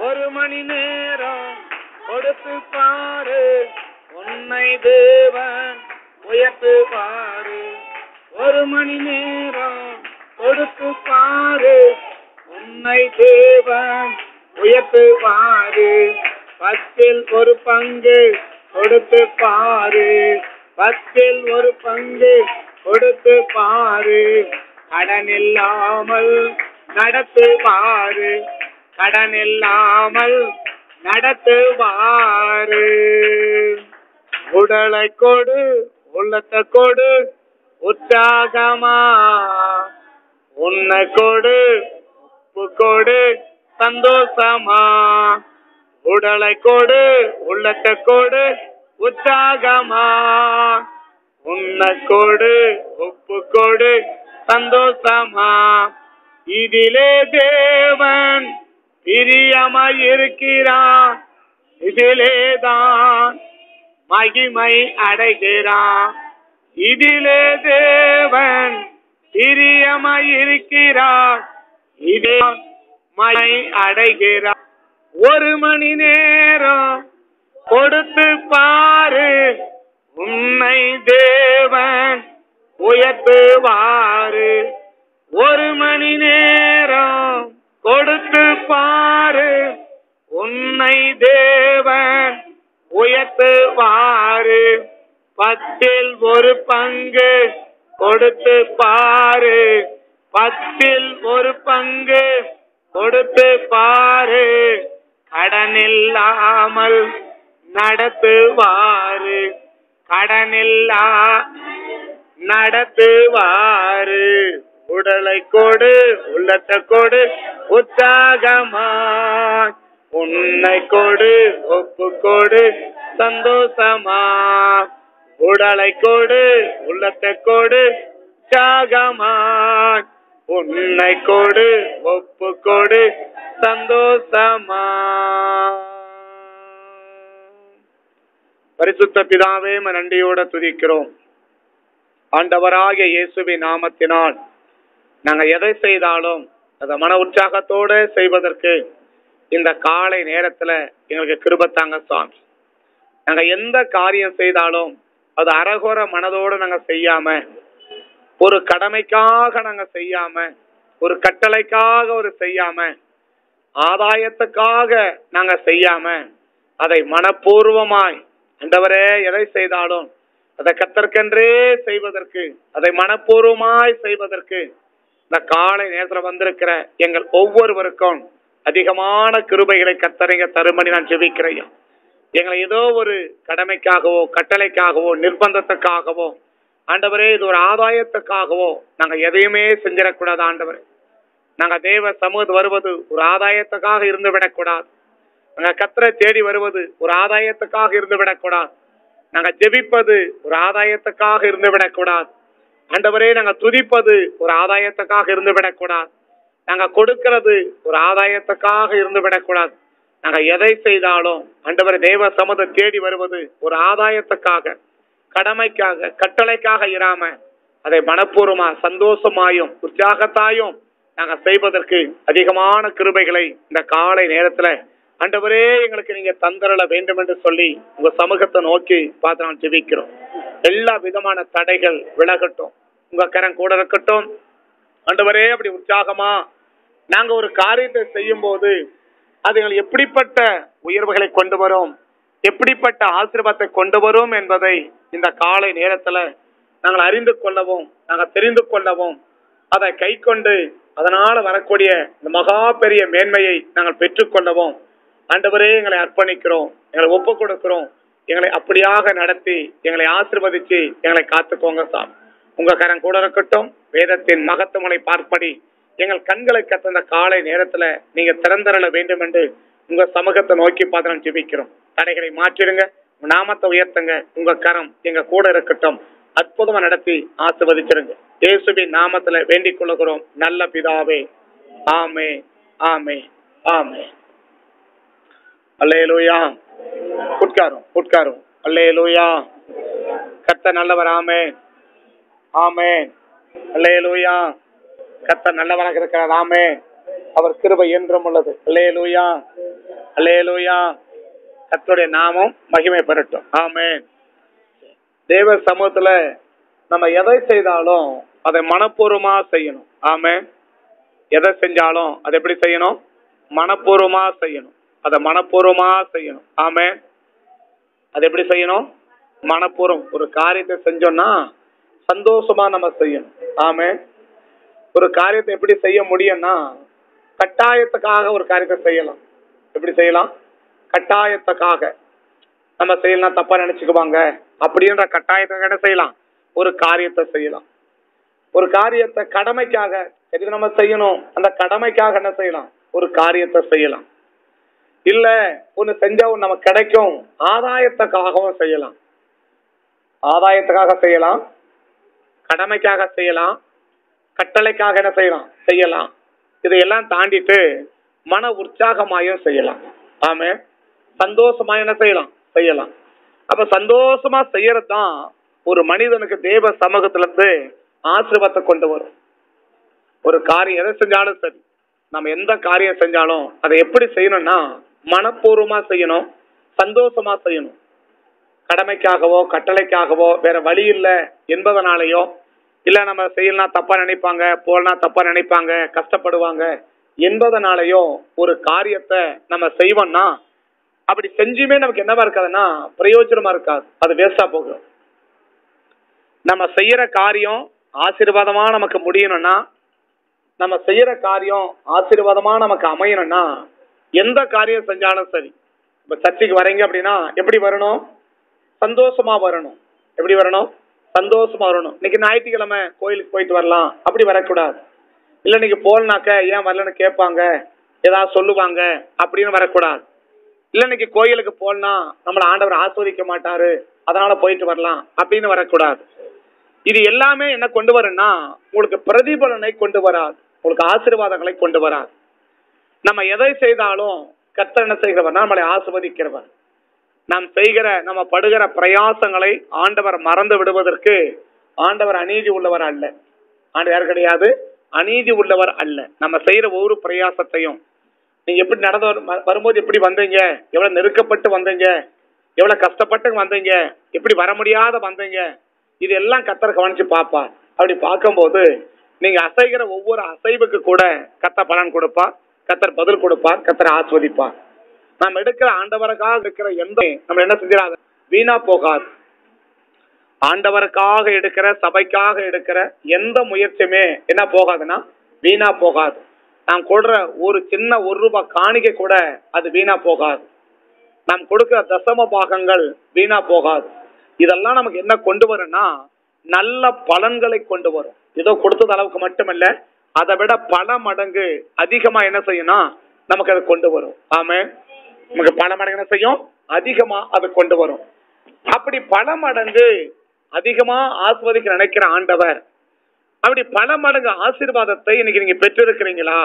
ஒரு மணி நேரம் கொடுத்து பாரு. உன்னை தேவன் உயர்த்து பாரு. ஒரு மணி நேரம் கொடுத்து பாரு. உன்னை தேவன் உயர்த்து பாரு. பத்தில் ஒரு பங்கு கொடுத்து பாரு. பத்தில் ஒரு பங்கு கொடுத்து பாரு. கடன் இல்லாமல் நடத்து பாரு. கடன் இல்லாமல் நடத்துவாரு உடலை கொடு உள்ளத்தை கொடு உற்சாகமா. உன்னை கொடு உப்பு கொடு சந்தோஷமா. உடலை கொடு உள்ளத்தை கொடு உற்சாகமா. உன்னை கொடு உப்பு கொடு சந்தோஷமா. இதிலே தேவன் பிரியமாயிருக்கிறான். இதிலேதான் மகிமை அடைகிறான். இதிலே தேவன் பிரியமாயிருக்கிறான். இதே மழை அடைகிறான். ஒரு மணி நேரம் கொடுத்து பாரு. உன்னை தேவன் உயர்த்துவாரு. ஒரு மணி நேரம் கொடுத்து பாரு. உன்னை தேவன் உயர்த்துவாரு பத்தில் ஒரு பங்கு கொடுத்து பாரு. பத்தில் ஒரு பங்கு கொடுத்து பாரு. கடனில்லாமல் நடத்துவாரு. கடனில்லா நடத்துவாரு. உடலை கொடு உள்ளத்தை கொடு உற்சாகமாய். உன்னை கொடு ஒப்பு கொடு சந்தோஷமா உடலை கொடு உள்ளத்தை கொடு உற்சாகமாய். உன்னை கொடு ஒப்பு கொடு சந்தோஷமா பரிசுத்த பிதாவே நன்றியோட துதிக்கிறோம். ஆண்டவராகிய இயேசுவின் நாமத்தினால் நாங்க எதை செய்தாலும் அதை மன உற்சாகத்தோட செய்வதற்கு இந்த காலை நேரத்துல எங்களுக்கு கிருபத்தாங்க சுவாமி நாங்க எந்த காரியம் செய்தாலும் அது அறகுற மனதோட நாங்க செய்யாம ஒரு கடமைக்காக நாங்க செய்யாம ஒரு கட்டளைக்காக ஒரு செய்யாம ஆதாயத்துக்காக நாங்க செய்யாம அதை மனப்பூர்வமாய் அண்டவரே எதை செய்தாலும் அதை கத்தற்கென்றே செய்வதற்கு அதை மனப்பூர்வமாய் செய்வதற்கு இந்த காலை நேரத்தில் வந்திருக்கிற எங்கள் ஒவ்வொருவருக்கும் அதிகமான கிருபைகளை கத்தரைங்க தருமணி நான் ஜெபிக்கிறேன். எங்களை ஏதோ ஒரு கடமைக்காகவோ கட்டளைக்காகவோ நிர்பந்தத்துக்காகவோ ஆண்டவரே இது ஒரு ஆதாயத்துக்காகவோ நாங்கள் எதையுமே செஞ்சிடக்கூடாது ஆண்டவரே. நாங்கள் தேவ சமூகத்து வருவது ஒரு ஆதாயத்துக்காக இருந்து விடக்கூடாது. நாங்கள் கத்தரை தேடி வருவது ஒரு ஆதாயத்துக்காக இருந்து விடக்கூடாது. நாங்கள் ஜெபிப்பது ஒரு ஆதாயத்துக்காக இருந்து விடக்கூடாது. ஆண்டவரே நாங்க துதிப்பது ஒரு ஆதாயத்துக்காக இருந்து விடக்கூடாது நாங்க கொடுக்கிறது ஒரு ஆதாயத்துக்காக இருந்து விடக்கூடாது நாங்க எதை செய்தாலும் ஆண்டவர் தேவ சமத தேடி வருவது ஒரு ஆதாயத்துக்காக கடமைக்காக கட்டளைக்காக இராம அதை மனப்பூர்வமா சந்தோஷமாயும் உற்சாகத்தாயும் நாங்க செய்வதற்கு அதிகமான கிருபைகளை இந்த காலை நேரத்துல ஆண்டவரே எங்களுக்கு நீங்க தந்தரல வேண்டும் என்று சொல்லி உங்க சமூகத்தை நோக்கி பார்த்து நான் ஜெபிக்கிறோம். எல்லா விதமான தடைகள் விலகட்டும். உங்க கரம் கூட இருக்கட்டும். ஆண்டவரே அப்படி உற்சாகமா நாங்க ஒரு காரியத்தை செய்யும் போது அது எங்களுக்கு எப்படிப்பட்ட உயர்வுகளை கொண்டு வரும் எப்படிப்பட்ட ஆசீர்வாதத்தை கொண்டு வரும் என்பதை இந்த காலை நேரத்துல நாங்கள் அறிந்து கொள்ளவும் நாங்கள் தெரிந்து கொள்ளவும் அதை கை கொண்டு அதனால வரக்கூடிய இந்த மகா பெரிய மேன்மையை நாங்கள் பெற்றுக்கொள்ளவும் ஆண்டவரே எங்களை அர்ப்பணிக்கிறோம். எங்களை ஒப்பு கொடுக்கிறோம் எங்களை அப்படியாக நடத்தி எங்களை ஆசிர்வதிச்சு எங்களை காத்துக்கோங்க சாமி. உங்க கரம் கூட இருக்கட்டும் வேதத்தின் மகத்துவனை பார்ப்படி. எங்கள் கண்களை கத்தந்த காலை நேரத்துல நீங்க திறந்தரல வேண்டும் என்று உங்க சமூகத்தை நோக்கி பார்த்து நான் ஜெபிக்கிறோம். தடைகளை மாற்றிடுங்க நாமத்தை உயர்த்துங்க. உங்க கரம் எங்க கூட இருக்கட்டும் அற்புதமா நடத்தி ஆசிர்வதிச்சிருங்க. இயேசுவின் நாமத்துல வேண்டிக் கொள்ளுகிறோம் நல்ல பிதாவே. ஆமே ஆமே ஆமே அல்லேலூயா. உட்காரும் உட்காரும் அல்லையலூயா கத்த நல்லவர் ஆமே ஆமே அல்லையலூயா கத்த நல்லவராக இருக்கிறார் ஆமே அவர் கிருபை என்றும் உள்ளது. அல்லேலூயா. அல்லேலூயா. கத்துடைய நாமம் மகிமை பெறட்டும். ஆமே தேவ சமூகத்துல நம்ம எதை செய்தாலும் அதை மனப்பூர்வமா செய்யணும். ஆமே எதை செஞ்சாலும் அதை எப்படி செய்யணும்? மனப்பூர்வமா செய்யணும். அதை மனப்பூர்வமா செய்யணும். ஆமென். அது எப்படி செய்யணும்? மனப்பூர்வம். ஒரு காரியத்தை செஞ்சோம்னா சந்தோஷமா நம்ம செய்யணும். ஆமென். ஒரு காரியத்தை எப்படி செய்ய முடியும்னா கட்டாயத்துக்காக ஒரு காரியத்தை செய்யலாம். எப்படி செய்யலாம்? கட்டாயத்துக்காக. நம்ம செய்யலாம் தப்பா நினைச்சுக்குவாங்க. அப்படின்ற கட்டாயத்துக்காக என்ன செய்யலாம். ஒரு காரியத்தை செய்யலாம். ஒரு காரியத்தை கடமைக்காக சரி நம்ம செய்யணும்? அந்த கடமைக்காக என்ன செய்யலாம்? ஒரு காரியத்தை செய்யலாம். இல்ல ஒண்ணு செஞ்சா ஒண்ணு நமக்கு கிடைக்கும். ஆதாயத்துக்காகவும் செய்யலாம். ஆதாயத்துக்காக செய்யலாம். கடமைக்காக செய்யலாம். கட்டளைக்காக என்ன செய்யலாம்? செய்யலாம். இதையெல்லாம் தாண்டிட்டு மன உற்சாகமாயும் செய்யலாம். ஆமே சந்தோஷமா என்ன செய்யலாம்? செய்யலாம். அப்ப சந்தோஷமா செய்யறது தான் ஒரு மனிதனுக்கு தேவ சமூகத்துல இருந்து ஆசீர்வாதத்தை கொண்டு வரும். ஒரு காரியம் எதை செஞ்சாலும் சரி. நம்ம எந்த காரியம் செஞ்சாலும் அதை எப்படி செய்யணும்னா மனப்பூர்வமா செய்யணும் சந்தோஷமா செய்யணும். கடமைக்காகவோ கட்டளைக்காகவோ வேற வழி இல்லை என்பதனாலயோ இல்ல நம்ம செய்யலாம் தப்பா நினைப்பாங்க போலனா தப்பா நினைப்பாங்க கஷ்டப்படுவாங்க என்பதனாலயோ ஒரு காரியத்தை நம்ம செய்வோம்னா அப்படி செஞ்சுமே நமக்கு என்னவா இருக்காதுன்னா பிரயோஜனமா இருக்காது. அது வேஸ்டா போகும். நம்ம செய்யற காரியம் ஆசீர்வாதமா நமக்கு முடியணும்னா நம்ம செய்யற காரியம் ஆசீர்வாதமா நமக்கு அமையணும்னா எந்த காரியம் செஞ்சாலும் சரி. இப்ப சர்ச்சைக்கு வரீங்க அப்படின்னா எப்படி வரணும்? சந்தோஷமா வரணும். எப்படி வரணும்? சந்தோஷமா வரணும். இன்னைக்கு ஞாயிற்றுக்கிழமை கோயிலுக்கு போயிட்டு வரலாம். அப்படி வரக்கூடாது. இல்ல இன்னைக்கு போலனாக்க ஏன் வரலன்னு கேட்பாங்க. ஏதாவது சொல்லுவாங்க. அப்படின்னு வரக்கூடாது. இல்ல இன்னைக்கு கோயிலுக்கு போலனா நம்மள ஆண்டவர் ஆஸ்வதிக்க மாட்டாரு. அதனால போயிட்டு வரலாம். அப்படின்னு வரக்கூடாது. இது எல்லாமே என்ன கொண்டு வரும்னா உங்களுக்கு பிரதிபலனை கொண்டு வராது. உங்களுக்கு ஆசீர்வாதங்களை கொண்டு வராது. நம்ம எதை செய்தாலும் கத்தர் என்ன செய்கிறவர்? நம்மளை ஆசிர்வதிக்கிறவர். நாம் செய்கிற நம்ம படுகிற பிரயாசங்களை ஆண்டவர் மறந்து விடுவதற்கு ஆண்டவர் அநீதி உள்ளவர் அல்ல. ஆண்டு யார் கிடையாது? அநீதி உள்ளவர் அல்ல. நம்ம செய்யற ஒவ்வொரு பிரயாசத்தையும் நீங்க எப்படி நடந்து வரும்- வரும்போது எப்படி வந்தீங்க? எவ்வளவு நெருக்கப்பட்டு வந்தீங்க? எவ்வளவு கஷ்டப்பட்டு வந்தீங்க? எப்படி வர முடியாத வந்தீங்க? இது எல்லாம் கத்தர் கவனிச்சு பார்ப்பா அப்படி பார்க்கும்போது நீங்க அசைகிற ஒவ்வொரு அசைவுக்கு கூட கத்த பலன் கொடுப்பா கத்தர் பதில் கொடுப்பார் கத்தர் ஆஸ்வதிப்பார். நாம் எடுக்கிற ஆண்டவருக்காக இருக்கிற எந்த நம்ம என்ன செஞ்சிடாது? வீணா போகாது. ஆண்டவருக்காக எடுக்கிற சபைக்காக எடுக்கிற எந்த முயற்சியுமே என்ன போகாதுன்னா வீணா போகாது. நாம் கொடுற ஒரு சின்ன ஒரு ரூபாய் காணிக்கை கூட அது வீணா போகாது. நாம் கொடுக்கிற தசம பாகங்கள் வீணா போகாது. இதெல்லாம் நமக்கு என்ன கொண்டு வரும்னா நல்ல பலன்களை கொண்டு வரும். ஏதோ கொடுத்தது அளவுக்கு மட்டுமல்ல அதை விட பல மடங்கு அதிகமா என்ன செய்யணும் நமக்கு அதை கொண்டு வரும். ஆம நமக்கு பல மடங்கு என்ன செய்யும்? அதிகமா அதை கொண்டு வரும். அப்படி பல மடங்கு அதிகமா ஆஸ்வதிக்க நினைக்கிற ஆண்டவர் அப்படி பல மடங்கு ஆசீர்வாதத்தை இன்னைக்கு நீங்க பெற்றிருக்கிறீங்களா?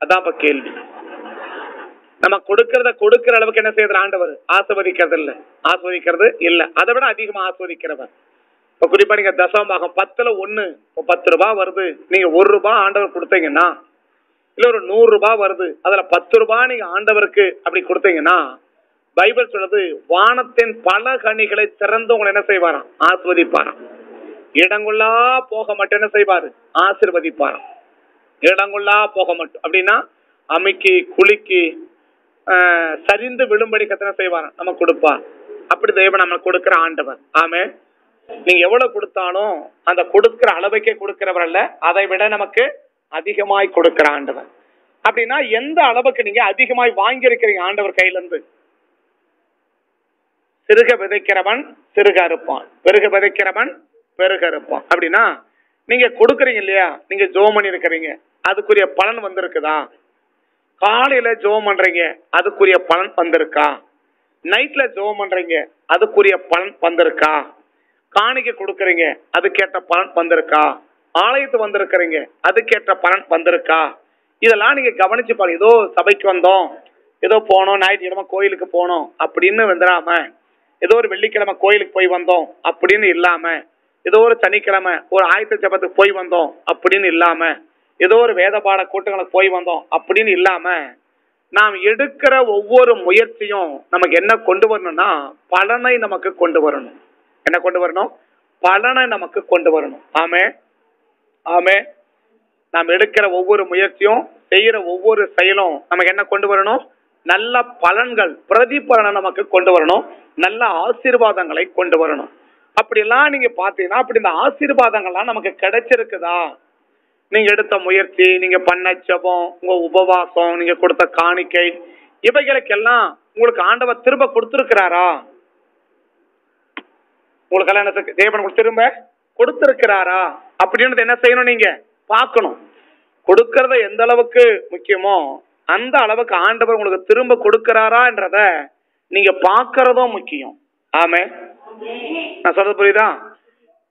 அதான் இப்ப கேள்வி. நம்ம கொடுக்கறத கொடுக்கிற அளவுக்கு என்ன செய்யறது ஆண்டவர்? ஆஸ்வதிக்கிறது இல்ல ஆஸ்வதிக்கிறது இல்ல. அதை விட அதிகமா ஆஸ்வதிக்கிறவர் இப்ப குறிப்பா நீங்க தசமபாகம் பத்துல ஒண்ணு பத்து ரூபாய் வருது. நீங்க ஒரு ரூபாய் ஆண்டவர் கொடுத்தீங்கன்னா இல்ல ஒரு நூறு ரூபாய் வருது அதுல பத்து ரூபாய் நீங்க ஆண்டவருக்கு அப்படி கொடுத்தீங்கன்னா பைபிள் சொல்றது வானத்தின் பல கனிகளை திறந்து உங்களை என்ன செய்வாராம்? ஆஸ்வதிப்பாராம் இடங்குள்ளா போக மட்டும் என்ன செய்வாரு? ஆசிர்வதிப்பாராம். இடங்குள்ளா போக மட்டும். அப்படின்னா அமைக்கி குலுக்கி சரிந்து விழும்படி கத்தனை செய்வாராம். நம்ம கொடுப்பார். அப்படி தெய்வம் நம்ம கொடுக்கிற ஆண்டவர். ஆமே நீங்க எவ்வளவு கொடுத்தாலும் அந்த கொடுக்கிற அளவுக்கே கொடுக்கிறவர் அல்ல. அதை விட நமக்கு அதிகமாய் கொடுக்கிற ஆண்டவர். அப்படின்னா எந்த அளவுக்கு நீங்க அதிகமாய் வாங்கி இருக்கிறீங்க ஆண்டவர் கையில இருந்து சிறுக விதைக்கிறவன் சிறுக அறுப்பான். பெருக விதைக்கிறவன் பெருக அறுப்பான். அப்படின்னா நீங்க கொடுக்குறீங்க இல்லையா? நீங்க ஜோம் பண்ணி இருக்கிறீங்க அதுக்குரிய பலன் வந்திருக்குதா? காலையில ஜோம் பண்றீங்க அதுக்குரிய பலன் வந்திருக்கா? நைட்ல ஜோம் பண்றீங்க அதுக்குரிய பலன் வந்திருக்கா? காணிக்கை கொடுக்கறீங்க அதுக்கேற்ற பலன் வந்திருக்கா? ஆலயத்து வந்திருக்கிறீங்க அதுக்கேற்ற பலன் வந்திருக்கா? இதெல்லாம் நீங்க கவனிச்சு பாருங்க. ஏதோ சபைக்கு வந்தோம் ஏதோ போனோம் ஞாயிற்றுக்கிழமை கோயிலுக்கு போனோம் அப்படின்னு வந்துடாம ஏதோ ஒரு வெள்ளிக்கிழமை கோயிலுக்கு போய் வந்தோம் அப்படின்னு இல்லாம ஏதோ ஒரு சனிக்கிழமை ஒரு ஆயத்த ஜபத்துக்கு போய் வந்தோம் அப்படின்னு இல்லாம ஏதோ ஒரு வேத பாட கூட்டங்களுக்கு போய் வந்தோம் அப்படின்னு இல்லாம நாம் எடுக்கிற ஒவ்வொரு முயற்சியும் நமக்கு என்ன கொண்டு வரணும்னா பலனை நமக்கு கொண்டு வரணும். என்ன கொண்டு வரணும்? பலனை நமக்கு கொண்டு வரணும். ஆமே ஆமே நாம் எடுக்கிற ஒவ்வொரு முயற்சியும் செய்யற ஒவ்வொரு செயலும் நமக்கு என்ன கொண்டு வரணும்? நல்ல பலன்கள் பிரதிபலனை நமக்கு கொண்டு வரணும். நல்ல ஆசீர்வாதங்களை கொண்டு வரணும். அப்படிலாம் நீங்க பாத்தீங்கன்னா அப்படி இந்த ஆசீர்வாதங்கள்லாம் நமக்கு கிடைச்சிருக்குதா? நீங்க எடுத்த முயற்சி நீங்க பண்ண ஜெபம் உங்க உபவாசம் நீங்க கொடுத்த காணிக்கை இவைகளுக்கெல்லாம் உங்களுக்கு ஆண்டவர் திரும்ப கொடுத்திருக்கிறாரா? உங்களுக்கு கல்யாணத்துக்கு தேவன் உங்களுக்கு திரும்ப கொடுத்திருக்கிறாரா? அப்படின்றது என்ன செய்யணும் நீங்க? பார்க்கணும். கொடுக்கறத எந்த அளவுக்கு முக்கியமோ அந்த அளவுக்கு ஆண்டவர் உங்களுக்கு திரும்ப கொடுக்கிறாரான்றத நீங்க பார்க்கறதும் முக்கியம். ஆமே. நான் சொல்றது புரியுதா?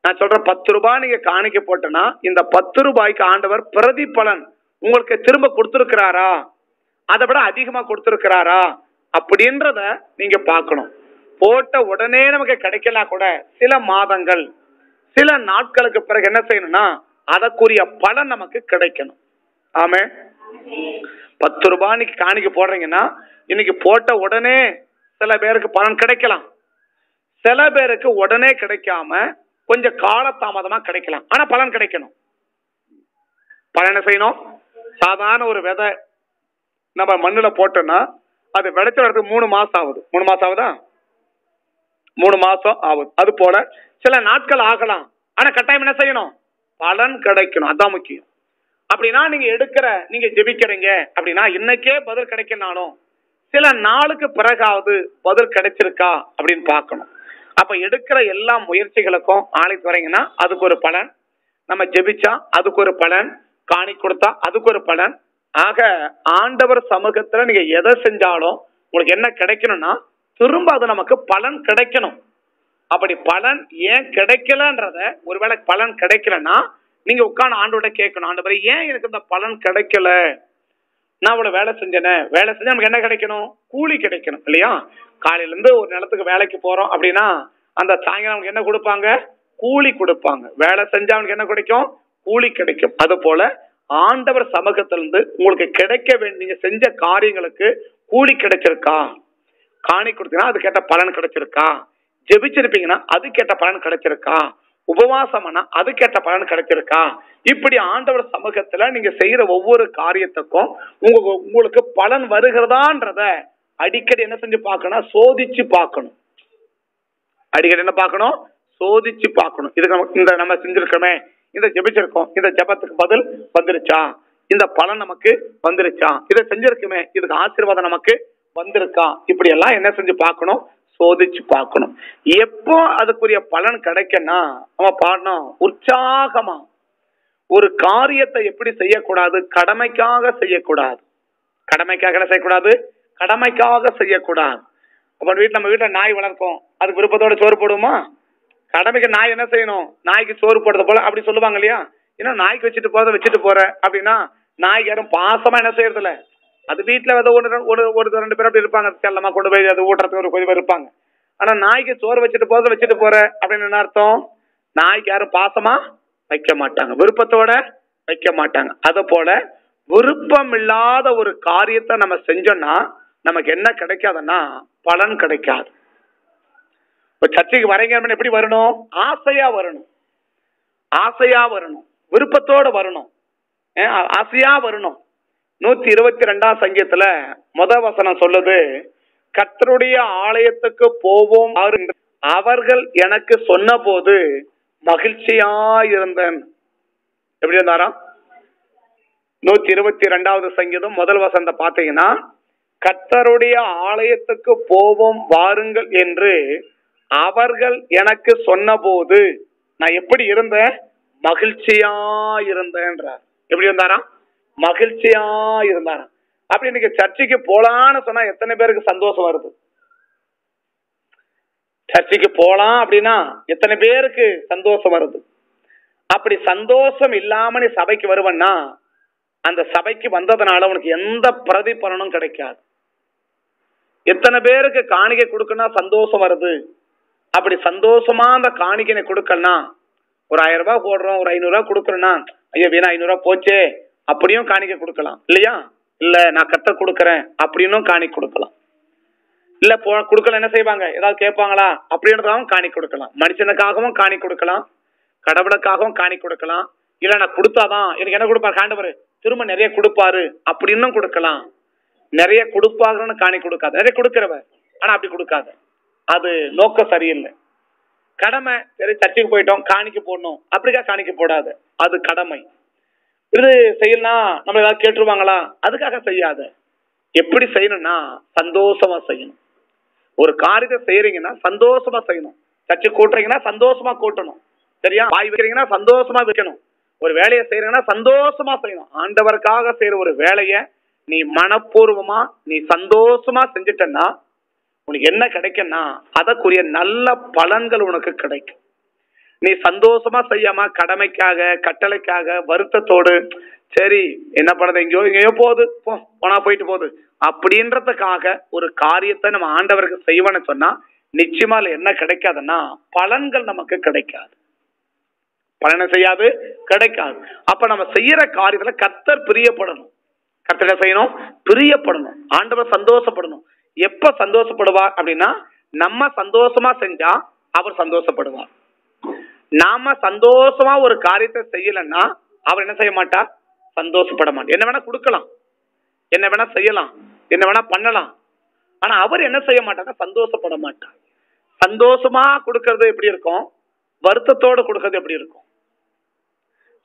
நான் சொல்றேன் பத்து ரூபாய் நீங்க காணிக்க போட்டேன்னா இந்த பத்து ரூபாய்க்கு ஆண்டவர் பிரதிபலன் உங்களுக்கு திரும்ப கொடுத்திருக்கிறாரா? அதை விட அதிகமா கொடுத்திருக்கிறாரா? அப்படின்றத நீங்க பார்க்கணும். போட்ட உடனே நமக்கு கிடைக்கலாம் கூட சில மாதங்கள் சில நாட்களுக்கு பிறகு என்ன செய்யணும்னா அதற்குரிய பலன் நமக்கு கிடைக்கணும். ஆமே? பத்து ரூபாய் காணிக்க போடுறீங்கன்னா இன்னைக்கு போட்ட உடனே சில பேருக்கு பலன் கிடைக்கலாம். சில பேருக்கு உடனே கிடைக்காம கொஞ்சம் காலதாமதமா கிடைக்கலாம். ஆனா பலன் கிடைக்கணும். பலன் என்ன செய்யணும்? சாதாரண ஒரு விதை நம்ம மண்ணுல போட்டோம்னா அது விளைச்ச வரதுக்கு மூணு மாசம் ஆகுது. மூணு மாசம் ஆகுதா? மூணு மாசம் ஆகும் அது போல சில நாட்கள் ஆகலாம். ஆனா கட்டாயம் என்ன செய்யணும்? பலன் கிடைக்கணும். அதான் முக்கியம். அப்படின்னா நீங்க எடுக்கிற நீங்க ஜெபிக்கிறீங்க அப்படின்னா இன்னைக்கே பதில் கிடைக்கனாலும் சில நாளுக்கு பிறகாவது பதில் கிடைச்சிருக்கா அப்படின்னு பார்க்கணும். அப்ப எடுக்கிற எல்லா முயற்சிகளுக்கும் ஆலைக்கு வரீங்கன்னா அதுக்கு ஒரு பலன். நம்ம ஜெபிச்சா அதுக்கு ஒரு பலன். காணி கொடுத்தா அதுக்கு ஒரு பலன். ஆக ஆண்டவர் சமூகத்துல நீங்க எதை செஞ்சாலும் உங்களுக்கு என்ன கிடைக்கணும்னா திரும்ப அது நமக்கு பலன் கிடைக்கணும். அப்படி பலன் ஏன் கிடைக்கலன்றத ஒருவேளை பலன் கிடைக்கலன்னா நீங்க உட்காந்து ஆண்டோட கேட்கணும். ஆண்டவரே ஏன் எனக்கு இந்த பலன் கிடைக்கல? நான் இவ்வளவு வேலை செஞ்சேனே. வேலை செஞ்சா நமக்கு என்ன கிடைக்கணும்? கூலி கிடைக்கணும் இல்லையா? காலையில இருந்து ஒரு நிலத்துக்கு வேலைக்கு போறோம் அப்படின்னா அந்த சாயங்காலம் அவனுக்கு என்ன கொடுப்பாங்க? கூலி கொடுப்பாங்க. வேலை செஞ்சா அவனுக்கு என்ன கிடைக்கும்? கூலி கிடைக்கும். அது போல ஆண்டவர் சமூகத்திலிருந்து உங்களுக்கு கிடைக்க வேண்டிய செஞ்ச காரியங்களுக்கு கூலி கிடைச்சிருக்கா? காணி கொடுத்தீங்கன்னா அது கேட்ட பலன் கிடைச்சிருக்கா? ஜெபிச்சிருப்பீங்கன்னா அது கேட்ட பலன் கிடைச்சிருக்கா? உபவாசம்னா அது கேட்ட பலன் கிடைச்சிருக்கா? இப்படி ஆண்டவர் சமூகத்துல நீங்க செய்யற ஒவ்வொரு காரியத்துக்கும் உங்க உங்களுக்கு பலன் வருகிறதான்றத அடிக்கடி என்ன செஞ்சு பார்க்கணும்? சோதிச்சு பார்க்கணும். அடிக்கடி என்ன பார்க்கணும்? சோதிச்சு பார்க்கணும். இதுக்கு நம்ம இந்த நம்ம செஞ்சிருக்கோமே இந்த ஜெபிச்சிருக்கோம் இந்த ஜெபத்துக்கு பதில் வந்துருச்சா? இந்த பலன் நமக்கு வந்துருச்சா? இதை செஞ்சிருக்குமே இதுக்கு ஆசீர்வாதம் நமக்கு வந்திருக்கா இப்படி எல்லாம் என்ன செஞ்சு பார்க்கணும்? சோதிச்சு பார்க்கணும். எப்போ அதுக்குரிய பலன் கிடைக்கன்னா நம்ம பாடணும் உற்சாகமா. ஒரு காரியத்தை எப்படி செய்யக்கூடாது? கடமைக்காக செய்யக்கூடாது. கடமைக்காக என்ன செய்யக்கூடாது? கடமைக்காக செய்யக்கூடாது. அப்ப வீட்டுல நம்ம வீட்டுல நாய் வளர்க்கும் அது விருப்பத்தோட சோறு போடுமா கடமைக்கு நாய் என்ன செய்யணும்? நாய்க்கு சோறு போடுறது போல அப்படி சொல்லுவாங்க இல்லையா? ஏன்னா நாய்க்கு வச்சுட்டு போறத வச்சுட்டு போற அப்படின்னா நாய்க்கு யாரும் பாசமா என்ன செய்யறதில்ல. அது வீட்டில் ஏதோ ஒன்று ஒரு ஒரு ரெண்டு பேர் அப்படி இருப்பாங்க. செல்லமா கொண்டு போய் அது ஊட்டுறதுக்கு ஒரு கொஞ்சம் இருப்பாங்க. ஆனா நாய்க்கு சோறு வச்சுட்டு போகிறத வச்சுட்டு போற அப்படின்னு என்ன அர்த்தம்? நாய்க்கு யாரும் பாசமா வைக்க மாட்டாங்க. விருப்பத்தோட வைக்க மாட்டாங்க. அதை போல விருப்பம் இல்லாத ஒரு காரியத்தை நம்ம செஞ்சோம்னா நமக்கு என்ன கிடைக்காதுன்னா பலன் கிடைக்காது. இப்ப சர்ச்சைக்கு வரீங்க எப்படி வரணும்? ஆசையா வரணும். ஆசையா வரணும். விருப்பத்தோட வரணும். ஆசையா வரணும். நூத்தி இருபத்தி ரெண்டாம் சங்கீதத்துல முத வசனம் சொல்லுது கர்த்தருடைய ஆலயத்துக்கு போவோம் அவர்கள் எனக்கு சொன்னபோது மகிழ்ச்சியா இருந்தேன் எப்படி இருந்தாராம் நூத்தி இருபத்தி ரெண்டாவது சங்கீதம் முதல் வசந்த பாத்தீங்கன்னா கர்த்தருடைய ஆலயத்துக்கு போவோம் வாருங்கள் என்று அவர்கள் எனக்கு சொன்னபோது நான் எப்படி இருந்தேன்? மகிழ்ச்சியா இருந்தேன்றார் எப்படி இருந்தாராம் மகிழ்ச்சியா இருந்தாராம் அப்படி இன்னைக்கு சர்ச்சைக்கு போலான்னு சொன்னா எத்தனை பேருக்கு சந்தோஷம் வருது? சர்ச்சைக்கு போலாம் அப்படின்னா எத்தனை பேருக்கு சந்தோஷம் வருது? அப்படி சந்தோஷம் இல்லாம நீ சபைக்கு வருவன்னா அந்த சபைக்கு வந்ததுனால உனக்கு எந்த பிரதிபலனும் கிடைக்காது. எத்தனை பேருக்கு காணிக்கை கொடுக்கணும் சந்தோஷம் வருது? அப்படி சந்தோஷமா அந்த காணிக்கை கொடுக்கலனா ஒரு ஆயிரம் ரூபாய் போடுறோம் ஒரு ஐநூறு ரூபாய் ஐயோ வீணா ஐநூறு போச்சே. அப்படியும் காணிக்க கொடுக்கலாம். இல்லையா? இல்ல நான் கத்த கொடுக்கறேன். அப்படின்னும் காணி கொடுக்கலாம். இல்ல போ கொடுக்கல என்ன செய்வாங்க? ஏதாவது கேட்பாங்களா? அப்படின்றதாகவும் காணி கொடுக்கலாம். மனுஷனுக்காகவும் காணி கொடுக்கலாம். கடவுளுக்காகவும் காணி கொடுக்கலாம். இல்ல நான் கொடுத்தாதான். எனக்கு என்ன கொடுப்பாரு? காண்டவர் திரும்ப நிறைய கொடுப்பாரு. அப்படின்னும் கொடுக்கலாம். நிறைய கொடுப்பாருன்னு காணி கொடுக்காது. நிறைய கொடுக்கிறவ ஆனா அப்படி கொடுக்காது. அது நோக்கம் சரியில்லை. கடமை சரி சர்ச்சுக்கு போயிட்டோம். காணிக்க போடணும். அப்படிக்கா காணிக்க போடாது. அது கடமை. இது செய்யலாம் நம்ம ஏதாவது கேட்டுருவாங்களா? அதுக்காக செய்யாத. எப்படி செய்யணும்னா சந்தோஷமா செய்யணும். ஒரு காரியத்தை செய்யறீங்கன்னா சந்தோஷமா செய்யணும். சர்ச்சை கூட்டுறீங்கன்னா சந்தோஷமா கூட்டணும். சரியா? வாய் வைக்கிறீங்கன்னா சந்தோஷமா வைக்கணும். ஒரு வேலையை செய்யறீங்கன்னா சந்தோஷமா செய்யணும். ஆண்டவருக்காக செய்யற ஒரு வேலையை நீ மனப்பூர்வமா நீ சந்தோஷமா செஞ்சுட்டன்னா உனக்கு என்ன கிடைக்கும்னா அதற்குரிய நல்ல பலன்கள் உனக்கு கிடைக்கும். நீ சந்தோஷமா செய்யாம கடமைக்காக கட்டளைக்காக வருத்தத்தோடு சரி என்ன பண்ணது எங்கேயோ எங்கேயோ போகுது போ போனா போயிட்டு போகுது. அப்படின்றதுக்காக ஒரு காரியத்தை நம்ம ஆண்டவருக்கு செய்வோன்னு சொன்னா நிச்சயமா என்ன கிடைக்காதுன்னா பலன்கள் நமக்கு கிடைக்காது. பலனை செய்யாது? கிடைக்காது. அப்ப நம்ம செய்யற காரியத்துல கத்தர் பிரியப்படணும். கத்தர் செய்யணும்? பிரியப்படணும். ஆண்டவர் சந்தோஷப்படணும். எப்ப சந்தோஷப்படுவார் அப்படின்னா நம்ம சந்தோஷமா செஞ்சா அவர் சந்தோஷப்படுவார். நாம சந்தோஷமா ஒரு காரியத்தை செய்யலன்னா அவர் என்ன செய்ய மாட்டா? சந்தோஷப்பட மாட்டா. என்ன வேணா கொடுக்கலாம். என்ன வேணா செய்யலாம். என்ன வேணா பண்ணலாம். ஆனா அவர் என்ன செய்ய மாட்டாங்க சந்தோஷப்பட மாட்டார் சந்தோஷமா கொடுக்கறது எப்படி இருக்கும்? வருத்தத்தோட கொடுக்கறது எப்படி இருக்கும்?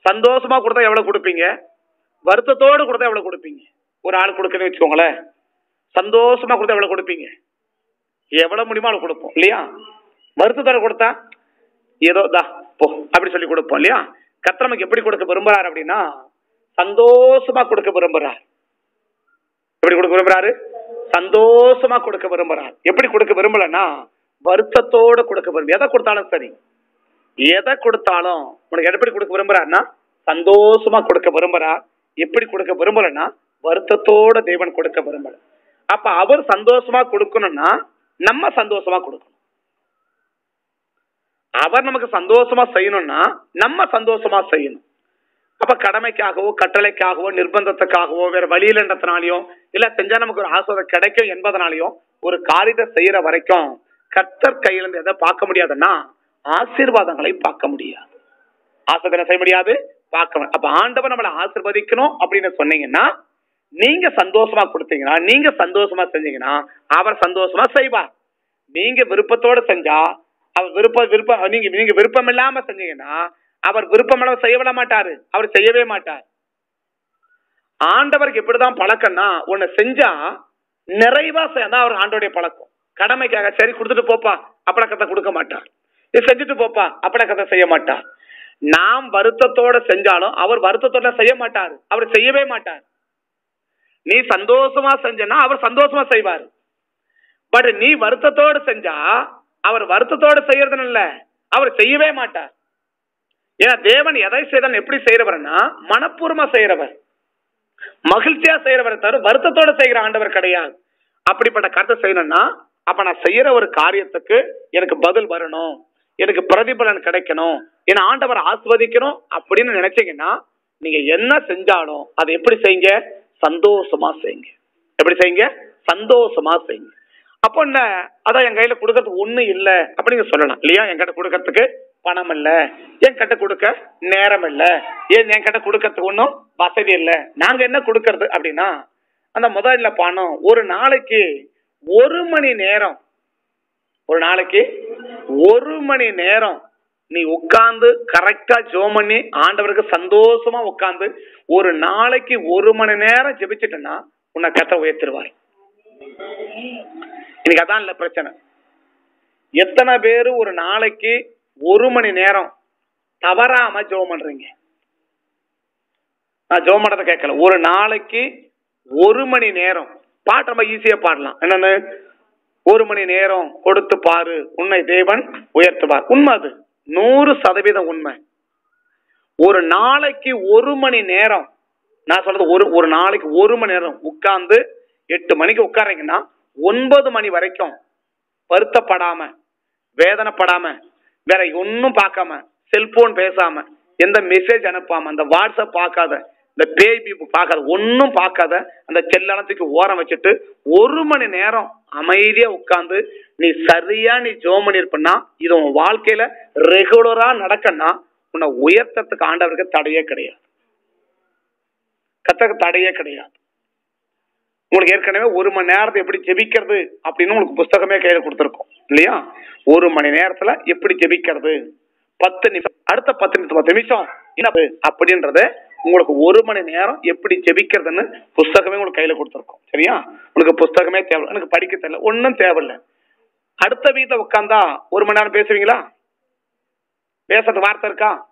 சந்தோஷமா கொடுத்தா எவ்வளவு கொடுப்பீங்க? வருத்தத்தோடு கொடுத்தா எவ்வளவு கொடுப்பீங்க? ஒரு ஆள் கொடுக்கணும்னு வச்சுக்கோங்களேன். சந்தோஷமா கொடுத்தா எவ்வளவு கொடுப்பீங்க? எவ்வளவு முடியுமோ அவ்வளவு கொடுப்போம். இல்லையா? வருத்தத்தோட கொடுத்தா ஏதோ தா போ அப்படி சொல்லி கொடுப்போம் இல்லையா? கத்திரமைக்கு எப்படி கொடுக்க விரும்புறாரு அப்படின்னா சந்தோஷமா கொடுக்க விரும்புறாரு. எப்படி கொடுக்க விரும்புறாரு? சந்தோஷமா கொடுக்க விரும்புறாரு. எப்படி கொடுக்க விரும்பலன்னா வருத்தத்தோட கொடுக்க விரும்ப எதை கொடுத்தாலும் சரி. எதை கொடுத்தாலும் உனக்கு எப்படி கொடுக்க விரும்புறாருன்னா சந்தோஷமா கொடுக்க விரும்புறா எப்படி கொடுக்க விரும்பலன்னா வருத்தத்தோட தேவன் கொடுக்க விரும்பல. அப்ப அவர் சந்தோஷமா கொடுக்கணும்னா நம்ம சந்தோஷமா கொடுக்கணும். அவர் நமக்கு சந்தோஷமா செய்யணும்னா நம்ம சந்தோஷமா செய்யணும். அப்ப கடமைக்காகவோ கட்டளைக்காகவோ நிர்பந்தத்துக்காகவோ வேற வழியிலன்றதுனாலயோ இல்ல செஞ்சா நமக்கு ஒரு ஆசோதம் கிடைக்கும் என்பதனாலயோ ஒரு காரியத்தை செய்யற வரைக்கும் கர்த்தர் கையில இருந்து எதை பார்க்க முடியாதுன்னா ஆசீர்வாதங்களை பார்க்க முடியாது. ஆசோதனை செய்ய முடியாது? பார்க்க அப்ப ஆண்டவர் நம்மளை ஆசிர்வதிக்கணும் அப்படின்னு சொன்னீங்கன்னா நீங்க சந்தோஷமா கொடுத்தீங்கன்னா நீங்க சந்தோஷமா செஞ்சீங்கன்னா அவர் சந்தோஷமா செய்வார். நீங்க விருப்பத்தோட செஞ்சா அவர் விருப்ப விருப்பம் நீங்க நீங்க விருப்பம் இல்லாம செஞ்சீங்கன்னா அவர் விருப்பம் செய்யவிட செய்ய விட மாட்டாரு. அவர் செய்யவே மாட்டார். ஆண்டவருக்கு எப்படிதான் பழக்கம்னா உன்னை செஞ்சா நிறைவா செய்யா அவர் ஆண்டோடைய பழக்கம். கடமைக்காக சரி கொடுத்துட்டு போப்பா அப்படக்கத்தை கொடுக்க மாட்டார். இது செஞ்சுட்டு போப்பா அப்படக்கத்தை செய்ய மாட்டார். நாம் வருத்தத்தோட செஞ்சாலும் அவர் வருத்தத்தோட செய்ய மாட்டார். அவர் செய்யவே மாட்டார். நீ சந்தோஷமா செஞ்சனா அவர் சந்தோஷமா செய்வார். பட் நீ வருத்தத்தோடு செஞ்சா அவர் வருத்தத்தோடு செய்யறதுன்னு இல்ல. அவர் செய்யவே மாட்டார். ஏன்னா தேவன் எதை செய்தான் எப்படி செய்யறவர்னா மனப்பூர்வமா செய்யறவர் மகிழ்ச்சியா செய்யறவர் தவிர வருத்தத்தோட செய்கிற ஆண்டவர் கிடையாது. அப்படிப்பட்ட கருத்தை செய்யணும்னா அப்ப நான் செய்யற ஒரு காரியத்துக்கு எனக்கு பதில் வரணும். எனக்கு பிரதிபலன் கிடைக்கணும். என் ஆண்டவர் ஆஸ்வதிக்கணும் அப்படின்னு நினைச்சீங்கன்னா நீங்க என்ன செஞ்சாலும் அதை எப்படி செய்யுங்க? சந்தோஷமா செய்யுங்க. எப்படி செய்யுங்க? சந்தோஷமா செய்யுங்க. அப்போ என்ன? அதான் என் கையில கொடுக்கறதுக்கு ஒண்ணு இல்ல அப்படின்னு சொல்லலாம். இல்லையா? என்கிட்ட கொடுக்கறதுக்கு பணம் இல்ல. என் கிட்ட கொடுக்க நேரம் இல்ல. ஏன் என் கிட்ட கொடுக்கறதுக்கு ஒன்றும் வசதி இல்ல? நாங்க என்ன கொடுக்கறது அப்படின்னா அந்த முதல்ல பணம். ஒரு நாளைக்கு ஒரு மணி நேரம். ஒரு நாளைக்கு ஒரு மணி நேரம் நீ உட்கார்ந்து கரெக்டா ஜோம் பண்ணி ஆண்டவருக்கு சந்தோஷமா உட்கார்ந்து ஒரு நாளைக்கு ஒரு மணி நேரம் ஜெபிச்சிட்டனா உன்னை கத்த உயர்த்திருவார் இன்னைக்கு அதான் இல்லை பிரச்சனை. எத்தனை பேர் ஒரு நாளைக்கு ஒரு மணி நேரம் தவறாம ஜெபம் பண்றீங்க? நான் ஜெபம் பண்றதை கேட்கல. ஒரு நாளைக்கு ஒரு மணி நேரம். பாட்டு நம்ம ஈஸியா பாடலாம். என்னன்னு? ஒரு மணி நேரம் கொடுத்து பாரு. உன்னை தேவன் உயர்த்துவார். உண்மை அது. நூறு சதவீதம் உண்மை. ஒரு நாளைக்கு ஒரு மணி நேரம். நான் சொல்றது ஒரு ஒரு நாளைக்கு ஒரு மணி நேரம் உட்கார்ந்து எட்டு மணிக்கு உட்காரீங்கன்னா ஒன்பது மணி வரைக்கும் வருத்தப்படாம வேதனைப்படாம வேற ஒன்னும் பார்க்காம செல்போன் பேசாம எந்த மெசேஜ் அனுப்பாம அந்த வாட்ஸ்அப் பார்க்காத இந்த பேபி பார்க்காத ஒன்றும் பார்க்காத அந்த செல்லத்துக்கு ஓரம் வச்சுட்டு ஒரு மணி நேரம் அமைதியா உட்கார்ந்து நீ சரியா நீ ஜோம் பண்ணிருப்பனா இது உன் வாழ்க்கையில ரெகுலரா நடக்கன்னா உன்னை உயர்த்தத்துக்கு ஆண்டவருக்கு தடையே கிடையாது. கத்தக்கு தடையே கிடையாது. உங்களுக்கு ஏற்கனவே ஒரு மணி நேரத்தை எப்படி ஜெபிக்கிறது அப்படின்னு உங்களுக்கு புஸ்தகமே கையில் கொடுத்துருக்கோம். இல்லையா? ஒரு மணி நேரத்துல எப்படி ஜெபிக்கிறது? பத்து நிமிஷம் அடுத்த பத்து நிமிஷம் பத்து நிமிஷம் என்ன அப்படின்றத உங்களுக்கு ஒரு மணி நேரம் எப்படி ஜெபிக்கிறதுன்னு புஸ்தகமே உங்களுக்கு கையில கொடுத்துருக்கோம். சரியா? உங்களுக்கு புஸ்தகமே தேவை எனக்கு படிக்க தெரியல. ஒன்றும் தேவையில்லை. அடுத்த வீட்டில் உட்காந்தா ஒரு மணி நேரம் பேசுவீங்களா? பேசுறது வார்த்தை இருக்கா?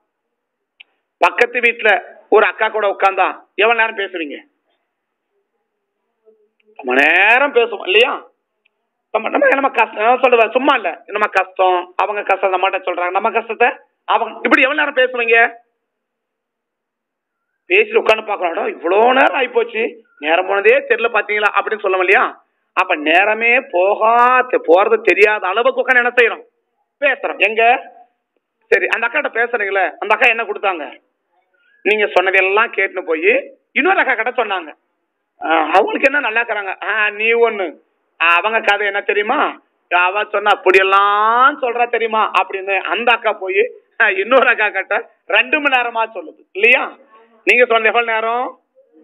பக்கத்து வீட்டில் ஒரு அக்கா கூட உட்காந்தா எவ்வளோ நேரம் பேசுவீங்க? ரொம்ப நேரம் பேசுவோம் இல்லையா? நம்ம நம்ம நம்ம கஷ்டம் சொல்லுவேன் சும்மா இல்ல. நம்ம கஷ்டம்? அவங்க கஷ்டம் நம்மகிட்ட சொல்றாங்க. நம்ம கஷ்டத்தை அவங்க இப்படி எவ்வளவு நேரம் பேசுவீங்க? பேசிட்டு உட்காந்து பார்க்கலாம் இவ்வளோ நேரம் ஆயிப்போச்சு. நேரம் போனதே தெரியல பாத்தீங்களா அப்படின்னு சொல்லுவோம் இல்லையா? அப்ப நேரமே போகாத. போறது தெரியாத அளவுக்கு உட்காந்து என்ன செய்யறோம்? பேசுறோம். எங்க? சரி அந்த அக்காட்ட பேசுறீங்களே. அந்த அக்கா என்ன கொடுத்தாங்க? நீங்க சொன்னதெல்லாம் கேட்டுன்னு போய் இன்னொரு அக்கா கிட்ட சொன்னாங்க. அவங்களுக்கு என்ன நல்லா இருக்கிறாங்க? ஆஹ் நீ ஒண்ணு. அவங்க கதை என்ன தெரியுமா? அவ சொன்னா அப்படியெல்லாம் சொல்றா தெரியுமா? அப்படின்னு அந்த அக்கா போய் இன்னொரு அக்கா கிட்ட ரெண்டு மணி நேரமா சொல்லுது. இல்லையா? நீங்க சொன்ன எவ்வளவு நேரம்?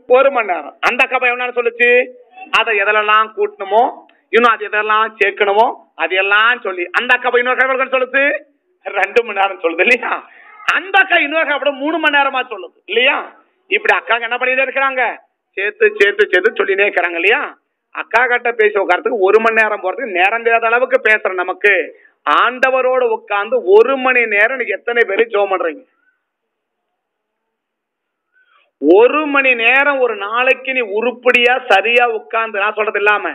ஒரு மணி நேரம். அந்த அக்கா போய் எவ்வளவு நேரம் சொல்லுச்சு? அதை எதெல்லாம் கூட்டணுமோ இன்னும் அது எதெல்லாம் சேர்க்கணுமோ அதையெல்லாம் சொல்லி. அந்த அக்கா போய் இன்னொரு அக்கா சொல்லுது? ரெண்டு மணி நேரம் சொல்லுது இல்லையா? அந்த அக்கா இன்னொரு அக்கா கூட மூணு மணி நேரமா சொல்லுது இல்லையா? இப்படி அக்காங்க என்ன பண்ணிட்டு இருக்கிறாங்க? சேர்த்து சேர்த்து சேர்த்து சொல்லினே இருக்கிறாங்க இல்லையா? அக்கா கிட்ட பேசி உட்காரத்துக்கு ஒரு மணி நேரம் போறதுக்கு நேரம் தெரியாத அளவுக்கு பேசுற நமக்கு. ஆண்டவரோட உட்கார்ந்து ஒரு மணி நேரம் எத்தனை பேர் ஜோம் பண்றீங்க? ஒரு மணி நேரம் ஒரு நாளைக்கு நீ உருப்படியா சரியா உட்கார்ந்து நான் சொல்றது இல்லாம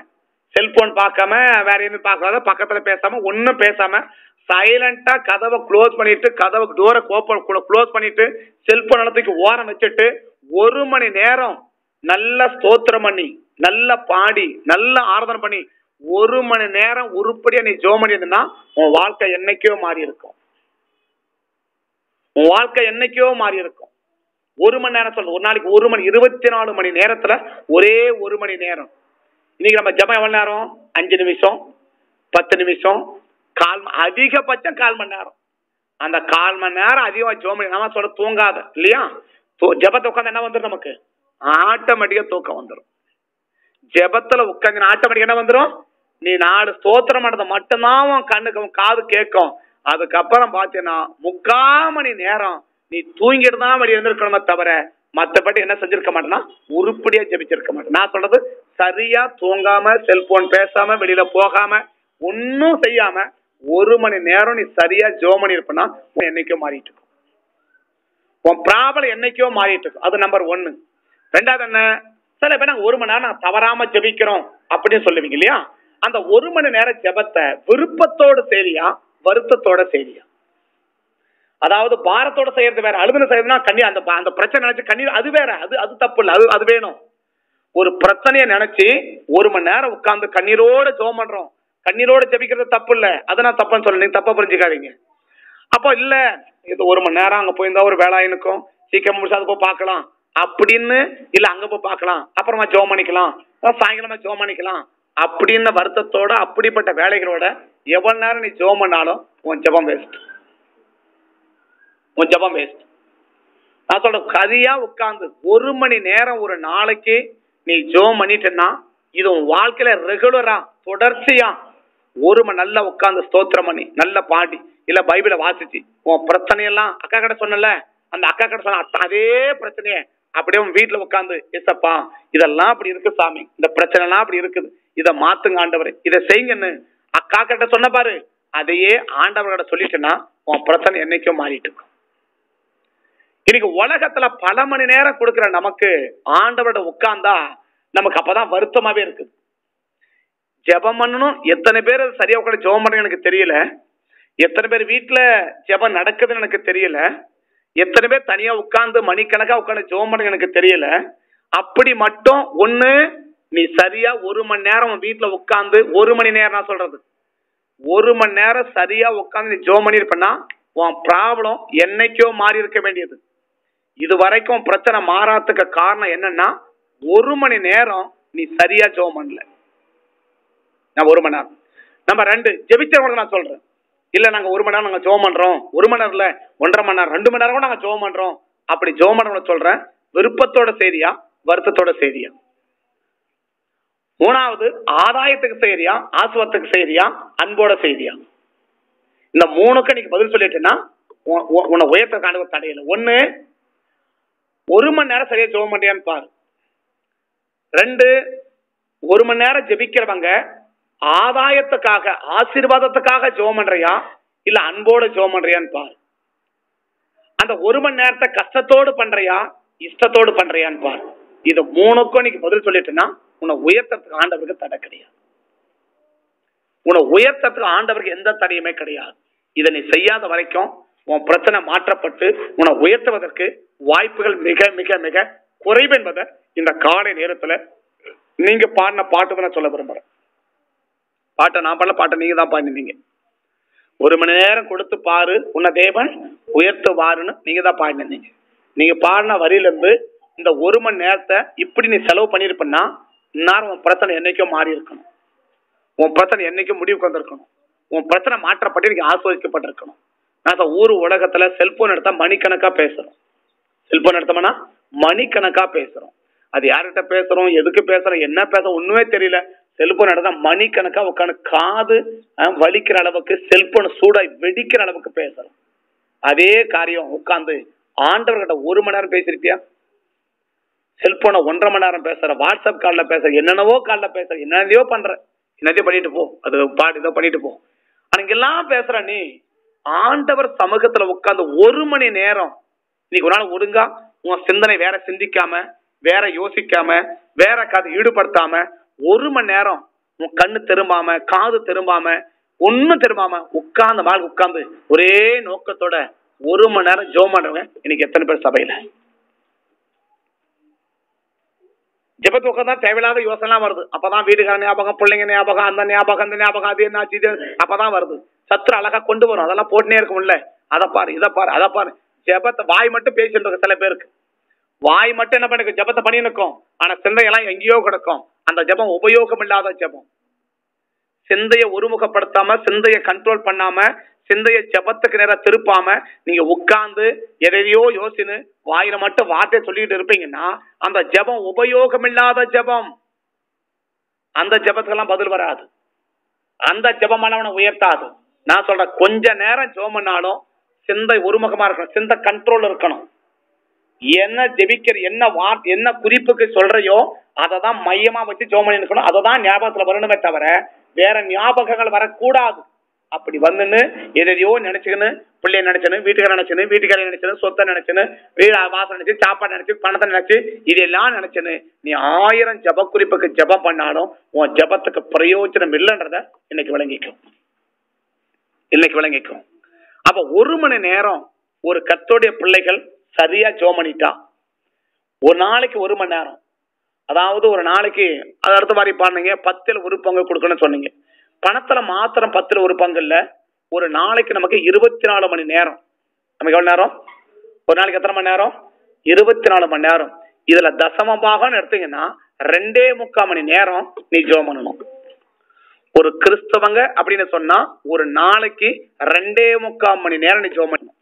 செல்போன் பார்க்காம வேற எதுவும் பார்க்காத பக்கத்துல பேசாம ஒன்னும் பேசாம சைலண்டா கதவை க்ளோஸ் பண்ணிட்டு கதவை டோரை கோப்பன் க்ளோஸ் பண்ணிட்டு செல்போன் நிலத்துக்கு ஓரம் வச்சுட்டு ஒரு மணி நேரம் நல்ல ஸ்தோத்திரம் பண்ணி நல்ல பாடி நல்ல ஆராதனை பண்ணி ஒரு மணி நேரம் உருப்படியா நீ ஜோம் பண்ணியிருந்தனா உன் வாழ்க்கை என்னைக்கோ மாறி இருக்கும் உன் வாழ்க்கை என்னைக்கோ மாறி இருக்கும் ஒரு மணி நேரம் சொல்ல ஒரு நாளைக்கு ஒரு மணி இருபத்தி நாலு மணி நேரத்துல ஒரே ஒரு மணி நேரம். இன்னைக்கு நம்ம ஜபம் எவ்வளவு நேரம்? அஞ்சு நிமிஷம் பத்து நிமிஷம் கால் அதிகபட்சம் கால் மணி நேரம். அந்த கால் மணி நேரம் அதிகமா ஜோம் பண்ணி நம்ம சொல்ல தூங்காத இல்லையா? தூ- ஜெபத்தை உட்காந்து என்ன வந்துடும் நமக்கு? ஆட்டோமேட்டிக்கா தூக்கம் வந்துடும் ஜெபத்துல உட்காந்து ஆட்டோமேட்டிக்கா என்ன வந்துடும் நீ நாலு ஸ்தோத்திரம் பண்ணது மட்டும்தான் உன் கண்ணுக்கு காது கேட்கும். அதுக்கப்புறம் பாத்தீங்கன்னா முக்கால் மணி நேரம் நீ தூங்கிட்டு தான் வழி இருந்திருக்கணுமே தவிர மத்தபடி என்ன செஞ்சிருக்க மாட்டேன்னா உருப்படியா ஜெபிச்சிருக்க மாட்டேன். நான் சொல்றது சரியா தூங்காம செல்போன் பேசாம வெளியில போகாம ஒன்னும் செய்யாம ஒரு மணி நேரம் நீ சரியா ஜோ பண்ணி இருப்பனா என்னைக்கோ மாறிட்டு இருக்கும். உன் ப்ராப்ளம் என்னைக்கோ மாறிட்டு இருக்கும். அது நம்பர் ஒன்னு ரெண்டாவது என்ன? சில பேர் ஒரு மணி நேரம் நான் தவறாம ஜெபிக்கிறோம் அப்படின்னு சொல்லுவீங்க இல்லையா? அந்த ஒரு மணி நேரம் ஜெபத்தை விருப்பத்தோட செய்தியா வருத்தத்தோட செய்தியா அதாவது பாரத்தோட செய்யறது வேற அழுதுன செய்யறதுனா கண்ணீர் அந்த அந்த பிரச்சனை நினைச்சு கண்ணீர் அது வேற அது அது தப்பு இல்லை அது அது வேணும். ஒரு பிரச்சனைய நினைச்சு ஒரு மணி நேரம் உட்கார்ந்து கண்ணீரோட ஜெபம் பண்றோம். கண்ணீரோட ஜெபிக்கிறது தப்பு இல்லை. அதை நான் தப்புன்னு சொல்ல நீங்க தப்பா புரிஞ்சுக்காதீங்க. அப்போ இல்ல இது ஒரு மணி நேரம் அங்க போயிருந்தா ஒரு வேலை இருக்கும் சீக்கிரம் முடிச்சா அது போய் பார்க்கலாம். அப்படின்னு இல்ல அங்க போய் பார்க்கலாம் அப்புறமா ஜோம் பண்ணிக்கலாம் சாயங்காலமா ஜோம் பண்ணிக்கலாம் அப்படின்னு வருத்தத்தோட அப்படிப்பட்ட வேலைகளோட எவ்வளவு நேரம் நீ ஜோம் பண்ணாலும் உன் ஜெபம் வேஸ்ட் உன் ஜெபம் வேஸ்ட் நான் சொல்றேன் கதியா உட்கார்ந்து ஒரு மணி நேரம் ஒரு நாளைக்கு நீ ஜோம் பண்ணிட்டேன்னா இது உன் வாழ்க்கையில ரெகுலரா தொடர்ச்சியா ஒரு மணி நல்லா உட்காந்து ஸ்தோத்திரம் பண்ணி நல்ல பாடி இல்ல பைபிளை வாசிச்சு உன் பிரச்சனையெல்லாம் அக்கா கிட்ட சொன்னல அந்த அக்கா கிட்ட சொன்ன அதே பிரச்சனையை அப்படியே உன் வீட்டுல உட்காந்து எசப்பா இதெல்லாம் அப்படி இருக்கு சாமி. இந்த பிரச்சனை எல்லாம் அப்படி இருக்குது. இதை மாத்துங்க ஆண்டவரே. இதை செய்யுங்கன்னு அக்கா கிட்ட சொன்ன பாரு. அதையே ஆண்டவர்கிட்ட சொல்லிட்டுன்னா உன் பிரச்சனை என்னைக்கும் மாறிட்டு இருக்கும். இன்னைக்கு உலகத்துல பல மணி நேரம் கொடுக்கிற நமக்கு ஆண்டவரோட உட்கார்ந்தா நமக்கு அப்பதான் வருத்தமாவே இருக்குது. ஜெபம் பண்ணணும். எத்தனை பேர் சரியா உட்காந்து ஜெபம் பண்ணுங்க எனக்கு தெரியல. எத்தனை பேர் வீட்டுல ஜெபம் நடக்குதுன்னு எனக்கு தெரியல. எத்தனை பேர் தனியா உட்கார்ந்து மணிக்கணக்கா உட்காந்து ஜோம் பண்ண எனக்கு தெரியல. அப்படி மட்டும் ஒண்ணு நீ சரியா ஒரு மணி நேரம் உன் வீட்டுல உட்காந்து ஒரு மணி நேரம் நான் சொல்றது. ஒரு மணி நேரம் சரியா உட்காந்து நீ ஜோம் பண்ணிருப்பனா உன் ப்ராப்ளம் என்னைக்கோ மாறி இருக்க வேண்டியது. இது வரைக்கும் பிரச்சனை மாறாததுக்கு காரணம் என்னன்னா ஒரு மணி நேரம் நீ சரியா ஜெபம் பண்ணல. நான் ஒரு மணி நேரம். நம்ம ரெண்டு ஜெபிச்சவங்களுக்கு நான் சொல்றேன். இல்ல நாங்க ஒரு மணி நேரம் நாங்க ஜோம் பண்றோம். ஒரு மணி நேரம் இல்ல ஒன்றரை மணி நேரம் ரெண்டு மணி நேரம் கூட நாங்க ஜோம் பண்றோம். அப்படி ஜோம் பண்ண சொல்றேன். விருப்பத்தோட செய்தியா வருத்தத்தோட செய்தியா? மூணாவது ஆதாயத்துக்கு செய்தியா ஆசுவத்துக்கு செய்தியா அன்போட செய்தியா? இந்த மூணுக்கு நீங்க பதில் சொல்லிட்டேன்னா உன்னை உயர்த்த காண்ட தடையில ஒண்ணு ஒரு மணி நேரம் சரியா ஜோம் பண்றியான்னு பாரு. ரெண்டு ஒரு மணி நேரம் ஜெபிக்கிறவங்க ஆதாயத்துக்காக ஆசீர்வாதத்துக்காக ஜெபம் பண்றியா? இல்ல அன்போட ஜெபம் பண்றியான்னு பாரு. அந்த ஒரு மணி நேரத்தை கஷ்டத்தோடு பண்றியா? இஷ்டத்தோடு பண்றியான்னு பாரு. இது மூணுக்கும் நீ பதில் சொல்லிட்டுன்னா உன்னை உயர்த்தத்துக்கு ஆண்டவருக்கு தடை கிடையாது. உன்னை உயர்த்தத்துக்கு ஆண்டவருக்கு எந்த தடையுமே கிடையாது. இதை நீ செய்யாத வரைக்கும் உன் பிரச்சனை மாற்றப்பட்டு உன்னை உயர்த்துவதற்கு வாய்ப்புகள் மிக மிக மிக குறைவு என்பதை இந்த காலை நேரத்துல நீங்க பாடின பாட்டு நான் சொல்ல விரும்புறேன். பாட்டை நான் பாடல பாட்டை நீங்க தான் பாடினீங்க. ஒரு மணி நேரம் கொடுத்து பாரு உன்னை தேவன் உயர்த்து வாருன்னு நீங்க தான் பாடினீங்க. நீங்க பாடின வரியில இருந்து இந்த ஒரு மணி நேரத்தை இப்படி நீ செலவு பண்ணியிருப்பன்னா இந்நேரம் உன் பிரச்சனை என்னைக்கும் மாறி இருக்கணும் உன் பிரச்சனை என்னைக்கும் முடிவுக்கு வந்திருக்கணும். உன் பிரச்சனை மாற்றப்பட்டு நீங்க ஆஸ்வதிக்கப்பட்டிருக்கணும். நான் ஊர் உலகத்துல செல்போன் எடுத்தா மணிக்கணக்கா பேசுறோம். செல்போன் எடுத்தோம்னா மணிக்கணக்கா பேசுறோம். அது யார்கிட்ட பேசுறோம் எதுக்கு பேசுறோம் என்ன பேச ஒண்ணுமே தெரியல. செல்போன் எடுத்தா மணிக்கணக்கா உட்காந்து காது வலிக்கிற அளவுக்கு செல்போன் சூடாய் வெடிக்கிற அளவுக்கு பேசுறோம் அதே காரியம் உட்காந்து ஆண்டவர்கிட்ட ஒரு மணி நேரம் பேசிருப்பியா செல்போனை ஒன்றரை மணி நேரம் பேசுற வாட்ஸ்அப் காலில் பேசுற என்னென்னவோ காலில் பேசுற என்னதையோ பண்ற. என்னதையோ பண்ணிட்டு போ அது பாட்டு இதோ பண்ணிட்டு போ. ஆனா எல்லாம் பேசுற நீ ஆண்டவர் சமூகத்துல உட்காந்து ஒரு மணி நேரம் இன்னைக்கு ஒரு நாள் ஒழுங்கா உன் சிந்தனை வேற சிந்திக்காம வேற யோசிக்காம வேற கதை ஈடுபடுத்தாம ஒரு மணி நேரம் உன் கண்ணு திரும்பாம காது திரும்பாம ஒண்ணும் திரும்பாம உட்கார்ந்து வாழ் உட்கார்ந்து ஒரே நோக்கத்தோட ஒரு மணி நேரம் ஜோம் பண்றவங்க இன்னைக்கு எத்தனை பேர் சபையில? ஜெபத்து தான் தேவையில்லாத யோசனைலாம் வருது. அப்பதான் வீடுகார ஞாபகம் பிள்ளைங்க ஞாபகம் அந்த ஞாபகம் அந்த ஞாபகம் அது என்னாச்சு இது அப்பதான் வருது. சத்துரு அழகா கொண்டு வரும். அதெல்லாம் போட்டுனே இருக்கும்ல அதை பாரு இதை பாரு அதை பாரு. ஜபத்தை வாய் மட்டும் பேசிட்டு இருக்கு சில பேருக்கு. வாய் மட்டும் என்ன பண்ணிருக்கும் ஜபத்தை பண்ணி நிற்கும். ஆனா சிந்தையெல்லாம் எங்கேயோ கிடக்கும். அந்த ஜெபம் உபயோகம் இல்லாத ஜெபம். சிந்தையை ஒருமுகப்படுத்தாம சிந்தையை கண்ட்ரோல் பண்ணாம சிந்தையை ஜெபத்துக்கு நேரம் திருப்பாம நீங்க உட்கார்ந்து எதையோ யோசின்னு வாயில மட்டும் வார்த்தை சொல்லிட்டு இருப்பீங்கன்னா அந்த ஜெபம் உபயோகம் இல்லாத ஜெபம். அந்த ஜெபத்துக்கெல்லாம் பதில் வராது. அந்த ஜெபமானவனை உயர்த்தாது. நான் சொல்றேன் கொஞ்ச நேரம் ஜெபம் பண்ணாலும் சிந்தை ஒருமுகமா இருக்கணும். சிந்தை கண்ட்ரோல் இருக்கணும். என்ன ஜெபிக்கிற என்ன வார் என்ன குறிப்புக்கு சொல்றையோ அதை தான் மையமா வச்சு ஜோமணி பண்ணி இருக்கணும் அதை தான் ஞாபகத்துல வரணுமே தவிர வேற ஞாபகங்கள் வரக்கூடாது. அப்படி வந்துன்னு எதையோ நினைச்சுக்கணும் பிள்ளைய நினைச்சனு வீட்டுக்கார நினைச்சனு வீட்டுக்கார நினைச்சனு சொத்தை நினைச்சனு வீடு வாசல் நினைச்சு சாப்பாடு நினைச்சு பணத்தை நினைச்சு இதெல்லாம் நினைச்சனு நீ ஆயிரம் ஜப குறிப்புக்கு ஜெபம் பண்ணாலும் உன் ஜெபத்துக்கு பிரயோஜனம் இல்லைன்றத இன்னைக்கு விளங்கிக்கும். இன்னைக்கு விளங்கிக்கும். அப்ப ஒரு மணி நேரம் ஒரு கத்தோடைய பிள்ளைகள் சரியா ஜோம் பண்ணிட்டா ஒரு நாளைக்கு ஒரு மணி நேரம். அதாவது ஒரு நாளைக்கு அது அடுத்த மாதிரி பாருங்க பத்தில் ஒரு பங்கு கொடுக்கணும்னு சொன்னீங்க. பணத்துல மாத்திரம் பத்துல ஒரு பங்கு இல்ல. ஒரு நாளைக்கு நமக்கு இருபத்தி நாலு மணி நேரம். நமக்கு எவ்வளவு நேரம்? ஒரு நாளைக்கு எத்தனை மணி நேரம்? இருபத்தி நாலு மணி நேரம். இதுல தசம பாகம்னு எடுத்தீங்கன்னா ரெண்டே முக்கால் மணி நேரம் நீ ஜோம் பண்ணணும். ஒரு கிறிஸ்தவங்க அப்படின்னு சொன்னா ஒரு நாளைக்கு ரெண்டே முக்கால் மணி நேரம் நீ ஜோம் பண்ணணும்.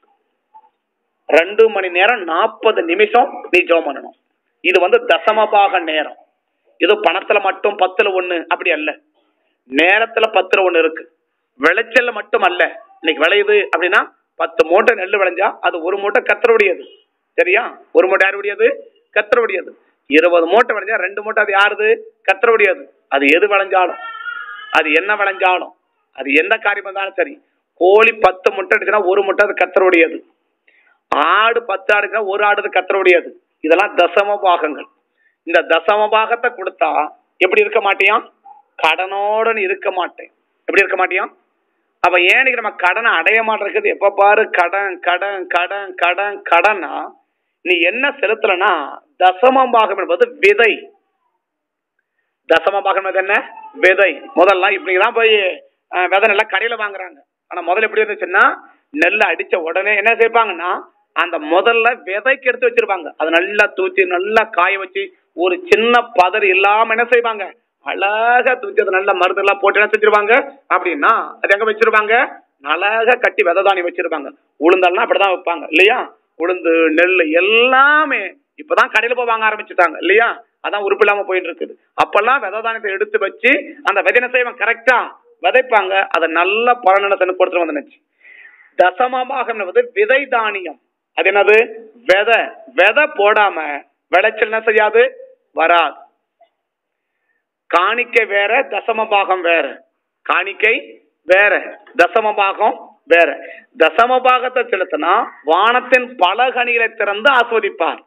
ரெண்டு மணி நேரம் நாற்பது நிமிஷம் நீ ஜோம் பண்ணணும். இது வந்து தசமபாக நேரம். இது பணத்துல மட்டும் பத்துல ஒண்ணு அப்படி அல்ல. நேரத்துல பத்துல ஒண்ணு இருக்கு. விளைச்சல்ல மட்டும் அல்ல. இன்னைக்கு விளையுது அப்படின்னா பத்து மூட்டை நெல் விளைஞ்சா அது ஒரு மூட்டை கத்தருடையது. சரியா? ஒரு மூட்டை யாருடையது கத்தருடையது. இருபது மூட்டை விளைஞ்சா ரெண்டு மூட்டை அது யாருது? கத்தருடையது. அது எது விளைஞ்சாலும். அது என்ன விளைஞ்சாலும். அது எந்த காரியம் இருந்தாலும் சரி. கோழி பத்து முட்டை அடிச்சுன்னா ஒரு முட்டை அது கத்தருடையது. ஆடு பத்து ஆடுங்க ஒரு ஆடு கத்தருடையது இதெல்லாம் தசம பாகங்கள். இந்த தசம பாகத்தை கொடுத்தா எப்படி இருக்க மாட்டியான் கடனோட நீ இருக்க மாட்டேன். எப்படி இருக்க மாட்டியான் அப்ப ஏன் நம்ம கடனை அடைய மாட்டேங்கிறது எப்ப பாரு கடன் கடன் கடன் கடன் கடனா நீ என்ன செலுத்தலனா தசமம் பாகம் என்பது விதை. தசம பாகம் என்ன? விதை. முதல்ல இப்படிதான் போய் விதை நல்லா கடையில வாங்குறாங்க. ஆனா முதல்ல எப்படி இருந்துச்சுன்னா நெல்லை அடிச்ச உடனே என்ன செய்ப்பாங்கன்னா அந்த முதல்ல விதைக்கு எடுத்து வச்சிருப்பாங்க. அதை நல்லா தூச்சி நல்லா காய வச்சு ஒரு சின்ன பதர் இல்லாம என்ன செய்வாங்க? அழகா தூச்சி அதை நல்லா மருந்து எல்லாம் போட்டு என்ன செஞ்சிருவாங்க? அப்படின்னா அது எங்க வச்சிருப்பாங்க? அழகா கட்டி விதை தானி வச்சிருப்பாங்க. உளுந்தெல்லாம் அப்படிதான் வைப்பாங்க இல்லையா? உளுந்து நெல் எல்லாமே இப்பதான் கடையில போய் வாங்க ஆரம்பிச்சுட்டாங்க இல்லையா? அதான் உறுப்பு இல்லாம போயிட்டு இருக்குது. அப்பெல்லாம் விதை தானியத்தை எடுத்து வச்சு அந்த விதைனை செய்வாங்க? கரெக்டா விதைப்பாங்க. அதை நல்ல பலனிடத்தை கொடுத்துட்டு வந்துச்சு தசமமாக என்பது விதை தானியம். அது என்னது? விதை. விதை போடாம விளைச்சல் என்ன செய்யாது? வராது. காணிக்கை வேற தசம பாகம் வேற. காணிக்கை வேற தசம பாகம் வேற. தசம பாகத்தை செலுத்தினா வானத்தின் பல கனிகளை திறந்து ஆஸ்வதிப்பார்.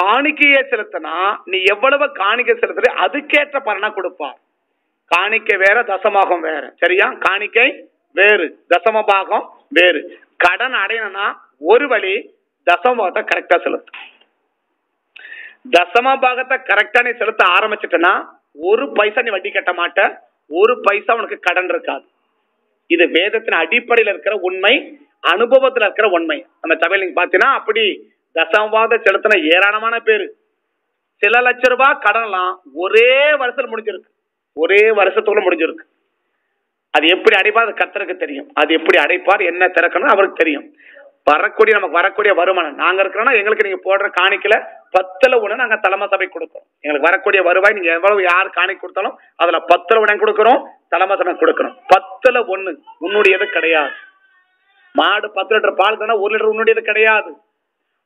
காணிக்கையை செலுத்தினா நீ எவ்வளவு காணிக்கை செலுத்துற அதுக்கேற்ற பலனை கொடுப்பார். காணிக்கை வேற தசமாகம் வேற. சரியா? காணிக்கை வேறு தசம பாகம் வேறு. கடன் அடையணும்னா ஒரு வழி தசம பாகத்தை கரெக்டா செலுத்து. தசம பாகத்தை கரெக்டா நீ செலுத்த ஆரம்பிச்சிட்டனா ஒரு பைசா நீ வட்டி கட்ட மாட்ட ஒரு பைசா உனக்கு கடன் இருக்காது. இது வேதத்தின் அடிப்படையில் இருக்கிற உண்மை அனுபவத்துல இருக்கிற உண்மை. நம்ம தமிழ் நீங்க பாத்தீங்கன்னா அப்படி தசமபாத செலுத்தின ஏராளமான பேரு. சில லட்ச ரூபாய் கடன்லாம் ஒரே வருஷத்துல முடிஞ்சிருக்கு. ஒரே வருஷத்துக்குள்ள முடிஞ்சிருக்கு. அது எப்படி அடைப்பார் அது கத்தருக்கு தெரியும். அது எப்படி அடைப்பார் என்ன திறக்கணும் அவருக்கு தெரியும். வரக்கூடிய நமக்கு வரக்கூடிய வருமானம். நாங்க இருக்கிறோம்னா எங்களுக்கு நீங்க போடுற காணிக்கல பத்துல ஒண்ணு நாங்க தலைமை சபை கொடுக்கிறோம். எங்களுக்கு வரக்கூடிய வருவாய் நீங்க எவ்வளவு யார் காணிக்கை கொடுத்தாலும் அதுல பத்துல ஒண்ணு கொடுக்கிறோம் தலைமை சபை கொடுக்கிறோம். பத்துல ஒண்ணு உன்னுடையது கிடையாது. மாடு பத்து லிட்டர் பால் தானே ஒரு லிட்டர் உன்னுடையது கிடையாது.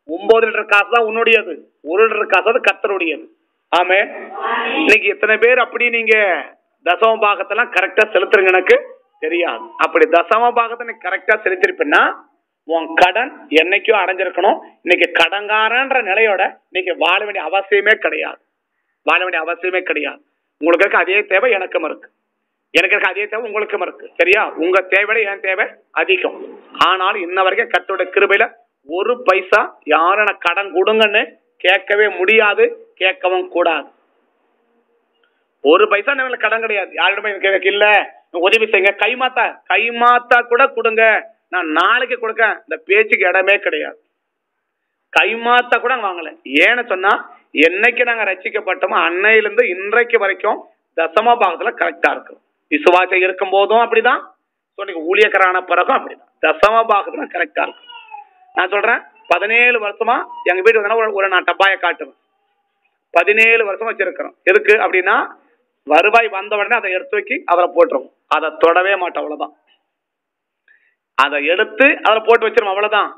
ஒன்பது லிட்டர் காசு தான் உன்னுடையது. ஒரு லிட்டர் காசு அது கத்தருடையது. ஆமே இன்னைக்கு எத்தனை பேர் அப்படி நீங்க தசம பாகத்தெல்லாம் கரெக்டா செலுத்துறங்க எனக்கு தெரியாது. அப்படி தசம பாகத்தை நீ கரெக்டா செலுத்திருப்பேன்னா உன் கடன் என்னைக்கும் அடைஞ்சிருக்கணும். இன்னைக்கு கடங்காரன்ற நிலையோட இன்னைக்கு வாழ வேண்டிய அவசியமே கிடையாது. வாழ வேண்டிய அவசியமே கிடையாது. உங்களுக்கு இருக்க அதே தேவை எனக்கும் இருக்கு. எனக்கு இருக்க அதே தேவை உங்களுக்கும் இருக்கு. சரியா? உங்க தேவையோட என் தேவை அதிகம். ஆனால் இன்ன வரைக்கும் கத்தோட கிருபையில ஒரு பைசா யாரும் எனக்கு கடன் கொடுங்கன்னு கேட்கவே முடியாது கேட்கவும் கூடாது. ஒரு பைசா நம்மளுக்கு கடன் கிடையாது. யாரிடமே எனக்கு இல்ல. உதவி செய்யுங்க. கைமாத்தா கைமாத்தா கூட கொடுங்க. நான் நாளைக்கு கொடுக்க இந்த பேச்சுக்கு இடமே கிடையாது. கைமாத்தா கூட வாங்கல. ஏன்னு சொன்னா என்னைக்கு நாங்க ரசிக்கப்பட்டோமோ அன்னையிலிருந்து இன்றைக்கு வரைக்கும் தசம பாகத்துல கரெக்டா இருக்கும். விசுவாச இருக்கும் போதும் அப்படிதான் ஸோ நீங்க ஊழியக்கரான பிறகும் அப்படிதான். தசம பாகத்துல கரெக்டா இருக்கும். நான் சொல்றேன் பதினேழு வருஷமா எங்க வீட்டு வந்தா ஒரு- ஒரு நான் டப்பாய காட்டுவேன். பதினேழு வருஷம் வச்சிருக்கிறோம். எதுக்கு அப்படின்னா வருவாய் வந்த உடனே அதை எடுத்து வைக்கி அவரை போட்டுருவோம். அதை தொடவே மாட்டோம் அவ்வளவுதான். அதை எடுத்து அதில் போட்டு வச்சிருவோம் அவ்வளவுதான்.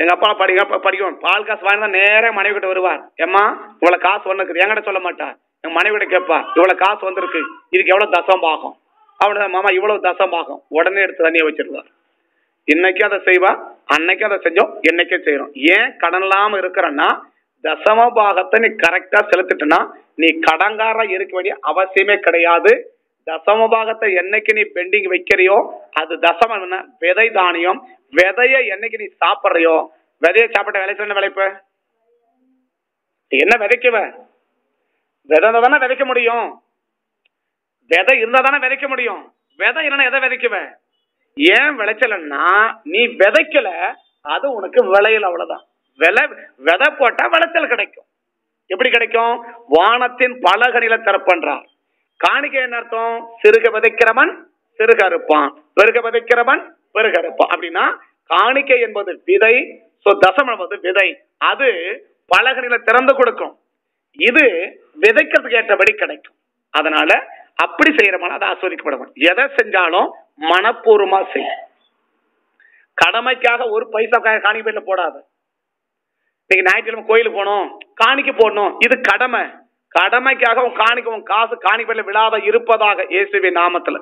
எங்க அப்பா படிக்க படிக்கும் பால் காசு வாங்கினா நேராக மனைவி கிட்ட வருவார். ஏம்மா இவ்வளவு காசு வந்துருக்குது. என்கிட்ட சொல்ல மாட்டார். எங்கள் மனைவி கிட்ட கேட்பா இவ்வளவு காசு வந்திருக்கு. இதுக்கு எவ்வளவு தசம் பாகம்? அவனு மாமா இவ்வளவு தசம் பாகம். உடனே எடுத்து தண்ணியை வச்சிருவார். இன்னைக்கும் அதை செய்வா அன்னைக்கும் அதை செஞ்சோம் என்னைக்கே செய்யறோம். ஏன் கடன் இல்லாமல் இருக்கிறன்னா தசம பாகத்தை நீ கரெக்டாக செலுத்திட்டுனா நீ கடங்காரா இருக்க வேண்டிய அவசியமே கிடையாது. தசம பாகத்தை என்னைக்கு நீ பெண்டிங் வைக்கிறியோ அது தசமம் என்ன? விதை தானியம். விதைய என்னைக்கு நீ சாப்பிடுறியோ? விதைய சாப்பிட்ட விளைச்சல் என்ன விளைப்ப? என்ன விதைக்குவ விதை தானே விதைக்க முடியும். விதை இருந்தா தானே விதைக்க முடியும். விதை இல்லைன்னா எதை விதைக்குவ ஏன் விளைச்சலன்னா நீ விதைக்கல அது உனக்கு விளையல அவ்வளவுதான். விலை விதை போட்டா விளைச்சல் கிடைக்கும். எப்படி கிடைக்கும்? வானத்தின் பலகனில திறப்பன்றார் காணிக்கை என்ன அர்த்தம்? சிறுக விதைக்கிறவன் சிறுக அறுப்பான் பெருக விதைக்கிறவன் பெருகறுப்பான். அப்படின்னா காணிக்கை என்பது விதை சோ தசம் என்பது விதை. அது பலகனில திறந்து கொடுக்கும். இது விதைக்கிறதுக்கு ஏற்றபடி கிடைக்கும். அதனால அப்படி செய்யறமான அதை ஆஸ்வதிக்கப்படணும் எதை செஞ்சாலும் மனப்பூர்வமா செய். கடமைக்காக ஒரு பைசா காணிக்கையில காணிக்கை இன்னைக்கு ஞாயிற்றுக்கிழமை கோயிலுக்கு போகணும் காணிக்கை போடணும். இது கடமை. கடமைக்காக உன் காணிக்க உன் காசு காணிக்கை விழாத இருப்பதாக இயேசுவி நாமத்துல.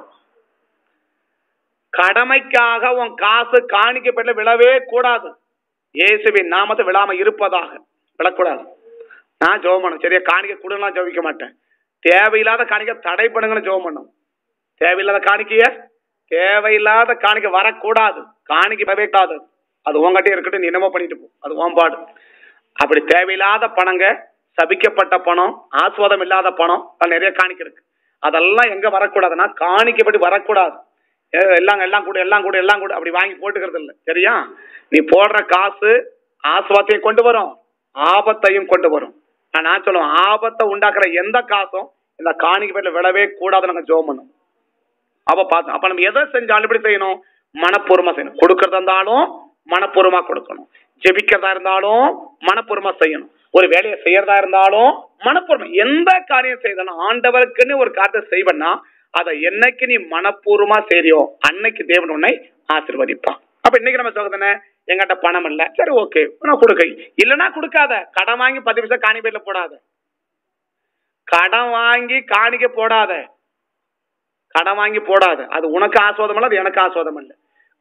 கடமைக்காக உன் காசு காணிக்க பெற்ற விழவே கூடாது. இயேசுவின் நாமத்தை விழாம இருப்பதாக விழக்கூடாது. நான் ஜோம் பண்ணும் சரியா? காணிக்கை கொடுங்கலாம் ஜோபிக்க மாட்டேன். தேவையில்லாத காணிக்கை தடை பண்ணுங்கன்னு ஜோம் பண்ணும் தேவையில்லாத காணிக்கைய? தேவையில்லாத காணிக்கை வரக்கூடாது. காணிக்க வரவே கூடாது அது உங்ககிட்ட இருக்கட்டும். நீ என்னமோ பண்ணிட்டு போ. அது ஓம்பாடு அப்படி தேவையில்லாத பணங்க சபிக்கப்பட்ட பணம் ஆஸ்வாதம் இல்லாத பணம் நிறைய காணிக்க இருக்கு அதெல்லாம் எங்க வரக்கூடாதுன்னா காணிக்கப்படி வரக்கூடாது. எல்லாம் எல்லாம் கூட எல்லாம் கூட எல்லாம் கூட. அப்படி வாங்கி போட்டுக்கிறது இல்லை. சரியா? நீ போடுற காசு ஆஸ்வாத்தையும் கொண்டு வரும் ஆபத்தையும் கொண்டு வரும். நான் சொல்லுவேன் ஆபத்தை உண்டாக்குற எந்த காசும் இந்த காணிக்கு பேர்ல விழவே கூடாது நாங்க ஜோம் பண்ணும் அப்ப பார்த்தோம் அப்ப நம்ம எதை செஞ்சாலும் எப்படி செய்யணும்? மனப்பூர்வமா செய்யணும். கொடுக்கறதா இருந்தாலும் மனப்பூர்வமா கொடுக்கணும். ஜெபிக்கிறதா இருந்தாலும் மனப்பூர்வமா செய்யணும். ஒரு வேலையை செய்யறதா இருந்தாலும் மனப்பூர்வம் எந்த காரியம் செய்தாலும் ஆண்டவருக்குன்னு ஒரு காரியத்தை செய்வனா அதை என்னைக்கு நீ மனப்பூர்வமா செய்யோ அன்னைக்கு தேவன் உன்னை ஆசீர்வதிப்பான் அப்ப இன்னைக்கு நம்ம சொல்றது எங்கிட்ட பணம் இல்ல. சரி ஓகே. நான் கொடுக்க. இல்லைன்னா கொடுக்காத. கடன் வாங்கி பத்து பைசா காணி பேர்ல போடாத. கடன் வாங்கி காணிக்க போடாத. கடன் வாங்கி போடாத. அது உனக்கு ஆஸ்வாதம் இல்லை அது எனக்கு ஆஸ்வாதம் இல்ல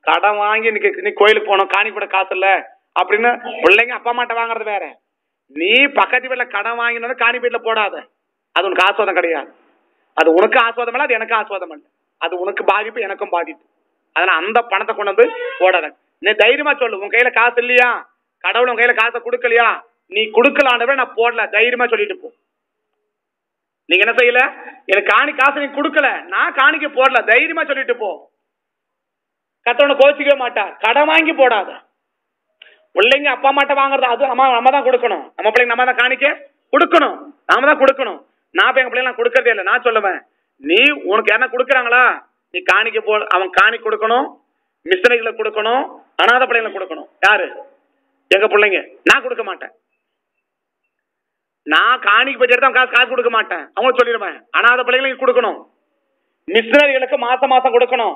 கடன் வாங்கி இன்னைக்கு நீ கோயிலுக்கு போனோம் காணி போட காசு இல்லை. அப்படின்னு பிள்ளைங்க அப்பா அம்மாட்ட வாங்குறது வேற. நீ பக்கத்து வீட்டுல கடன் வாங்கினது காணி வீட்டில் போடாத. அது உனக்கு ஆஸ்வாதம் கிடையாது. அது உனக்கு ஆஸ்வாதம் இல்லை அது எனக்கு ஆஸ்வாதம் இல்ல அது உனக்கு பாதிப்பு எனக்கும் பாதிப்பு. அதனால அந்த பணத்தை கொண்டு வந்து போடாத. நீ தைரியமா சொல்லு உன் கையில காசு இல்லையா? கடவுள் உன் கையில காசை கொடுக்கலையா? நீ கொடுக்கலான்றவே நான் போடல தைரியமா சொல்லிட்டு போ. நீங்க என்ன செய்யல? எனக்கு காணி காசு நீ கொடுக்கல. நான் காணிக்க போடல தைரியமா சொல்லிட்டு போ. கத்தவனை கோச்சிக்கவே மாட்டா கடன் வாங்கி போடாத. பிள்ளைங்க அப்பா அம்மாட்ட வாங்குறது அது நம்ம நம்ம தான் கொடுக்கணும். நம்ம பிள்ளைங்க நம்ம தான் காணிக்க கொடுக்கணும். நாம தான் கொடுக்கணும். நான் இப்ப எங்க பிள்ளைங்க கொடுக்கறதே இல்லை. நான் சொல்லுவேன். நீ உனக்கு என்ன கொடுக்குறாங்களா? நீ காணிக்க போ அவன் காணி கொடுக்கணும். மிஷினரிகளை கொடுக்கணும். அனாத பிள்ளைங்களை கொடுக்கணும். யாரு? எங்க பிள்ளைங்க. நான் கொடுக்க மாட்டேன். நான் காணிக்கு பட்ஜெட் எடுத்தா காசு காசு கொடுக்க மாட்டேன். அவங்களுக்கு சொல்லிடுவேன். அனாத பிள்ளைங்களுக்கு கொடுக்கணும். மிஷினரிகளுக்கு மாசம் மாசம் கொடுக்கணும்.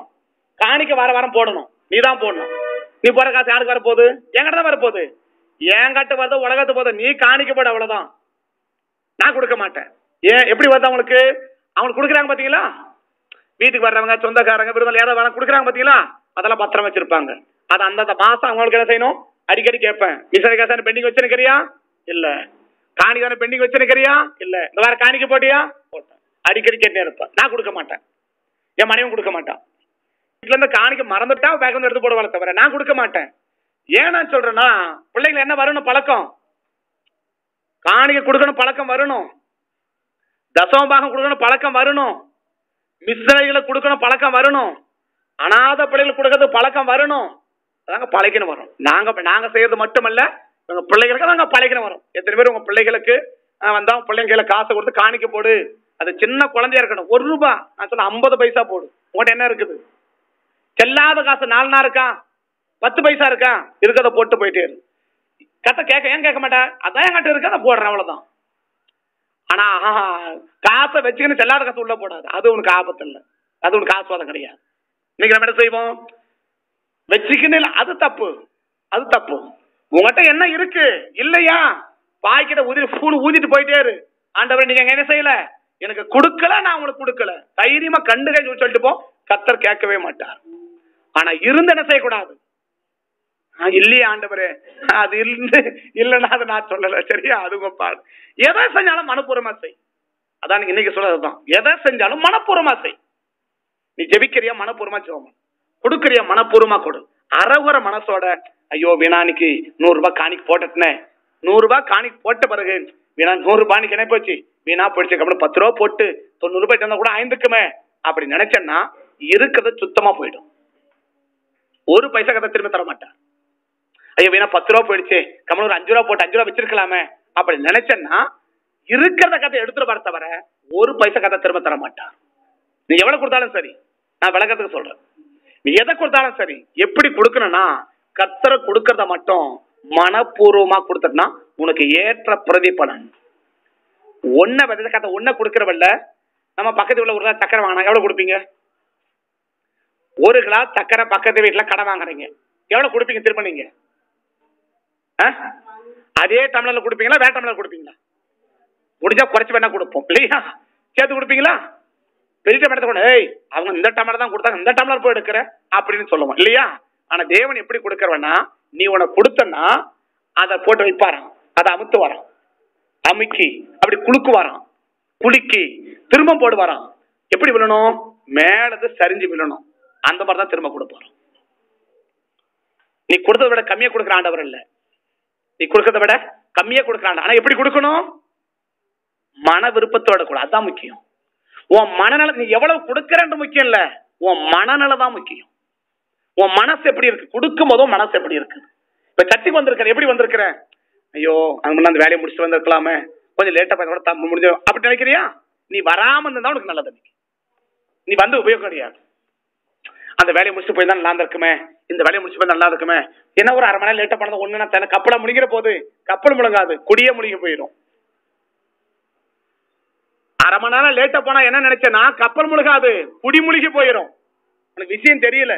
காணிக்க வார வாரம் போடணும். நீ தான் போடணும். நீ போற காசு யாருக்கு வரப்போகுது? என்கிட்ட தான் வரப்போகுது என்கிட்ட வருது உலகத்து போத நீ காணிக்கப்பட அவ்வளவுதான். நான் கொடுக்க மாட்டேன். ஏன்? எப்படி வருது அவங்களுக்கு? அவங்களுக்கு கொடுக்குறாங்க பாத்தீங்களா வீட்டுக்கு வர்றவங்க சொந்தக்காரங்க விருந்தாளி யாராவது வர கொடுக்குறாங்க பாத்தீங்களா அதெல்லாம் பத்திரம் வச்சிருப்பாங்க. அது அந்தந்த மாசம் அவங்களுக்கு என்ன செய்யணும்? அடிக்கடி கேட்பேன். மிசரி காசான பெண்டிங் வச்சிருக்கிறியா இல்ல. காணி தானே பெண்டிங் வச்சிருக்கிறியா இல்ல. இந்த வேற காணிக்க போட்டியா? போட்டேன். அடிக்கடி கேட்டே இருப்பேன். நான் கொடுக்க மாட்டேன். என் மனைவி கொடுக்க மாட்டான் வீட்டுல இருந்து காணிக்க மறந்துட்டா பேக் வந்து எடுத்து போடுவாங்க தவிர நான் கொடுக்க மாட்டேன். ஏன் நான் சொல்றேன்னா பிள்ளைங்களை என்ன வரணும்? பழக்கம். காணிக்க கொடுக்கணும் பழக்கம் வரணும். தசம பாகம் கொடுக்கணும் பழக்கம் வரணும். மிஸ்ரைகளை கொடுக்கணும் பழக்கம் வரணும். அனாதை பிள்ளைகளுக்கு கொடுக்கறது பழக்கம் வரணும். அதாங்க பழகின்னு வரும். நாங்க நாங்க செய்யறது மட்டுமல்ல உங்க பிள்ளைகளுக்கு நாங்க பழகின்னு வரோம். எத்தனை பேர் உங்க பிள்ளைகளுக்கு வந்தா உங்க பிள்ளைங்க கையில காசை கொடுத்து காணிக்க போடு. அது சின்ன குழந்தையா இருக்கணும் ஒரு ரூபா நான் சொன்ன ஐம்பது பைசா போடு. உங்கள்கிட்ட என்ன இருக்குது? செல்லாத காசு நாலு நாள் இருக்கான் பத்து பைசா இருக்கான் இருக்கிறத போட்டு போயிட்டே இரு. கத்த கேட்க ஏன் கேட்க மாட்டேன் அதான் என்கிட்ட இருக்கு அதை போடுறேன் அவ்வளோதான் ஆனா ஆஹா, காசை வச்சுக்கின்னு செல்லாத காசு உள்ள போடாது. அது உனக்கு ஆபத்து இல்லை. அது உனக்கு ஆஸ்வாதம் கிடையாது. இன்னைக்கு நம்ம என்ன செய்வோம்? வச்சுக்கின்னு அது தப்பு. அது தப்பு. உங்ககிட்ட என்ன இருக்கு? இல்லையா? பாய்க்கிட்ட ஊதி பூணு ஊதிட்டு போயிட்டே இரு. ஆண்டவர் நீங்க என்ன செய்யல? எனக்கு கொடுக்கல நான் உங்களுக்கு கொடுக்கல. தைரியமா கண்டு கை சொல்லிட்டு போ. கத்தர் கேட்கவே மாட்டார். ஆனா இருந்து என்ன செய்யக்கூடாது இல்லையே ஆண்டவரே. அது இருந்து இல்லைன்னா அதை நான் சொல்லல. சரியா? அது பாடு. எதை செஞ்சாலும் மனப்பூர்வமா செய். அதான் நீங்க இன்னைக்கு சொல்றதுதான். எதை செஞ்சாலும் மனப்பூர்வமா செய். நீ ஜெபிக்கிறியா? மனப்பூர்வமா ஜெபம். கொடுக்கறியா? மனப்பூர்வமா கொடு. அறகுற மனசோட ஐயோ வீணானிக்கு நூறு ரூபாய் காணிக்கு போட்டதுனே நூறு ரூபாய் காணிக்கு போட்ட பிறகு வீணா நூறு ரூபாய்க்கு என்ன போச்சு? வீணா போயிடுச்சு அப்புறம் பத்து ரூபா போட்டு தொண்ணூறு ரூபாய் இருந்தா கூட ஐந்துக்குமே. அப்படி நினைச்சேன்னா இருக்கிறது சுத்தமா போயிடும். ஒரு பைசா கதை திரும்ப தர மாட்டார் ஐயோ வேணா பத்து ரூபா போயிடுச்சு. கமல் ஒரு அஞ்சு ரூபா போட்டு அஞ்சு ரூபா வச்சிருக்கலாமே. அப்படி நினைச்சேன்னா இருக்கிறத கதை எடுத்துட்டு வர தவிர ஒரு பைசா கதை திரும்ப தர மாட்டார் நீ எவ்வளவு கொடுத்தாலும் சரி நான் விளக்கத்துக்கு சொல்றேன். நீ எதை கொடுத்தாலும் சரி எப்படி கொடுக்கணும்னா கத்தரை கொடுக்கறத மட்டும் மனப்பூர்வமா கொடுத்தனா உனக்கு ஏற்ற பிரதிபலன். ஒன்ன வித கதை ஒன்ன கொடுக்கறவல்ல. நம்ம பக்கத்து உள்ள ஒரு சக்கரை வாங்கினா எவ்வளவு கொடுப்பீங்க? ஒரு கிலோ சக்கரை பக்கத்து வீட்டில் கடை வாங்குறீங்க. எவ்வளோ கொடுப்பீங்க திரும்ப நீங்க? ஆ? அதே தமிழில் கொடுப்பீங்களா வேற தமிழில் கொடுப்பீங்களா? முடிஞ்சா குறைச்சி வேணா கொடுப்போம். இல்லையா? சேர்த்து கொடுப்பீங்களா? பெரிய டம்ளர் கொண்டு ஏய் அவங்க இந்த டம்ளர் தான் கொடுத்தாங்க இந்த டம்ளர் போய் எடுக்கிற? அப்படின்னு சொல்லுவோம். இல்லையா? ஆனா தேவன் எப்படி கொடுக்கறவனா நீ உனக்கு கொடுத்தனா அதை போட்டு வைப்பாராம். அதை அமுத்து வரான் அமுக்கி அப்படி குலுக்கு வரான் குலுக்கி திரும்ப போடு வரான் எப்படி விழணும்? மேலது சரிஞ்சு விழணும். அந்த மாதிரி தான் திரும்ப போறோம் நீ கொடுத்ததை விட கம்மியா கொடுக்குற ஆண்டவர் இல்ல. நீ கொடுக்கறத விட கம்மியா கொடுக்குற ஆனா எப்படி கொடுக்கணும்? மன விருப்பத்தோட கூட. அதான் முக்கியம். உன் மனநல நீ எவ்வளவு கொடுக்கறன்ற முக்கியம் இல்ல. உன் மனநல தான் முக்கியம். உன் மனசு எப்படி இருக்கு? கொடுக்கும் போதும் மனசு எப்படி இருக்கு? இப்ப சர்ச்சைக்கு வந்திருக்கிற எப்படி வந்திருக்கிற? ஐயோ அங்க முன்ன அந்த வேலையை முடிச்சுட்டு வந்திருக்கலாமே. கொஞ்சம் லேட்டா பண்ண தப்பு அப்படி நினைக்கிறியா? நீ வராம இருந்தா உனக்கு நல்லது நீ வந்து உபயோகம் கிடையாது. அந்த வேலையை முடிச்சுட்டு போயிருந்தா தான் நல்லா இருக்குமே இந்த வேலையை முடிச்சு போய் நல்லா இருக்குமே. என்ன ஒரு அரை மணி நேரம் லேட்டா பண்ணது ஒண்ணு நான் தன கப்பலை முடிக்கிற போது கப்பல் முழுங்காது குடியே முழுகி போயிடும். அரை மணி நேரம் லேட்டா போனா என்ன நினைச்சேன்னா கப்பல் முழுகாது குடி முழுகி போயிடும். உனக்கு விஷயம் தெரியல.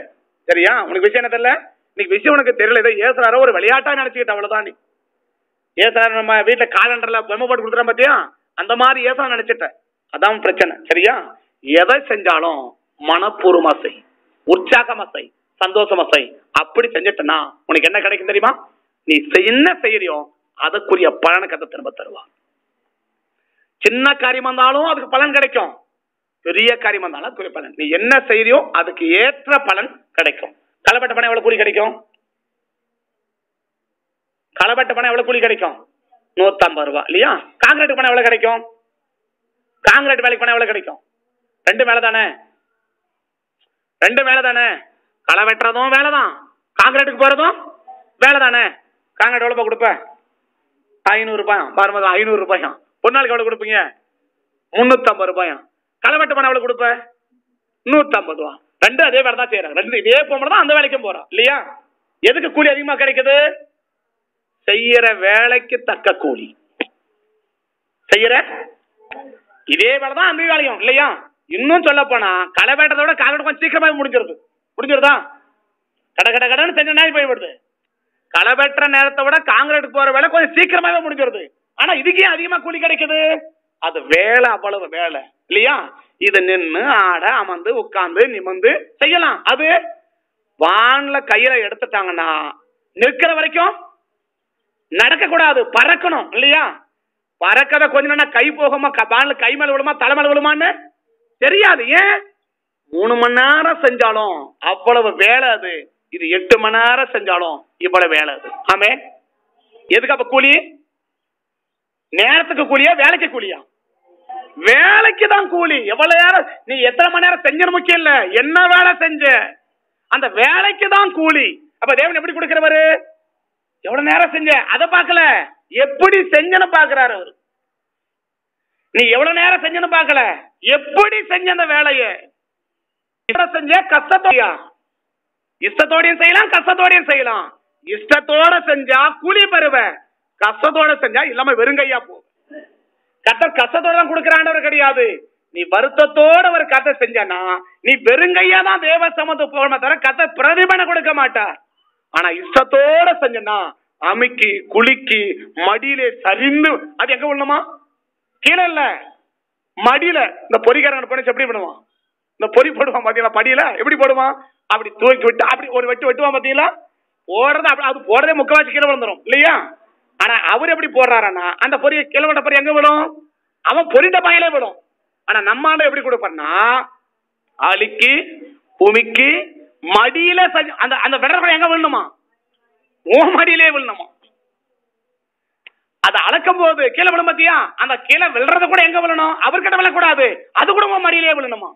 சரியா? உனக்கு விஷயம் என்ன தெரியல? இன்னைக்கு விஷயம் உனக்கு தெரியல. ஏதோ ஏசுறாரோ ஒரு விளையாட்டா நினைச்சுக்கிட்ட அவ்வளவுதான் நீ. ஏசுறாரு நம்ம வீட்டுல காலண்டர்ல பொம்மை போட்டு கொடுத்துறேன் பாத்தியா? அந்த மாதிரி ஏசா நினைச்சிட்ட. அதான் பிரச்சனை. சரியா? எதை செஞ்சாலும் மனப்பூர்வமா செய். உற்சாகமா செய் சந்தோஷமா செய். அப்படி செஞ்சிட்டனா உனக்கு என்ன கிடைக்கும் தெரியுமா? நீ செய்- என்ன செய்யறியோ அதுக்குரிய பலனை கதை திரும்ப தருவா சின்ன காரியம் வந்தாலும் அதுக்கு பலன் கிடைக்கும். பெரிய காரியம் வந்தாலும் அதுக்குரிய பலன். நீ என்ன செய்யறியோ அதுக்கு ஏற்ற பலன் கிடைக்கும். களப்பட்ட பணம் எவ்வளவு கூலி கிடைக்கும்? களப்பட்ட பணம் எவ்வளவு கூலி கிடைக்கும்? நூத்தம்பது ரூபா இல்லையா? காங்கிரீட் பணம் எவ்வளவு கிடைக்கும்? காங்கிரீட் வேலைக்கு பணம் எவ்வளவு கிடைக்கும்? ரெண்டு மேல தானே ரெண்டு வேலை தானே களை வெட்டுறதும் வேலை தான் காங்கிரீட்டுக்கு போறதும் வேலை தானே காங்கிரீட் எவ்வளவு கொடுப்பேன் ஐநூறு ரூபாய் பாருங்க ஐநூறு ரூபாயும். ஒரு நாளைக்கு எவ்வளவு கொடுப்பீங்க? முந்நூற்றம்பது ரூபாயும். களை வெட்ட பணம் எவ்வளவு கொடுப்பேன் நூத்தம்பது ரூபா. ரெண்டும் அதே வேலை தான் செய்யறாங்க ரெண்டு இதே போகும்போது தான் அந்த வேலைக்கும் போறோம் இல்லையா? எதுக்கு கூலி அதிகமா கிடைக்குது? செய்யற வேலைக்கு தக்க கூலி. செய்யற? இதே வேலை தான் அந்த வேலையும். இல்லையா? இன்னும் சொல்ல போனா களை வேட்டதோட விட கொஞ்சம் சீக்கிரமா முடிஞ்சிருது. முடிஞ்சிருதா? கட கட கடன்னு செஞ்ச நாய் போய்விடுது களை வெட்டுற நேரத்தை விட காங்கிரீட் போற வேலை கொஞ்சம் சீக்கிரமாவே முடிஞ்சிருது. ஆனா இதுக்கே அதிகமா கூலி கிடைக்குது? அது வேலை அவ்வளவு வேலை. இல்லையா? இது நின்று ஆட அமர்ந்து உட்கார்ந்து நிமிர்ந்து செய்யலாம். அது வான்ல கையில எடுத்துட்டாங்கன்னா நிற்கிற வரைக்கும் நடக்க கூடாது பறக்கணும் இல்லையா? பறக்கத கொஞ்ச நேரம் கை போகுமா? க- வான்ல கை மேல விழுமா? தலை விடுமான்னு விழுமான்னு தெரியாது. ஏன்? மூணு மணி நேரம் செஞ்சாலும் அவ்வளவு வேலை அது. இது எட்டு மணி நேரம் செஞ்சாலும் இவ்வளவு வேலை அது. ஆமே எதுக்கு அப்ப கூலி? நேரத்துக்கு கூலியா வேலைக்கு கூலியா? வேலைக்கு தான் கூலி. எவ்வளவு நேரம்? நீ எத்தனை மணி நேரம் செஞ்சது முக்கியம் இல்ல. என்ன வேலை செஞ்ச? அந்த வேலைக்கு தான் கூலி. அப்ப தேவன் எப்படி கொடுக்கிறவரு? எவ்வளவு நேரம் செஞ்ச? அதை பார்க்கல. எப்படி செஞ்சனு பாக்குறாரு அவரு. நீ எவ்வளவு நேரம் செஞ்சன்னு பார்க்கல. எப்படி செஞ்ச அந்த வேலைய? செஞ்ச கஷ்டத்தோடையா? இஷ்டத்தோடையும் செய்யலாம் கஷ்டத்தோடையும் செய்யலாம். இஷ்டத்தோட செஞ்சா கூலி பெறுவ கஷ்டத்தோட செஞ்சா இல்லாம வெறுங்கையா போ கட்ட கஷ்டத்தோட தான் கொடுக்கறாண்டவர் கிடையாது. நீ வருத்தத்தோட ஒரு கதை செஞ்சனா நீ வெறுங்கையா தான் தேவ சமத்து போக தவிர கதை பிரதிபனை கொடுக்க மாட்டார். ஆனா இஷ்டத்தோட செஞ்சனா அமுக்கி குலுக்கி மடியிலே சரிந்து அது எங்க உள்ளமா கீழே இல்ல மடியில இந்த பொறிக்காரங்க போனச்சு எப்படி பண்ணுவான்? இந்த பொறி போடுவான் பாத்தீங்களா படியில? எப்படி போடுவான்? அப்படி தூக்கி விட்டு அப்படி ஒரு வெட்டு வெட்டுவான் பாத்தீங்களா? போடுறது அப்படி அது போடுறதே முக்கவாசி கீழே விழுந்துரும் இல்லையா? ஆனா அவர் எப்படி போடுறாருன்னா அந்த பொறி கீழே விட்ட பொறி எங்க விடும் அவன் பொறிட்ட பாயிலே விடும் ஆனா நம்ம ஆண்டு எப்படி கொடுப்பான்னா அழுக்கி குமிக்கி மடியில அந்த அந்த விடற எங்க விழணுமா? ஓ மடியிலே விழணுமா? அதை அளக்கும் போது கீழே விழும் பத்தியா? அந்த கீழே விழுறது கூட எங்க விழணும்? அவர்கிட்ட விழக்கூடாது. அது கூட உன் மடியிலே விழணுமா?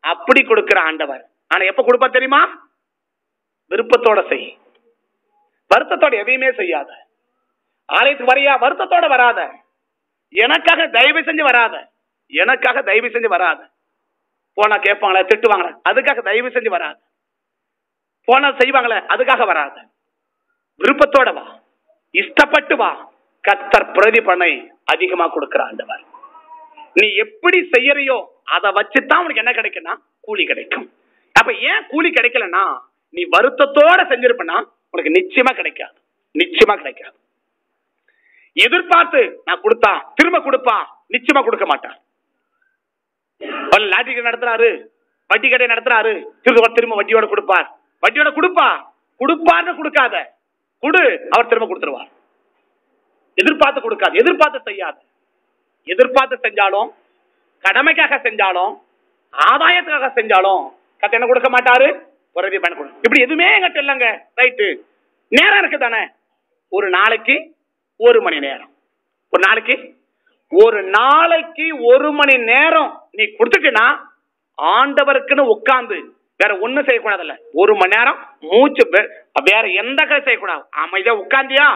அப்படி கொடுக்கிற ஆண்டவர். ஆனா எப்ப கொடுப்பா தெரியுமா? விருப்பத்தோட செய். வருத்தத்தோட எதையுமே செய்யாத. ஆலயத்துக்கு வரையா வருத்தத்தோட வராத. எனக்காக தயவு செஞ்சு வராத. எனக்காக தயவு செஞ்சு வராத. போனா கேட்பாங்களே திட்டுவாங்களே அதுக்காக தயவு செஞ்சு வராது. போனா செய்வாங்களே அதுக்காக வராத. விருப்பத்தோட வா. இஷ்டப்பட்டு வா. கத்தர் பிரதிபனை அதிகமா கொடுக்கிற ஆண்டவர். நீ எப்படி செய்யறியோ அதை வச்சுதான் உனக்கு என்ன கிடைக்கும்னா கூலி கிடைக்கும். அப்ப ஏன் கூலி கிடைக்கலன்னா நீ வருத்தத்தோட செஞ்சிருப்பனா உனக்கு நிச்சயமா கிடைக்காது. நிச்சயமா கிடைக்காது. எதிர்பார்த்து நான் கொடுத்தா திரும்ப கொடுப்பா நிச்சயமா கொடுக்க மாட்டான். லாட்டரி கடை நடத்துறாரு வட்டி கடை நடத்துறாரு திரும்ப திரும்ப வட்டியோட கொடுப்பார். வட்டியோட கொடுப்பா. கொடுப்பார்னு கொடுக்காத. குடு அவர் திரும்ப கொடுத்துருவார். எதிர்பார்த்து கொடுக்காது எதிர்பார்த்து செய்யாது. எதிர்பார்த்து செஞ்சாலும் கடமைக்காக செஞ்சாலும் ஆதாயத்துக்காக செஞ்சாலும் கத்த என்ன கொடுக்க மாட்டாரு? உறவி பண்ண கொடு இப்படி எதுவுமே எங்கிட்ட இல்லைங்க. ரைட்டு. நேரம் இருக்கு தானே ஒரு நாளைக்கு ஒரு மணி நேரம். ஒரு நாளைக்கு ஒரு நாளைக்கு ஒரு மணி நேரம் நீ கொடுத்துட்டீன்னா ஆண்டவருக்குன்னு உட்கார்ந்து வேற ஒண்ணும் செய்யக்கூடாதுல்ல ஒரு மணி நேரம் மூச்சு வேற எந்த கதை செய்யக்கூடாது. அமைதியா உட்காந்தியா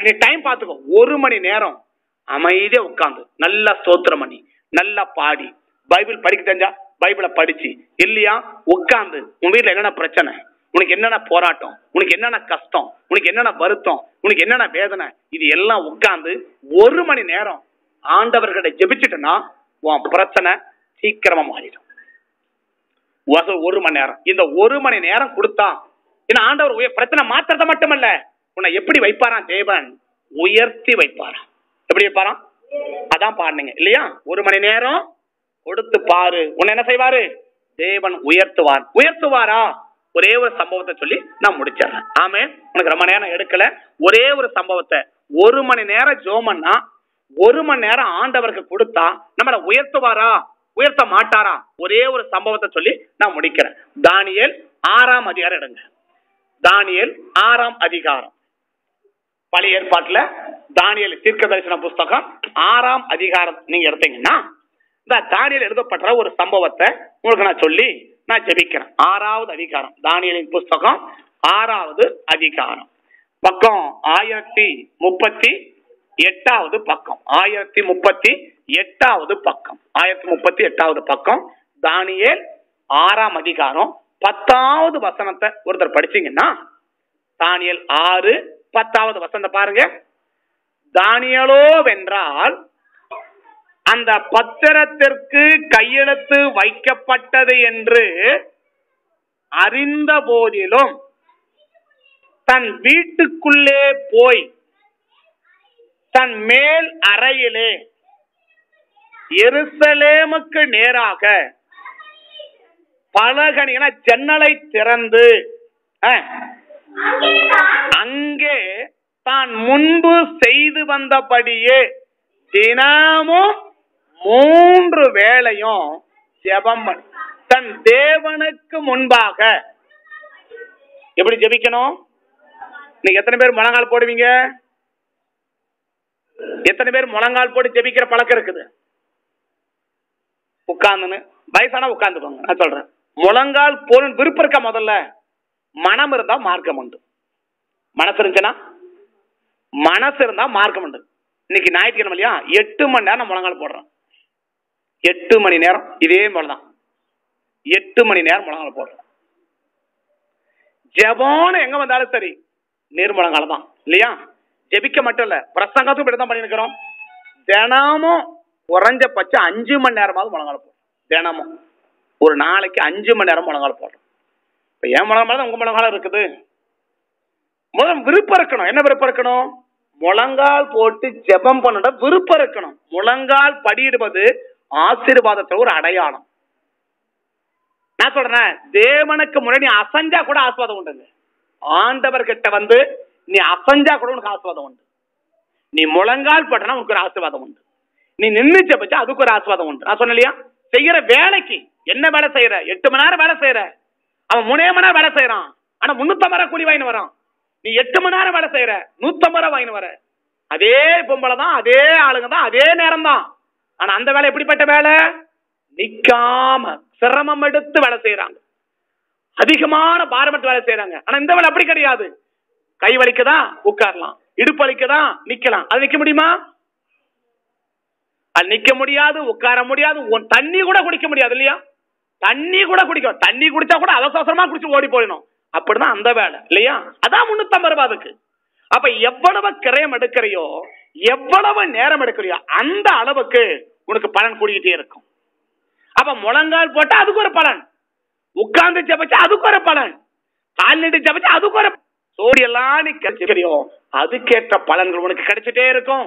நீ டைம் பார்த்துக்கோ. ஒரு மணி நேரம் அமைதியாக உட்காந்து நல்லா ஸ்தோத்திரம் பண்ணி நல்லா பாடி. பைபிள் படிக்க தெரிஞ்சா பைபிளை படிச்சு. இல்லையா? உட்காந்து உன் வீட்டில் என்னென்ன பிரச்சனை? உனக்கு என்னென்ன போராட்டம்? உனக்கு என்னென்ன கஷ்டம்? உனக்கு என்னென்ன வருத்தம்? உனக்கு என்னென்ன வேதனை? இது எல்லாம் உட்காந்து ஒரு மணி நேரம் ஆண்டவர்கிட்ட ஜெபிச்சுட்டனா உன் பிரச்சனை சீக்கிரமா மாறிடும். ஒரு- ஒரு மணி நேரம். இந்த ஒரு மணி நேரம் கொடுத்தா ஏன்னா ஆண்டவர் பிரச்சனை மாத்துறது மட்டுமல்ல. உன்னை எப்படி வைப்பாரான் தேவன்? உயர்த்தி வைப்பாராம். எப்படி வைப்பாராம்? அதான் பாருங்க இல்லையா? ஒரு மணி நேரம் கொடுத்து பாரு. உன்னை என்ன செய்வாரு? தேவன் உயர்த்துவார். உயர்த்துவாரா? ஒரே ஒரு சம்பவத்தை சொல்லி நான் முடிச்சிடுறேன். ஆமே உனக்கு ரொம்ப நேரம் எடுக்கல. ஒரே ஒரு சம்பவத்தை. ஒரு மணி நேரம் ஜோமன்னா ஒரு மணி நேரம் ஆண்டவருக்கு கொடுத்தா நம்மள உயர்த்துவாரா? உயர்த்த மாட்டாரா? ஒரே ஒரு சம்பவத்தை சொல்லி நான் முடிக்கிறேன். தானியல் ஆறாம் அதிகாரம் எடுங்க. தானியல் ஆறாம் அதிகாரம். பழைய ஏற்பாட்டுல தானியல் தீர்க்க தரிசன புஸ்தகம் ஆறாம் அதிகாரம் நீங்க எடுத்தீங்கன்னா இந்த தானியல் எழுதப்படுற ஒரு சம்பவத்தை உங்களுக்கு நான் சொல்லி நான் ஜெபிக்கிறேன். ஆறாவது அதிகாரம் தானியலின் புஸ்தகம் ஆறாவது அதிகாரம். பக்கம் ஆயிரத்தி முப்பத்தி எட்டாவது பக்கம் ஆயிரத்தி முப்பத்தி எட்டாவது பக்கம் ஆயிரத்தி முப்பத்தி எட்டாவது பக்கம் தானியல் ஆறாம் அதிகாரம் பத்தாவது வசனத்தை ஒருத்தர் படிச்சீங்கன்னா தானியல் ஆறு பத்தாவது வசந்த பாருங்க. தானியலோ வென்றால் அந்த பத்திரத்திற்கு கையெழுத்து வைக்கப்பட்டது என்று அறிந்த போதிலும் தன் வீட்டுக்குள்ளே போய் தன் மேல் அறையிலே எருசலேமுக்கு நேராக பலகணின ஜன்னலை திறந்து இங்கே தான் முன்பு செய்து வந்தபடியே தினமும் மூன்று வேளையும் ஜெபம் தன் தேவனுக்கு முன்பாக. எப்படி ஜெபிக்கணும்? நீங்க எத்தனை பேர் முழங்கால் போடுவீங்க? எத்தனை பேர் முழங்கால் போட்டு ஜெபிக்கிற பழக்கம் இருக்குது? உட்கார்ந்துன்னு வயசானா உட்கார்ந்துக்கோங்க நான் சொல்றேன். முழங்கால் போன விருப்பம் இருக்கா முதல்ல? மனம் இருந்தா மார்க்கம் உண்டு. மனசு இருந்துச்சுன்னா மனசு இருந்தா மார்க்கம் உண்டு இன்னைக்கு ஞாயிற்றுக்கிழமை இல்லையா? எட்டு மணி நேரம் நம்ம முழங்கால் போடுறேன் எட்டு மணி நேரம் இதே போலதான். எட்டு மணி நேரம் முழங்கால் போடுறோம். ஜெபம்னு எங்க வந்தாலும் சரி நீர்முழங்கால தான். இல்லையா? ஜெபிக்க மட்டும் இல்ல பிரசங்கத்துக்கு இப்படி தான் பண்ணிருக்கிறோம். தினமும் குறைஞ்சபட்சம் அஞ்சு மணி நேரமாவது முழங்கால போடுறோம். தினமும். ஒரு நாளைக்கு அஞ்சு மணி நேரம் முழங்கால போடுறோம். இப்ப என் முழங்கால தான் உங்க முழங்கால இருக்குது. முதல் விருப்பம் இருக்கணும் என்ன விருப்பம் இருக்கணும் முழங்கால் போட்டு ஜெபம் பண்ண விருப்பம் இருக்கணும் முழங்கால் படியிடுவது ஆசீர்வாதத்துல ஒரு அடையாளம். நான் சொல்றேன் தேவனுக்கு முன்னாடி நீ அசஞ்சா கூட ஆஸ்வாதம் உண்டுங்க. ஆண்டவர்கிட்ட வந்து நீ அசஞ்சா கூட உனக்கு ஆஸ்வாதம் உண்டு. நீ முழங்கால் பட்டனா உனக்கு ஒரு ஆசீர்வாதம் உண்டு. நீ நின்னு ஜெபிச்சா அதுக்கு ஒரு ஆசீர்வாதம் உண்டு. நான் சொன்ன இல்லையா? செய்யற வேலைக்கு என்ன வேலை செய்யற? எட்டு மணி நேரம் வேலை செய்யற. அவன் மூணே மணி நேரம் வேலை செய்யறான். ஆனா முன்னூத்தம்பது ரூபா கூலி வாங்கின்னு வரான். நீ எட்டு மணி நேரம் வேலை செய்யற நூத்தம்பது ரூபா வாங்கினு வர. அதே பொம்பளை தான் அதே ஆளுங்க தான் அதே நேரம் தான். ஆனா அந்த வேலை எப்படிப்பட்ட வேலை? நிக்காம சிரமம் எடுத்து வேலை செய்யறாங்க. அதிகமான பாரமட்டு வேலை செய்யறாங்க. ஆனா இந்த வேலை அப்படி கிடையாது. கை வலிக்கதான் உட்காரலாம். இடுப்பு வலிக்கதான் நிக்கலாம். அது நிக்க முடியுமா? அது நிக்க முடியாது உட்கார முடியாது. தண்ணி கூட குடிக்க முடியாது இல்லையா? தண்ணி கூட குடிக்கும். தண்ணி குடிச்சா கூட அவசரமா குடிச்சு ஓடி போயிடணும். அப்படிதான் அந்த வேலை இல்லையா? அதான் முன்னூத்தம்பது ரூபாய் அதுக்கு. அப்ப எவ்வளவு கிரயம் எடுக்கிறையோ எவ்வளவு நேரம் எடுக்கிறியோ அந்த அளவுக்கு உனக்கு பலன் கூடிக்கிட்டே இருக்கும். அப்ப முழங்கால் போட்டா அதுக்கு ஒரு பலன். உட்கார்ந்து ஜபிச்சா அதுக்கு ஒரு பலன். கால் நீட்டு ஜபிச்சா அதுக்கு ஒரு சோடி எல்லாம் நீ கிடைச்சிக்கிறியோ அதுக்கேற்ற பலன்கள் உனக்கு கிடைச்சிட்டே இருக்கும்.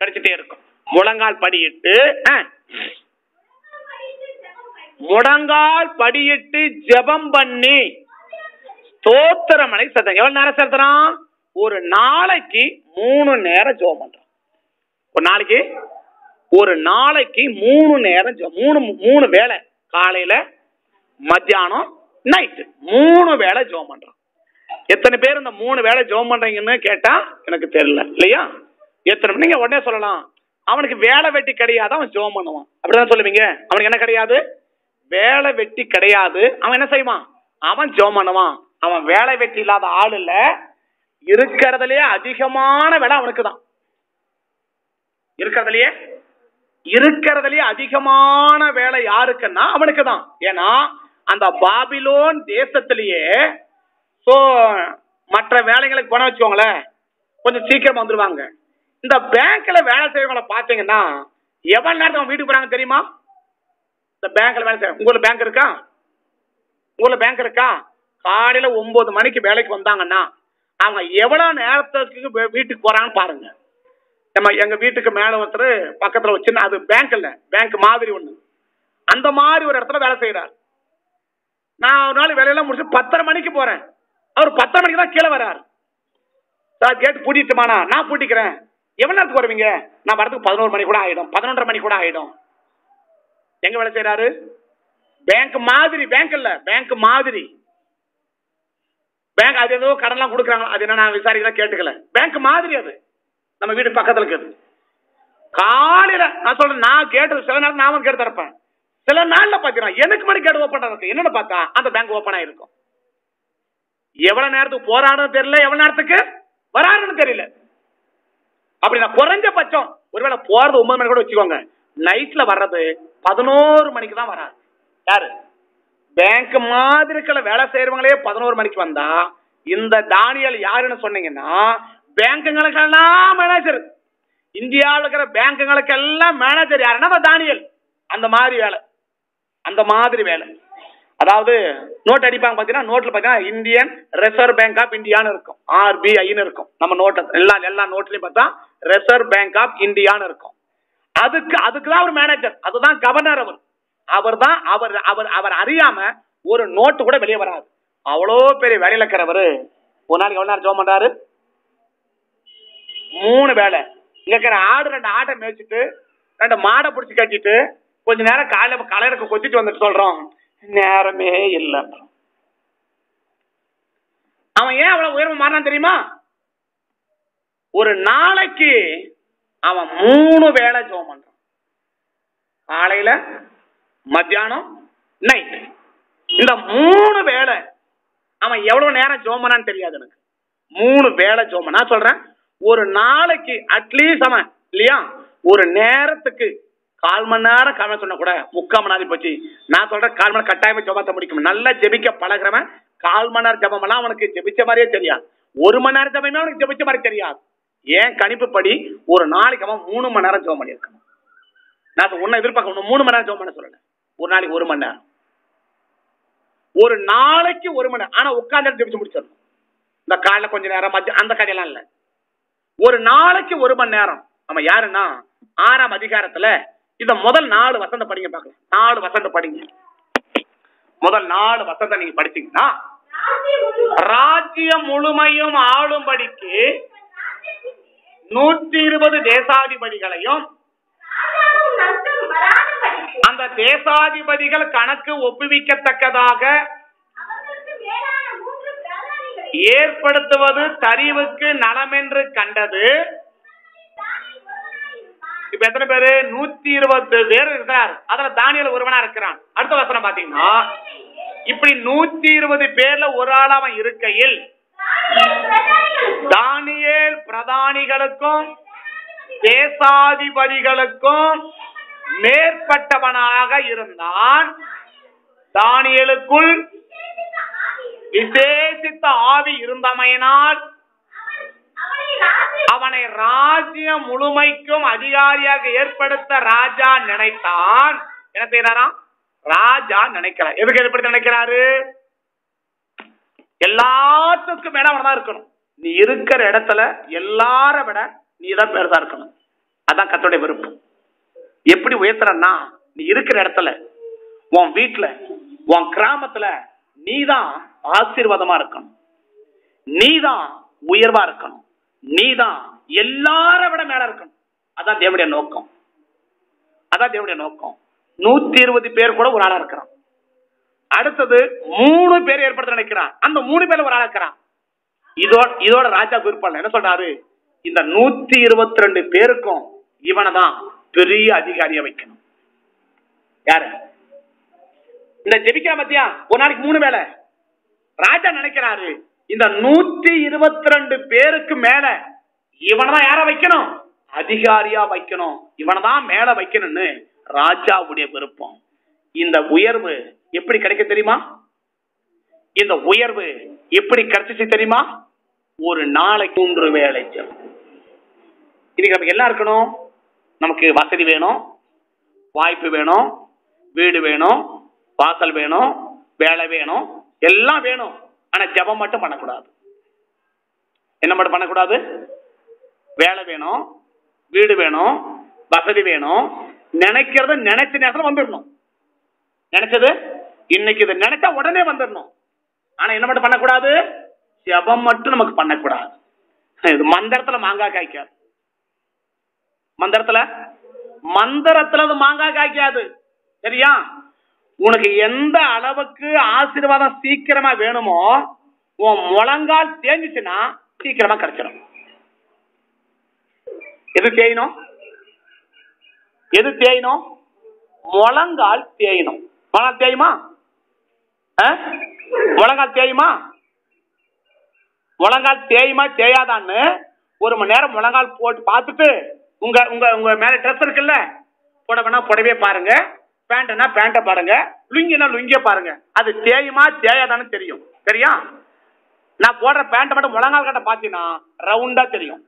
கிடைச்சிட்டே இருக்கும். முழங்கால் படியிட்டு ஆ, முழங்கால் படியிட்டு ஜெபம் பண்ணி ஸ்தோத்திரமனை சத்தம் எவ்வளவு நேரம் செலுத்துறான் ஒரு நாளைக்கு மூணு நேரம் ஜோம் பண்றான் ஒரு நாளைக்கு? ஒரு நாளைக்கு மூணு நேரம் மூணு மூணு வேளை. காலையில மத்தியானம் நைட்டு மூணு வேளை ஜோம் பண்றான் எத்தனை பேர் இந்த மூணு வேளை ஜெபம் பண்றீங்கன்னு கேட்டா எனக்கு தெரியல. இல்லையா? எத்தனை பேர்? நீங்க உடனே சொல்லலாம். அவனுக்கு வேலை வெட்டி கிடையாது அவன் ஜோம் பண்ணுவான். அப்படிதான் சொல்லுவீங்க. அவனுக்கு என்ன கிடையாது? வேலை வெட்டி கிடையாது. அவன் என்ன செய்வான்? அவன் ஜோம் பண்ணுவான். அவன் வேலை வெட்டி இல்லாத ஆள் இல்ல இருக்கிறதுலயே அதிகமான வேலை அவனுக்கு தான் இருக்கிறதுலயே இருக்கிறதுலயே அதிகமான வேலை யாருக்குன்னா அவனுக்கு தான் ஏன்னா அந்த பாபிலோன் தேசத்திலேயே ஸோ மற்ற வேலைகளுக்கு போன வச்சுக்கோங்களேன் கொஞ்சம் சீக்கிரம் வந்துருவாங்க. இந்த பேங்க்ல வேலை செய்யறவங்கள பாத்தீங்கன்னா எவ்வளவு நேரத்துக்கு வீட்டுக்கு போறாங்க தெரியுமா? இந்த பேங்க்ல வேலை செய்ய உங்களுக்கு பேங்க் இருக்கா? உங்களுக்கு பேங்க் இருக்கா? காலையில ஒன்பது மணிக்கு வேலைக்கு வந்தாங்கன்னா அவங்க எவ்வளவு நேரத்துக்கு வீட்டுக்கு போறாங்கன்னு பாருங்க. நம்ம எங்க வீட்டுக்கு மேல ஒருத்தர் பக்கத்துல ஒரு அது பேங்க் இல்ல பேங்க் மாதிரி ஒண்ணு. அந்த மாதிரி ஒரு இடத்துல வேலை செய்யறாரு நான் ஒரு நாள் வேலையெல்லாம் முடிச்சு பத்தரை மணிக்கு போறேன். அவர் பத்தரை மணிக்கு தான் கீழே வர்றாரு. சார் கேட்டு பூட்டிட்டுமாண்ணா நான் பூட்டிக்கிறேன். எவ்வளவு நேரத்துக்கு வருவீங்க? நான் வரதுக்கு பதினோரு மணி கூட ஆயிடும். பதினொன்றரை மணி கூட ஆயிடும். எங்க வேலை செய்யறாரு பேங்க் மாதிரி பேங்க் இல்ல பேங்க் மாதிரி. பேங்க் அது ஏதோ கடன்லாம் கொடுக்குறாங்க அது என்ன நான் விசாரிக்கலாம் கேட்டுக்கல. பேங்க் மாதிரி அது. நம்ம வீடு பக்கத்துல இருக்குது. காலையில நான் சொல்றேன் நான் கேட்டது சில நேரம் நான் கேட்டு தரப்பேன் சில நாள்ல பாத்தீங்கன்னா எனக்கு மணி கேட்டு ஓப்பன் இருக்கு. என்னன்னு பார்த்தா அந்த பேங்க் ஓப்பன் ஆயிருக்கும். எவ்வளவு நேரத்துக்கு போராடணும் தெரியல எவ்வளவு நேரத்துக்கு வராருன்னு தெரியல. அப்படி நான் குறைஞ்சபட்சம் ஒருவேளை போறது ஒன்பது மணி கூட வச்சுக்கோங்க. நைட்ல வர்றது பதினோரு மணிக்கு தான் வராது யாரு? பேங்க் மாதிரி வேலை செய்யறவங்களே பதினோரு மணிக்கு வந்தா இந்த தானியல் யாருன்னு சொன்னீங்கன்னா பேங்குங்களுக்கெல்லாம் மேனேஜர் இந்தியாவில் இருக்கிற பேங்குங்களுக்கு எல்லாம் மேனேஜர் யாருன்னா அந்த தானியல். அந்த மாதிரி வேலை. அந்த மாதிரி வேலை. அதாவது நோட் அடிப்பாங்க பார்த்தீங்கன்னா நோட்ல பார்த்தீங்கன்னா இந்தியன் ரிசர்வ் பேங்க் ஆஃப் இந்தியான்னு இருக்கும். ஆர்பிஐன்னு இருக்கும். நம்ம நோட்டு எல்லா எல்லா நோட்லையும் பார்த்தா ரிசர்வ் பேங்க் ஆஃப் இந்தியான்னு இருக்கும். அதுக்கு அதுக்கு தான் அவர் மேனேஜர் அதுதான் கவர்னர் அவர். அவர் தான் அவர் அவர் அவர் அறியாம ஒரு நோட்டு கூட வெளியே வராது. அவ்வளோ பெரிய வேலையில் இருக்கிறவர். ஒரு நாளைக்கு எவ்வளோ நேரம் ஜோம் பண்றாரு? மூணு வேலை. இங்க இருக்கிற ஆடு ரெண்டு ஆட்டை மேய்ச்சிட்டு ரெண்டு மாடை பிடிச்சி கட்டிட்டு கொஞ்ச நேரம் காலையில கலையருக்கு கொத்திட்டு வந்துட்டு சொல்றோம். நேரமே இல்லை. அவன் ஏன் அவ்வளவு உயர்வு மாறினான் தெரியுமா? ஒரு நாளைக்கு அவன் மூணு வேளை ஜோம் பண்றான். காலையில மத்தியானம் நைட் இந்த மூணு வேளை அவன் எவ்வளவு நேரம் ஜோமனான்னு தெரியாது எனக்கு. மூணு வேளை ஜோம நான் சொல்றேன் ஒரு நாளைக்கு அட்லீஸ்ட் அவன் இல்லையா? ஒரு நேரத்துக்கு கால் மணி நேரம் கால் சொன்ன கூட முக்கால் மணி நேரம் போச்சு. நான் சொல்றேன் கால் மணி நேரம் கட்டாயமா ஜபத்தை முடிக்கும் நல்லா ஜெபிக்க பழகிறவன் கால் மணி நேரம் ஜபம் எல்லாம் அவனுக்கு ஜெபிச்ச மாதிரியே தெரியாது. ஒரு மணி நேரம் ஜபமே அவனுக்கு ஜெபிச்ச மாதிரி தெரியாது. ஏன் கணிப்புப்படி ஒரு நாளைக்கு அவன் மூணு மணி நேரம் ஜபம் பண்ணியிருக்கான். நான் உன்னை எதிர்பார்க்க மூணு மணி நேரம் ஜபம் பண்ண சொல்லலை. ஒரு நாளைக்கு ஒரு மணி நேரம். ஒரு நாளைக்கு ஒரு மணி நேரம். ஆனா உட்கார்ந்து ஜெபிச்சு முடிச்சிடணும். இந்த காலைல கொஞ்ச நேரம் மத்திய அந்த கதையெல்லாம் இல்ல. ஒரு நாளைக்கு ஒரு மணி நேரம். நம்ம யாருன்னா ஆறாம் அதிகாரத்துல இந்த முதல் நாலு வசந்த படிங்க பாக்கலாம் நாலு வசந்த படிங்க. முதல் நாலு வசந்த நீங்க படிச்சீங்கன்னா ராஜ்யம் முழுமையும் ஆளும்படிக்கு நூற்றி இருபது தேசாதிபதிகளையும் அந்த தேசாதிபதிகள் கணக்கு ஒப்புவிக்கத்தக்கதாக ஏற்படுத்துவது தரிவுக்கு நலமென்று கண்டது. இப்ப எத்தனை பேரு? நூத்தி இருபது பேர் இருக்கிறார். அதுல தானியல் ஒருவனா இருக்கிறான். அடுத்த வசனம் பாத்தீங்கன்னா இப்படி நூத்தி இருபது பேர்ல ஒரு ஆள் அவன் இருக்கையில் தானியேல் பிரதானிகளுக்கும் தேசாதிபதிகளுக்கும் மேற்பட்டவனாக இருந்தான். தானியலுக்குள் விசேஷித்த ஆவி இருந்தமையினால் அவனை ராஜ்யம் முழுமைக்கும் அதிகாரியாக ஏற்படுத்த ராஜா நினைத்தான். என்ன செய்யறாராம் ராஜா நினைக்கிறார் எதுக்கு ஏற்படுத்த நினைக்கிறாரு? எல்லாத்துக்கும் மேல அவன் தான் இருக்கணும். நீ இருக்கிற இடத்துல எல்லார விட நீ தான் பெருசா இருக்கணும். அதான் கத்தோடைய விருப்பம். எப்படி உயர்த்துறன்னா நீ இருக்கிற இடத்துல உன் வீட்டுல உன் கிராமத்துல நீதான் ஆசீர்வாதமா இருக்கணும். நீதான் உயர்வா இருக்கணும். நீதான் எல்லார விட மேல இருக்கணும். அதான் தேவனுடைய நோக்கம். அதான் தேவனுடைய நோக்கம். நூத்தி இருபது பேர் கூட ஒரு ஆளா இருக்கிறான். அடுத்தது மூணு பேர் ஏற்படுத்த நினைக்கிறான். அந்த மூணு பேர்ல ஒரு ஆளா இருக்கிறான். இதோட இதோட ராஜா விருப்பம் என்ன சொல்றாரு? இந்த நூத்தி இருபத்தி ரெண்டு பேருக்கும் இவனை தான் பெரிய அதிகாரியா வைக்கணும். யாரு? இந்த ஜெபிக்கிற மத்தியா? ஒரு நாளைக்கு மூணு வேலை ராஜா நினைக்கிறாரு இந்த நூத்தி இருபத்தி ரெண்டு பேருக்கு மேல இவனதான் யார வைக்கணும்? அதிகாரியா வைக்கணும். இவனதான் மேல வைக்கணும்னு ராஜாவுடைய விருப்பம். இந்த உயர்வு எப்படி கிடைக்க தெரியுமா? இந்த உயர்வு எப்படி கிடைச்சிச்சு தெரியுமா? ஒரு நாளைக்கு மூன்று வேலை இன்னைக்கு நமக்கு என்ன இருக்கணும்? நமக்கு வசதி வேணும் வாய்ப்பு வேணும் வீடு வேணும் வாசல் வேணும் வேலை வேணும் எல்லாம் வேணும். ஆனா ஜெபம் மட்டும் பண்ணக்கூடாது. என்ன மட்டும் பண்ணக்கூடாது? வேலை வேணும் வீடு வேணும் வசதி வேணும். நினைக்கிறது நினைச்ச நேரத்தில் வந்துடணும். நினைச்சது? இன்னைக்கு இது நினைச்சா உடனே வந்துடணும். ஆனா என்ன மட்டும் பண்ணக்கூடாது? ஜெபம் மட்டும் நமக்கு பண்ணக்கூடாது. இது மந்திரத்துல மாங்காய் காய்க்காது. மந்திரத்துல? மந்திரத்துல அது மாங்காய் காய்க்காது. சரியா? உனக்கு எந்த அளவுக்கு ஆசீர்வாதம் சீக்கிரமா வேணுமோ உன் முழங்கால் தேஞ்சிச்சுன்னா சீக்கிரமா கிடைச்சிடும் எது தேயணும் எது தேயணும் முழங்கால் தேயணும் முழங்கால் தேயுமா? முழங்கால் தேயுமா? முழங்கால் தேயுமா தேயாதான்னு ஒரு மணி நேரம் முழங்கால் போட்டு பார்த்துட்டு உங்க உங்க உங்க மேல ட்ரெஸ் இருக்குல்ல? புடவைனா புடவையே பாருங்க. பேண்ட்னா பேண்ட்டை பாருங்க. லுங்கினா லுங்கிய பாருங்க. அது தேயுமா தேயாதானு தெரியும். சரியா? நான் போடுற பேண்ட்டை மட்டும் முழங்கால் கட்ட பாத்தீங்கன்னா ரவுண்டா தெரியும்.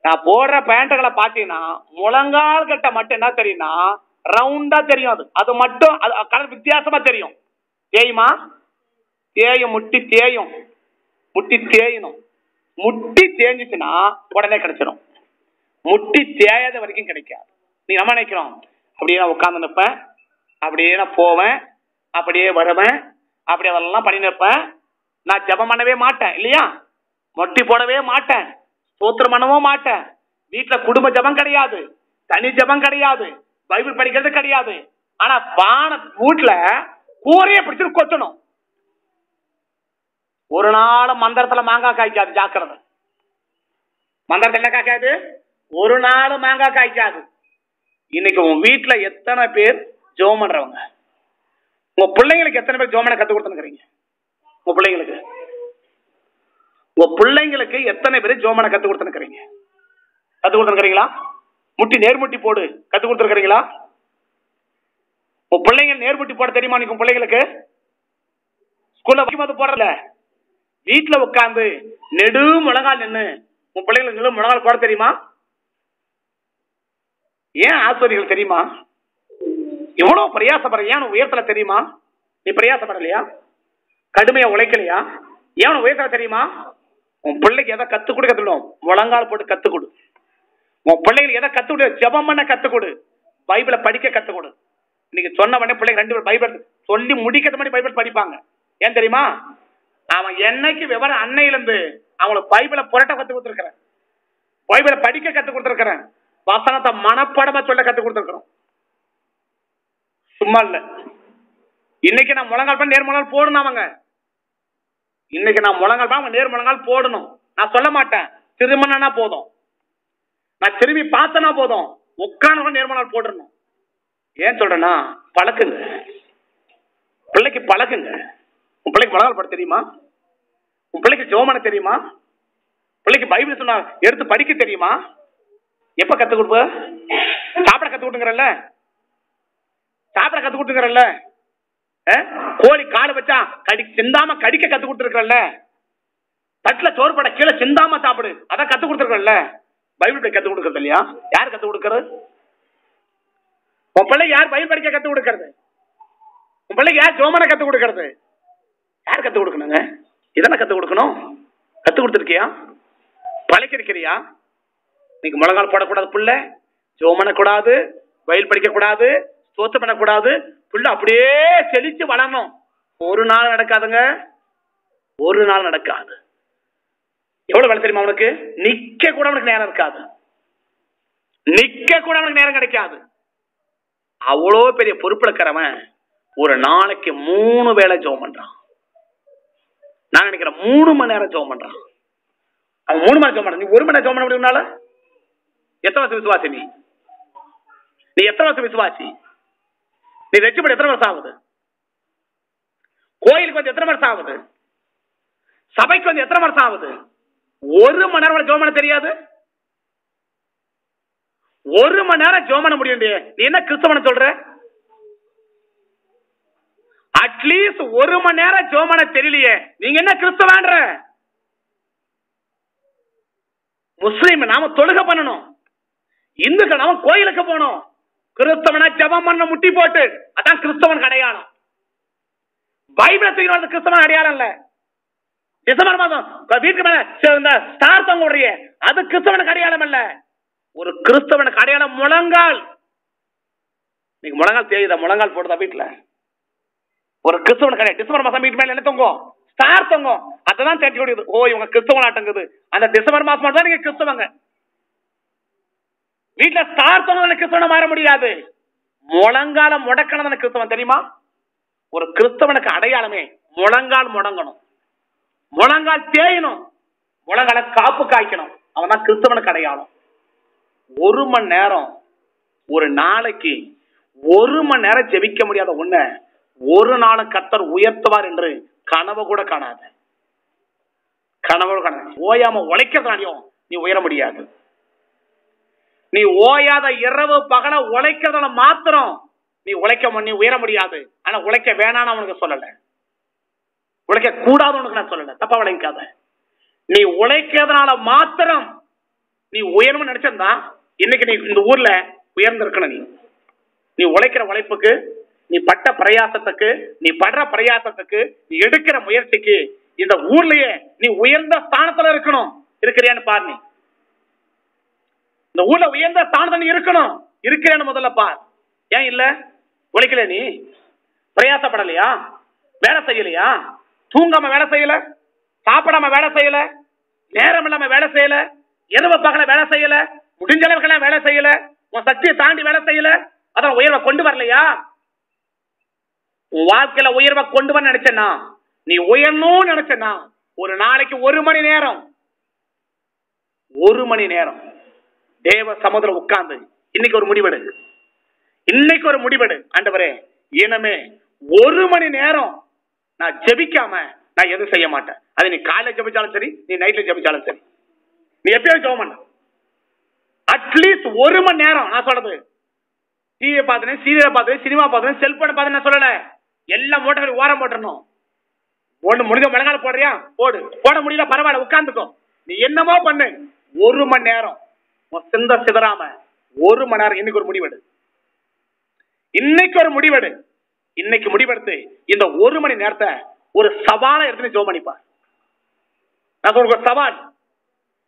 நான் போடுற பேண்ட்டுகளை பாத்தீங்கன்னா முழங்கால் கட்ட மட்டும் என்ன தெரியும்னா ரவுண்டா தெரியும் அது. அது மட்டும் அது கலர் வித்தியாசமா தெரியும். தேயுமா? தேயும் முட்டி தேயும். முட்டி தேயணும். முட்டி தேஞ்சிச்சுன்னா உடனே கிடைச்சிடும் முட்டி தேயாத வரைக்கும் கிடைக்காது. நீ நம்ம நினைக்கிறோம் அப்படியே நான் உட்காந்து நிற்பேன் அப்படியே நான் போவேன் அப்படியே வருவேன் அப்படி அதெல்லாம் பண்ணி நிற்பேன். நான் ஜெபம் பண்ணவே மாட்டேன் இல்லையா? மொட்டி போடவே மாட்டேன் சோத்திரம் பண்ணவும் மாட்டேன். வீட்டுல குடும்ப ஜெபம் கிடையாது தனி ஜெபம் கிடையாது பைபிள் படிக்கிறது கிடையாது. ஆனா பானை வீட்டுல கூரைய பிடிச்சிட்டு கொத்தணும் ஒரு நாள் மந்திரத்துல மாங்காய் காய்க்காது ஜாக்கிரதை. மந்திரத்துல என்ன காய்க்காது? ஒரு நாள் மாங்காய் காய்க்காது. இன்னைக்கு உன் வீட்டுல எத்தனை பேர் ஜோம் பண்றவங்க? உங்க பிள்ளைங்களுக்கு எத்தனை பேர் ஜோமனை கத்து கொடுத்துருக்கீங்க உங்க பிள்ளைங்களுக்கு. உங்க பிள்ளைங்களுக்கு எத்தனை பேர் ஜோமனை கத்து கொடுத்துருக்கீங்க கத்து கொடுத்துருக்கிறீங்களா முட்டி நேர்முட்டி போடு. கத்து கொடுத்துருக்கீங்களா உங்க பிள்ளைங்க நேர்முட்டி போட தெரியுமா நீங்க உங்க பிள்ளைங்களுக்கு? ஸ்கூல்ல வைக்கும்போது போடல. வீட்டுல உட்காந்து நெடு முழங்கால் நின்னு உன் பிள்ளைகளுக்கு நெடு முழங்கால் போட தெரியுமா? ஏன் ஆசிரியர்கள் தெரியுமா? எவ்வளவு பிரயாசப்படுற ஏன் உயர்த்தல தெரியுமா? நீ பிரயாசப்படலையா? கடுமையா உழைக்கலையா? ஏன் உயர்த்தல தெரியுமா? உன் பிள்ளைக்கு எதை கத்து கொடு கத்துக்கணும் முழங்கால் போட்டு கத்து கொடு. உன் பிள்ளைகளுக்கு எதை கத்து கொடு? ஜபம் பண்ண கத்து கொடு. பைபிளை படிக்க கத்து கொடு. இன்னைக்கு சொன்ன உடனே பிள்ளைங்க ரெண்டு பேரும் பைபிள் சொல்லி முடிக்கிறது மாதிரி பைபிள் படிப்பாங்க. ஏன் தெரியுமா? அவன் என்னைக்கு விவரம் அன்னையில இருந்து அவங்களுக்கு பைபிளை புரட்ட கத்து கொடுத்துருக்கிறேன். பைபிளை படிக்க கத்து கொடுத்துருக்கிறேன். வசனத்தை மனப்பாடமா சொல்ல கத்து கொடுத்துருக்கிறோம். சும்மா இல்ல. இன்னைக்கு நான் முழங்கால் பண்ண நேர்முழங்கால் போடணும் அவங்க. இன்னைக்கு நான் முழங்கால் பண்ண அவங்க நேர் முழங்கால் போடணும். நான் சொல்ல மாட்டேன். திருமணம்னா போதும். நான் திரும்பி பார்த்தனா போதும். உட்காந்து நேர்மணால் போட்டுடணும் ஏன் சொல்றேன்னா பழக்குங்க. பிள்ளைக்கு பழக்குங்க. உன் பிள்ளைக்கு முழங்கால் பாட தெரியுமா? உன் பிள்ளைக்கு ஜோமன தெரியுமா? பிள்ளைக்கு பைபிள் சொன்னா எடுத்து படிக்க தெரியுமா? எப்ப கத்து கொடுப்ப? சாப்பிட கத்து கொடுங்கறல்ல? சாப்பிட கத்து கொடுங்கறல்ல? கோழி காடு வச்சா கடி சிந்தாம கடிக்க கத்து கொடுத்துருக்கல தட்டுல சோறு பட கீழே சிந்தாம சாப்பிடு அதான் கத்து கொடுத்துருக்கல பைபிள் படி கத்து கொடுக்கறது இல்லையா? யார் கத்து கொடுக்கறது? உன் பிள்ளை யார் பைபிள் படிக்க கத்து கொடுக்கறது? உன் பிள்ளைக்கு யார் ஜோமனை கத்து கொடுக்கறது? யார் கத்து கொடுக்கணுங்க? இதெல்லாம் கத்து கொடுக்கணும்? கத்து கொடுத்துருக்கியா? பழக்கிருக்கிறியா நீங்க முழங்கால் போடக்கூடாது புள்ள. ஜோம் பண்ணக்கூடாது வயல் படிக்க கூடாது சோத்து பண்ணக்கூடாது. புள்ள அப்படியே செழிச்சு வளரணும். ஒரு நாள் நடக்காதுங்க. ஒரு நாள் நடக்காது. எவ்வளவு வேலை தெரியுமா அவனுக்கு நிக்க கூட அவனுக்கு நேரம் இருக்காது. நிக்க கூட அவனுக்கு நேரம் கிடைக்காது. அவ்வளோ பெரிய பொறுப்பு இருக்கிறவன் ஒரு நாளைக்கு மூணு வேளை ஜோம் பண்றான். நான் நினைக்கிறேன் மூணு மணி நேரம் ஜோம் பண்றான். அவன் மூணு மணி ஜோம் பண்றான். நீ ஒரு மணி நேரம் ஜோம் பண்ண முடியும்னால? எத்தனை வருஷம் விசுவாசி நீ? நீ எத்தனை வருஷம் விசுவாசி? நீ ரட்சிப்பட எத்தனை வருஷம் ஆகுது? கோயிலுக்கு வந்து எத்தனை வருஷம் ஆகுது? சபைக்கு வந்து எத்தனை வருஷம் ஆகுது? ஒரு மணி நேரம் ஜோம் பண்ண தெரியாது? ஒரு மணி நேரம் ஜோம் பண்ண முடியும் நீ என்ன கிறிஸ்தவன சொல்ற? அட்லீஸ்ட் ஒரு மணி நேரம் ஜோம் தெரியலையே. நீங்க என்ன கிறிஸ்தவன்ற? முஸ்லீம் நாம தொழுக பண்ணணும். இந்துக்கள் நாம கோயிலுக்கு போகணும். கிறிஸ்தவனை ஜபம் பண்ண முட்டி போட்டு அதான் கிறிஸ்தவன் அடையாளம். பைபிள் தூக்கி கிறிஸ்தவன் அடையாளம் இல்ல. டிசம்பர் மாதம் வீட்டுக்கு மேல ச- இந்த ஸ்டார் தொங்க விடுறியே அது கிறிஸ்தவனுக்கு அடையாளம் இல்ல. ஒரு கிறிஸ்தவனுக்கு அடையாளம் முழங்கால். நீங்க முழங்கால் தெரியுதா முழங்கால் போடுதா வீட்டுல? ஒரு கிறிஸ்தவனுக்கு கடை டிசம்பர் மாசம் வீட்டு மேல என்ன தொங்கும்? ஸ்டார் தொங்கும். அததான் தெரிஞ்சு முடியுது ஓ இவங்க கிறிஸ்தவன் ஆட்டங்குது. அந்த டிசம்பர் மாசம் மட்டும் தான் நீங்க கிறிஸ்தவங்க. வீட்டுல ஸ்டார் தொங்க கிறிஸ்தவனை மாற முடியாது. முழங்கால முடக்கணும் கிறிஸ்தவன் தெரியுமா? ஒரு கிறிஸ்தவனுக்கு அடையாளமே முழங்கால் முடங்கணும். முழங்கால் தேயணும். முழங்கால காப்பு காய்க்கணும். அவன் தான் கிறிஸ்தவனுக்கு அடையாளம். ஒரு மணி நேரம் ஒரு நாளைக்கு ஒரு மணி நேரம் ஜெபிக்க முடியாத ஒண்ணு ஒரு நாளும் கத்தர் உயர்த்துவார் என்று கனவு கூட காணாத. கனவு காணாத. ஓயாம ஓயாம உழைக்கிறதாலையும் நீ உயர முடியாது. நீ ஓயாத இரவு பகல உழைக்கிறதால மாத்திரம் நீ உழைக்க நீ உயர முடியாது. ஆனா உழைக்க வேணான்னு அவனுக்கு சொல்லல. உழைக்க கூடாது உனக்கு நான் சொல்லல. தப்பா விளைக்காத நீ உழைக்கிறதுனால மாத்திரம் நீ உயரணும்னு நினைச்சிருந்தா இன்னைக்கு நீ இந்த ஊர்ல உயர்ந்திருக்கணும் நீ. நீ உழைக்கிற உழைப்புக்கு நீ பட்ட பிரயாசத்துக்கு நீ படுற பிரயாசத்துக்கு நீ எடுக்கிற முயற்சிக்கு இந்த ஊர்லயே நீ உயர்ந்த ஸ்தானத்துல இருக்கணும். இருக்கிறியான்னு பாரு நீ. இந்த ஊர்ல உயர்ந்த ஸ்தானத்துல நீ இருக்கணும். இருக்கிறேன்னு முதல்ல பார். ஏன் இல்ல? உழைக்கல நீ? பிரயாசப்படலையா? வேலை செய்யலையா? தூங்காம வேலை செய்யல? சாப்பிடாம வேலை செய்யல? நேரம் இல்லாம வேலை செய்யல? இரவு பகல வேலை செய்யல? முடிஞ்ச அளவுக்கு வேலை செய்யல? உன் சக்தியை தாண்டி வேலை செய்யல? அதான் உயர்வை கொண்டு வரலையா? உன் வாழ்க்கையில உயர்வை கொண்டு வர நினைச்சனா நீ உயரணும்னு நினைச்சனா ஒரு நாளைக்கு ஒரு மணி நேரம் ஒரு மணி நேரம் தேவ சமுதிரம் உட்கார்ந்து இன்னைக்கு ஒரு முடிவெடு. இன்னைக்கு ஒரு முடிவெடு. ஆண்டவரே இனமே ஒரு மணி நேரம் நான் ஜெபிக்காம நான் எதுவும் செய்ய மாட்டேன். அது நீ காலைல ஜெபிச்சாலும் சரி நீ நைட்ல ஜெபிச்சாலும் சரி. நீ எப்பயும் ஜெபம் பண்ண. அட்லீஸ்ட் ஒரு மணி நேரம் நான் சொல்றது. டிவியை பார்த்தேன் சீரியலை பார்த்தேன் சினிமா பார்த்தேன் செல்போனை பார்த்தேன் நான் சொல்லலை. எல்லா மோட்டர்கள் ஓரம் போட்டுறணும். ஒண்ணு முடிஞ்ச முழங்கால போடுறியா? போடு. போட முடியல பரவாயில்ல உட்காந்துக்கும் நீ என்னமோ பண்ணு. ஒரு மணி நேரம். சிந்த சிதறாம ஒரு மணி நேரம் இன்னைக்கு ஒரு முடிவெடு. இன்னைக்கு ஒரு முடிவெடு. இன்னைக்கு முடிவெடுத்து இந்த ஒரு மணி நேரத்தை ஒரு சவாலை எடுத்து ஜோம் பண்ணிப்பா நான் சொல்ற சவால்.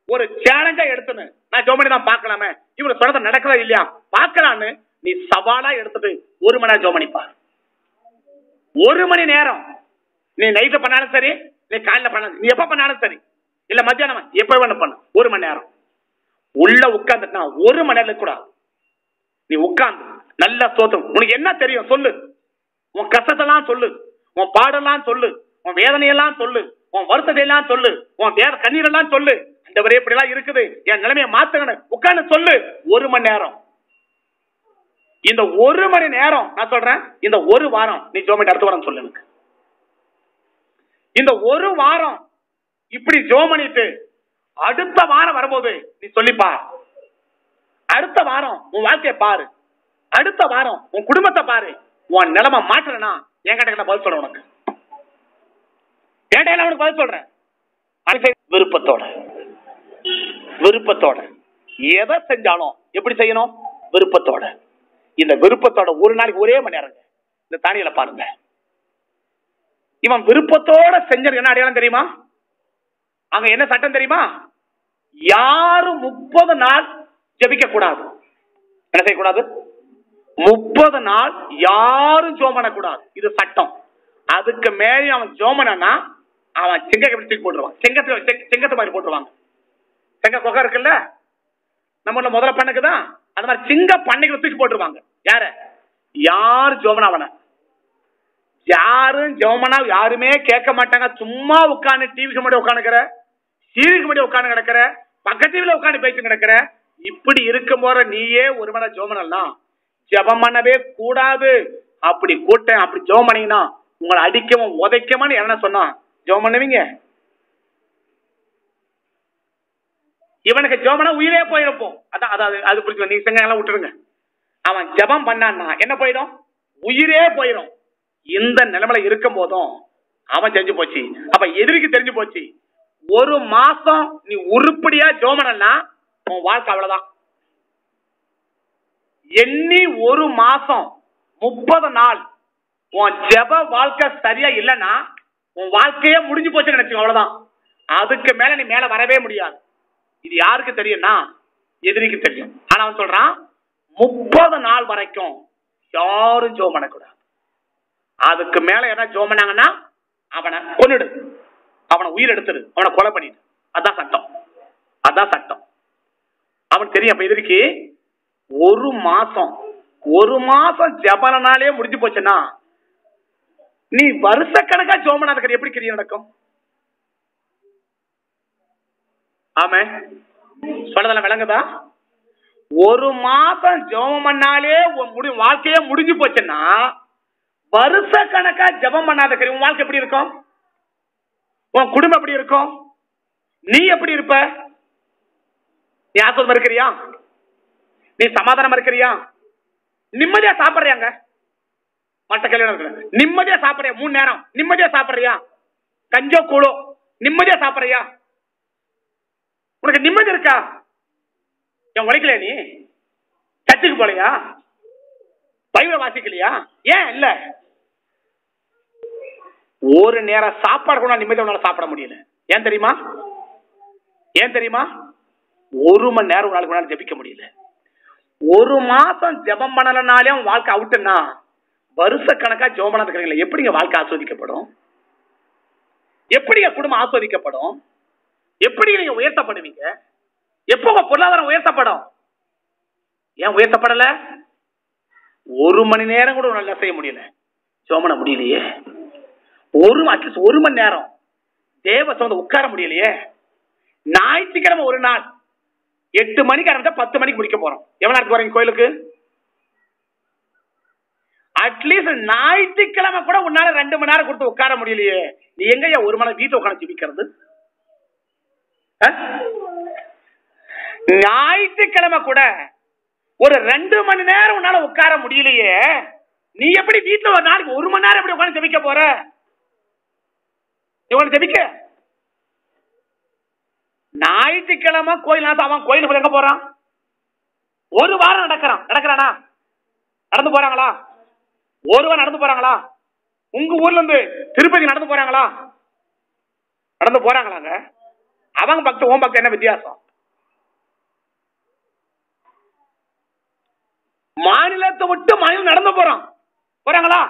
ஒரு சேலஞ்சா எடுத்துன்னு நான் ஜோம் பண்ணி தான் பார்க்கலாமே. இவரு சொன்னதை நடக்கிறதா இல்லையா? பார்க்கலான்னு நீ சவாலா எடுத்துட்டு ஒரு மணி நேரம் ஜோம் பண்ணிப்பா ஒரு மணி நேரம். நீ நைட்டு பண்ணாலும் சரி நீ காலையில் பண்ணாலும் நீ எப்ப பண்ணாலும் சரி. இல்ல மத்தியானம் எப்ப வேணும் பண்ணு. ஒரு மணி நேரம். உள்ள உட்கார்ந்துட்டா ஒரு மணி நேரம் கூட. நீ உட்கார்ந்து நல்லா சோத்தம் உனக்கு என்ன தெரியும் சொல்லு. உன் கஷ்டத்தெல்லாம் சொல்லு. உன் பாடெல்லாம் சொல்லு. உன் வேதனையெல்லாம் சொல்லு. உன் வருத்தத்தையெல்லாம் சொல்லு. உன் வேற கண்ணீரெல்லாம் சொல்லு. இந்த வரை இப்படி எல்லாம் இருக்குது. என் நிலைமையை மாத்துக்கணும் உட்காந்து சொல்லு. ஒரு மணி நேரம். இந்த ஒரு மணி நேரம் நான் சொல்றேன் இந்த ஒரு வாரம் நீ ஜோமேட் அடுத்த வாரம் சொல்லு எனக்கு. இந்த ஒரு வாரம் இப்படி ஜோம் பண்ணிட்டு அடுத்த வாரம் வரும்போது நீ சொல்லிப்பா. அடுத்த வாரம் உன் வாழ்க்கையை பாரு. அடுத்த வாரம் உன் குடும்பத்தை பாரு. உன் நிலைமை மாற்றலனா என் கிட்ட பதில் சொல்றேன் உனக்கு. கேட்டையில உனக்கு பதில் சொல்றேன். விருப்பத்தோட. விருப்பத்தோட. எதை செஞ்சாலும் எப்படி செய்யணும்? விருப்பத்தோட. இந்த விருப்பத்தோட ஒரு நாளைக்கு ஒரே மணி நேரம் இந்த தானியில பாருங்க. இவன் விருப்பத்தோட செஞ்சது என்ன அடையாளம் தெரியுமா? அங்க என்ன சட்டம் தெரியுமா? யாரும் முப்பது நாள் ஜெபிக்க கூடாது. என்ன செய்யக்கூடாது? முப்பது நாள் யாரும் ஜோமன கூடாது இது சட்டம். அதுக்கு மேலே அவன் ஜோமனா அவன் செங்க எப்படி தூக்கி போட்டுருவான். செங்கத்து செங்கத்து மாதிரி போட்டுருவாங்க. செங்க கொகை இருக்குல்ல? நம்ம ஊர்ல முதல்ல பண்ணுக்குதான். அந்த மாதிரி சிங்க பண்ணைகளை தூக்கி போட்டுருவாங்க. யார? யார் ஜோமனாவன யாரும் ஜோமனா யாருமே கேட்க மாட்டாங்க. சும்மா உட்காந்து டிவிக்கு முன்னாடி உட்காந்துக்கிற சீரிக்கு முன்னாடி உட்காந்து கிடக்கிற பக்கத்து டிவில உட்காந்து பேசி கிடக்கிற இப்படி இருக்கும் போற நீயே ஒரு மணி ஜோமனல்லாம் ஜெபம் பண்ணவே கூடாது. அப்படி கூட்டம் அப்படி ஜெபம் பண்ணீங்கன்னா உங்களை அடிக்கவும் உதைக்கமான்னு என்ன சொன்னான். ஜெபம் பண்ணுவீங்க? இவனுக்கு ஜோமனா உயிரே போயிருப்போம். அதான் அதாவது அது புரிஞ்சு நீங்க செங்க விட்டுருங்க. அவன் ஜெபம் பண்ணான்னா என்ன போயிடும்? உயிரே போயிடும் இந்த நிலைமையில இருக்கும் போதும் அவன் தெரிஞ்சு போச்சு. அப்ப எதிரிக்கு தெரிஞ்சு போச்சு. ஒரு மாசம் நீ உருப்படியா ஜோமனா உன் வாழ்க்கை அவ்வளவுதான். எண்ணி ஒரு மாசம் முப்பது நாள் உன் ஜெப வாழ்க்கை சரியா இல்லைன்னா உன் வாழ்க்கையே முடிஞ்சு போச்சுன்னு நினைச்சுக்கோ அவ்வளவுதான். அதுக்கு மேல நீ மேல வரவே முடியாது. இது யாருக்கு தெரியும்னா எதிரிக்கு தெரியும். ஆனா அவன் சொல்றான் முப்பது நாள் வரைக்கும் யாரும் ஜோம் பண்ணக்கூடாது. அதுக்கு மேல என்ன ஜோம் பண்ணாங்கன்னா அவனை கொன்னுடு. அவனை உயிர் எடுத்துடு. அவனை கொலை பண்ணிடு. அதான் சட்டம். அதான் சட்டம். அவன் தெரியும் அப்ப எதிரிக்கு ஒரு மாசம் ஒரு மாசம் ஜபலனாலே முடிஞ்சு போச்சுன்னா நீ வருஷக்கணக்கா இருக்கிற எப்படி கிரியம் நடக்கும்? ஆமே. சொல்றதெல்லாம் விளங்குதா? ஒரு மாசம் ஜெபம் பண்ணாலே உன் முடி வாழ்க்கையே முடிஞ்சு போச்சுன்னா வருஷ கணக்கா ஜெபம் பண்ணாத கறி உன் வாழ்க்கை எப்படி இருக்கும்? உன் குடும்பம் எப்படி இருக்கும்? நீ எப்படி இருப்ப? நீ ஆசோதமா இருக்கிறியா? நீ சமாதானமா இருக்கிறியா? நிம்மதியா சாப்பிடுறியாங்க? மற்ற கல்யாணம் நிம்மதியா சாப்பிடுறியா? மூணு நேரம். நிம்மதியா சாப்பிடுறியா? கஞ்சோ கூழோ. நிம்மதியா சாப்பிடுறியா? உனக்கு நிம்மதி இருக்கா? என் உழைக்கல நீ? சர்ச்சுக்கு போலையா? பைபிள வாசிக்கலையா? ஏன் இல்ல? ஒரு நேரம் சாப்பாடு கூட நிம்மதி உன்னால சாப்பிட முடியல. ஏன் தெரியுமா? ஏன் தெரியுமா? ஒரு மணி நேரம் உன்னால உன்னால ஜெபிக்க முடியல. ஒரு மாசம் ஜெபம் பண்ணலனாலே உன் வாழ்க்கை அவுட்டுன்னா வருஷ கணக்கா ஜெபம் பண்ணாத இருக்கிறீங்களா எப்படிங்க வாழ்க்கை ஆஸ்வதிக்கப்படும்? எப்படிங்க குடும்பம் ஆஸ்வதிக்கப்படும்? எப்படி நீங்க உயர்த்தப்படுவீங்க? எப்போ உங்க பொருளாதாரம் உயர்த்தப்படும்? ஏன் உயர்த்தப்படல? ஒரு மணி நேரம் கூட நல்லா செய்ய முடியல. சோமன முடியலையே. ஒரு அட்லீஸ்ட் ஒரு மணி நேரம் தேவ சொந்த உட்கார முடியலையே. ஞாயிற்றுக்கிழமை ஒரு நாள் எட்டு மணிக்கு ஆரம்பிச்சா பத்து மணிக்கு முடிக்க போறோம். எவ்வளவு நேரத்துக்கு வரீங்க கோயிலுக்கு? அட்லீஸ்ட் ஞாயிற்றுக்கிழமை கூட உன்னால ரெண்டு மணி நேரம் கொடுத்து உட்கார முடியலையே. நீ எங்கய்யா ஒரு மணி வீட்டை உட்காந்து ஜிபிக்கிறது? ஞாயிற்றுக்கிழமை கூட ஒரு ரெண்டு மணி நேரம் உன்னால உட்கார முடியலையே. நீ எப்படி வீட்டுல ஒரு நாளைக்கு ஒரு மணி நேரம் எப்படி உட்காந்து ஜெபிக்க போற? நீ உட்காந்து ஞாயிற்றுக்கிழமை கோயில் அவன் கோயிலுக்கு எங்க போறான்? ஒரு வாரம் நடக்கிறான். நடக்கிறானா? நடந்து போறாங்களா? ஒரு வாரம் நடந்து போறாங்களா? உங்க ஊர்ல இருந்து திருப்பதி நடந்து போறாங்களா? நடந்து போறாங்களாங்க? அவங்க பக்தம் ஓம் பக்தம் என்ன வித்தியாசம்? மாநிலத்தை விட்டு மாநிலம் நடந்து போறோம். போறாங்களா?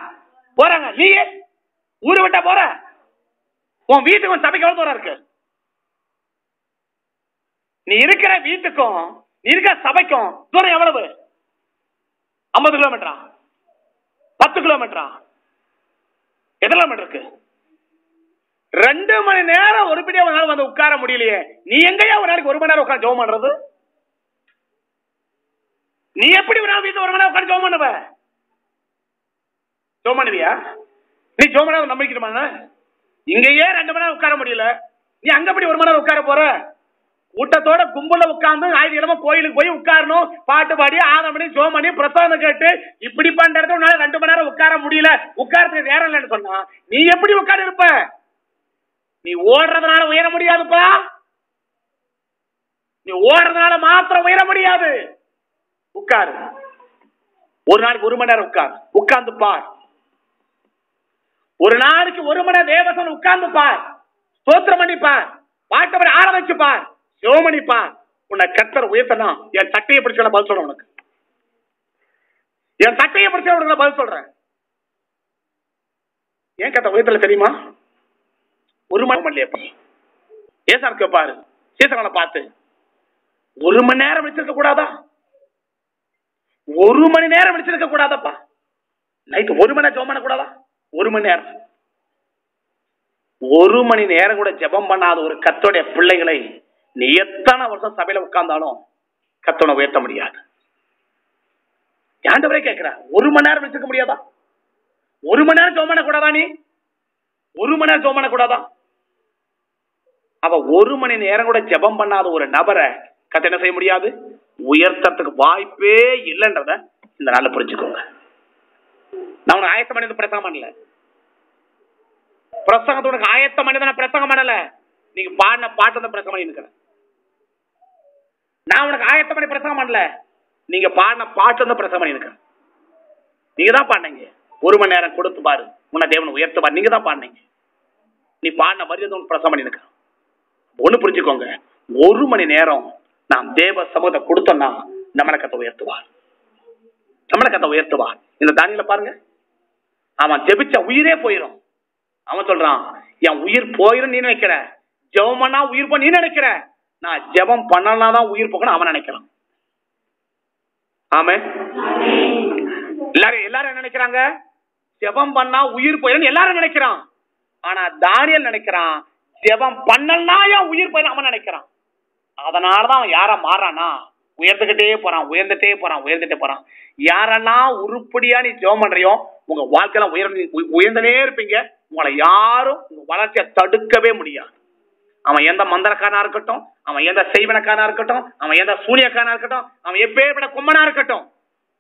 போறாங்க. நீ ஊரை விட்டா போற. உன் வீட்டுக்கு உன் சபைக்கு எவ்வளவு தூரம் இருக்கு? நீ இருக்கிற வீட்டுக்கும் நீ இருக்கிற சபைக்கும் தூரம் எவ்வளவு? ஐம்பது கிலோமீட்டரா பத்து கிலோமீட்டரா எத்தனை கிலோமீட்டர் இருக்கு? ரெண்டு மணி நேரம் ஒருபடியா ஒரு நாள் வந்து உட்கார முடியலையே. நீ எங்கயா ஒரு நாளைக்கு ஒரு மணி நேரம் உட்கார ஜோம் பண்றது? நீ எப்படி ஒரு நாள் வீட்டுல ஒரு மணி நேரம் உட்காந்து ஜோம் பண்ணுவ? ஜோம் பண்ணுவியா? நீ ஜோம் பண்ண நம்பிக்கிறமா இங்கேயே ரெண்டு மணி நேரம் உட்கார முடியல. நீ அங்க எப்படி ஒரு மணி நேரம் உட்கார போற? கூட்டத்தோட கும்பல உட்கார்ந்து ஞாயிற்றுக்கிழமை கோயிலுக்கு போய் உட்காரணும். பாட்டு பாடி ஆதம் பண்ணி ஜோம் பண்ணி பிரசாதம் கேட்டு இப்படி பண்றது உன்னால ரெண்டு மணி நேரம் உட்கார முடியல. உட்காரத்துக்கு நேரம் இல்லைன்னு சொன்னா நீ எப்படி உட்கார இருப்ப? நீ ஓடுறதுனால உயர முடியாதுப்பா. நீ ஓடுறதுனால மாத்திரம் உயர முடியாது. உட்காரு. ஒரு நாளைக்கு ஒரு மணி நேரம் உட்கார். உட்கார்ந்து பார். ஒரு நாளைக்கு ஒரு மணி நேரம் தேவசன் உட்கார்ந்து பார். ஸ்தோத்திரம் பண்ணி பார். பாட்டவரை ஆரம்பிச்சு பார். சிவமணி பார். உன்னை கத்தர் உயர்த்தனா என் சட்டையை பிடிச்ச பதில் சொல்றேன் உனக்கு? என் சட்டையை பிடிச்ச உனக்கு பதில் சொல்றேன் ஏன் கத்த உயர்த்தல தெரியுமா? ஒரு மணி பண்ணலையப்பா ஏசார் கேப்பாரு சீசகனை பார்த்து ஒரு மணி நேரம் வச்சிருக்க கூடாதா? ஒரு மணி நேரம் வச்சிருக்க கூடாதப்பா. நைட்டு ஒரு மணி நேரம் ஜெபம் பண்ண கூடாதா? ஒரு மணி நேரம். ஒரு மணி நேரம் கூட ஜெபம் பண்ணாத ஒரு கத்தோடைய பிள்ளைகளை நீ எத்தனை வருஷம் சபையில உட்கார்ந்தாலும் கத்தனை உயர்த்த முடியாது. ஆண்டவரே கேட்கிற? ஒரு மணி நேரம் வச்சிருக்க முடியாதா? ஒரு மணி நேரம் ஜோம் பண்ண கூடாதா நீ? ஒரு மணி நேரம் ஜோம் பண்ண கூடாதா அவ ஒரு மணி நேரம் கூட ஜெபம் பண்ணாத ஒரு நபரை கத்த என்ன செய்ய முடியாது? உயர்த்தறதுக்கு வாய்ப்பே இல்லைன்றத இந்த நாள்ல புரிஞ்சுக்கோங்க. நான் உனக்கு ஆயத்தம் பண்ணி பிரசங்கம் பண்ணல. பிரசங்கத்தை உனக்கு ஆயத்தம் பண்ணி நான் பிரசங்கம் பண்ணல. நீங்க பாடின பாட்டு தான் பிரசங்கம் இருக்கிறேன் நான் உனக்கு ஆயத்தம் பண்ணி பிரசங்கம் பண்ணல. நீங்க பாடின பாட்டு தான் பிரசங்கம் இருக்கிறேன் நீங்க தான் பாடினீங்க. ஒரு மணி நேரம் கொடுத்து பாரு. உன்னை தேவன் உயர்த்து பாரு நீங்க தான் பாடினீங்க. நீ பாடின வரி உனக்கு பிரசங்கம் பண்ணி ஒண்ணு புரிஞ்சுக்கோங்க. ஒரு மணி நேரம் நாம் தேவ சமூகத்தை கொடுத்தோம்னா நம்மளை கத்தை உயர்த்துவார். நம்மளை கத்தை உயர்த்துவார். இந்த தானியில பாருங்க. அவன் ஜெபிச்ச உயிரே போயிடும் அவன் சொல்றான் என் உயிர் போயிரும் நீ நினைக்கிற. ஜெபம் பண்ணா உயிர் போ நீ நினைக்கிற. நான் ஜெபம் பண்ணலாம் உயிர் போகணும் அவன் நினைக்கிறான். ஆமே எல்லாரும் எல்லாரும் என்ன நினைக்கிறாங்க? ஜெபம் பண்ணா உயிர் போயிரும் எல்லாரும் நினைக்கிறான். ஆனா தானியல் நினைக்கிறான் ஜெபம் பண்ணலனா என் உயிர் போய் அவன் நினைக்கிறான்? அதனாலதான் அவன் யாரா மாறானா? உயர்ந்துகிட்டே போறான் உயர்ந்துட்டே போறான் உயர்ந்துட்டே போறான். யாரெல்லாம் உருப்படியா நீ ஜெபம் பண்றியோ உங்க வாழ்க்கையில உயர்ந்து உயர்ந்தனே உயர்ந்துனே இருப்பீங்க. உங்களை யாரும் உங்க வளர்ச்சியை தடுக்கவே முடியாது. அவன் எந்த மந்திரக்காரனா இருக்கட்டும் அவன் எந்த செய்வனக்காரனா இருக்கட்டும் அவன் எந்த சூரியக்காரனா இருக்கட்டும் அவன் எப்பேற்பட்ட கொம்மனா இருக்கட்டும்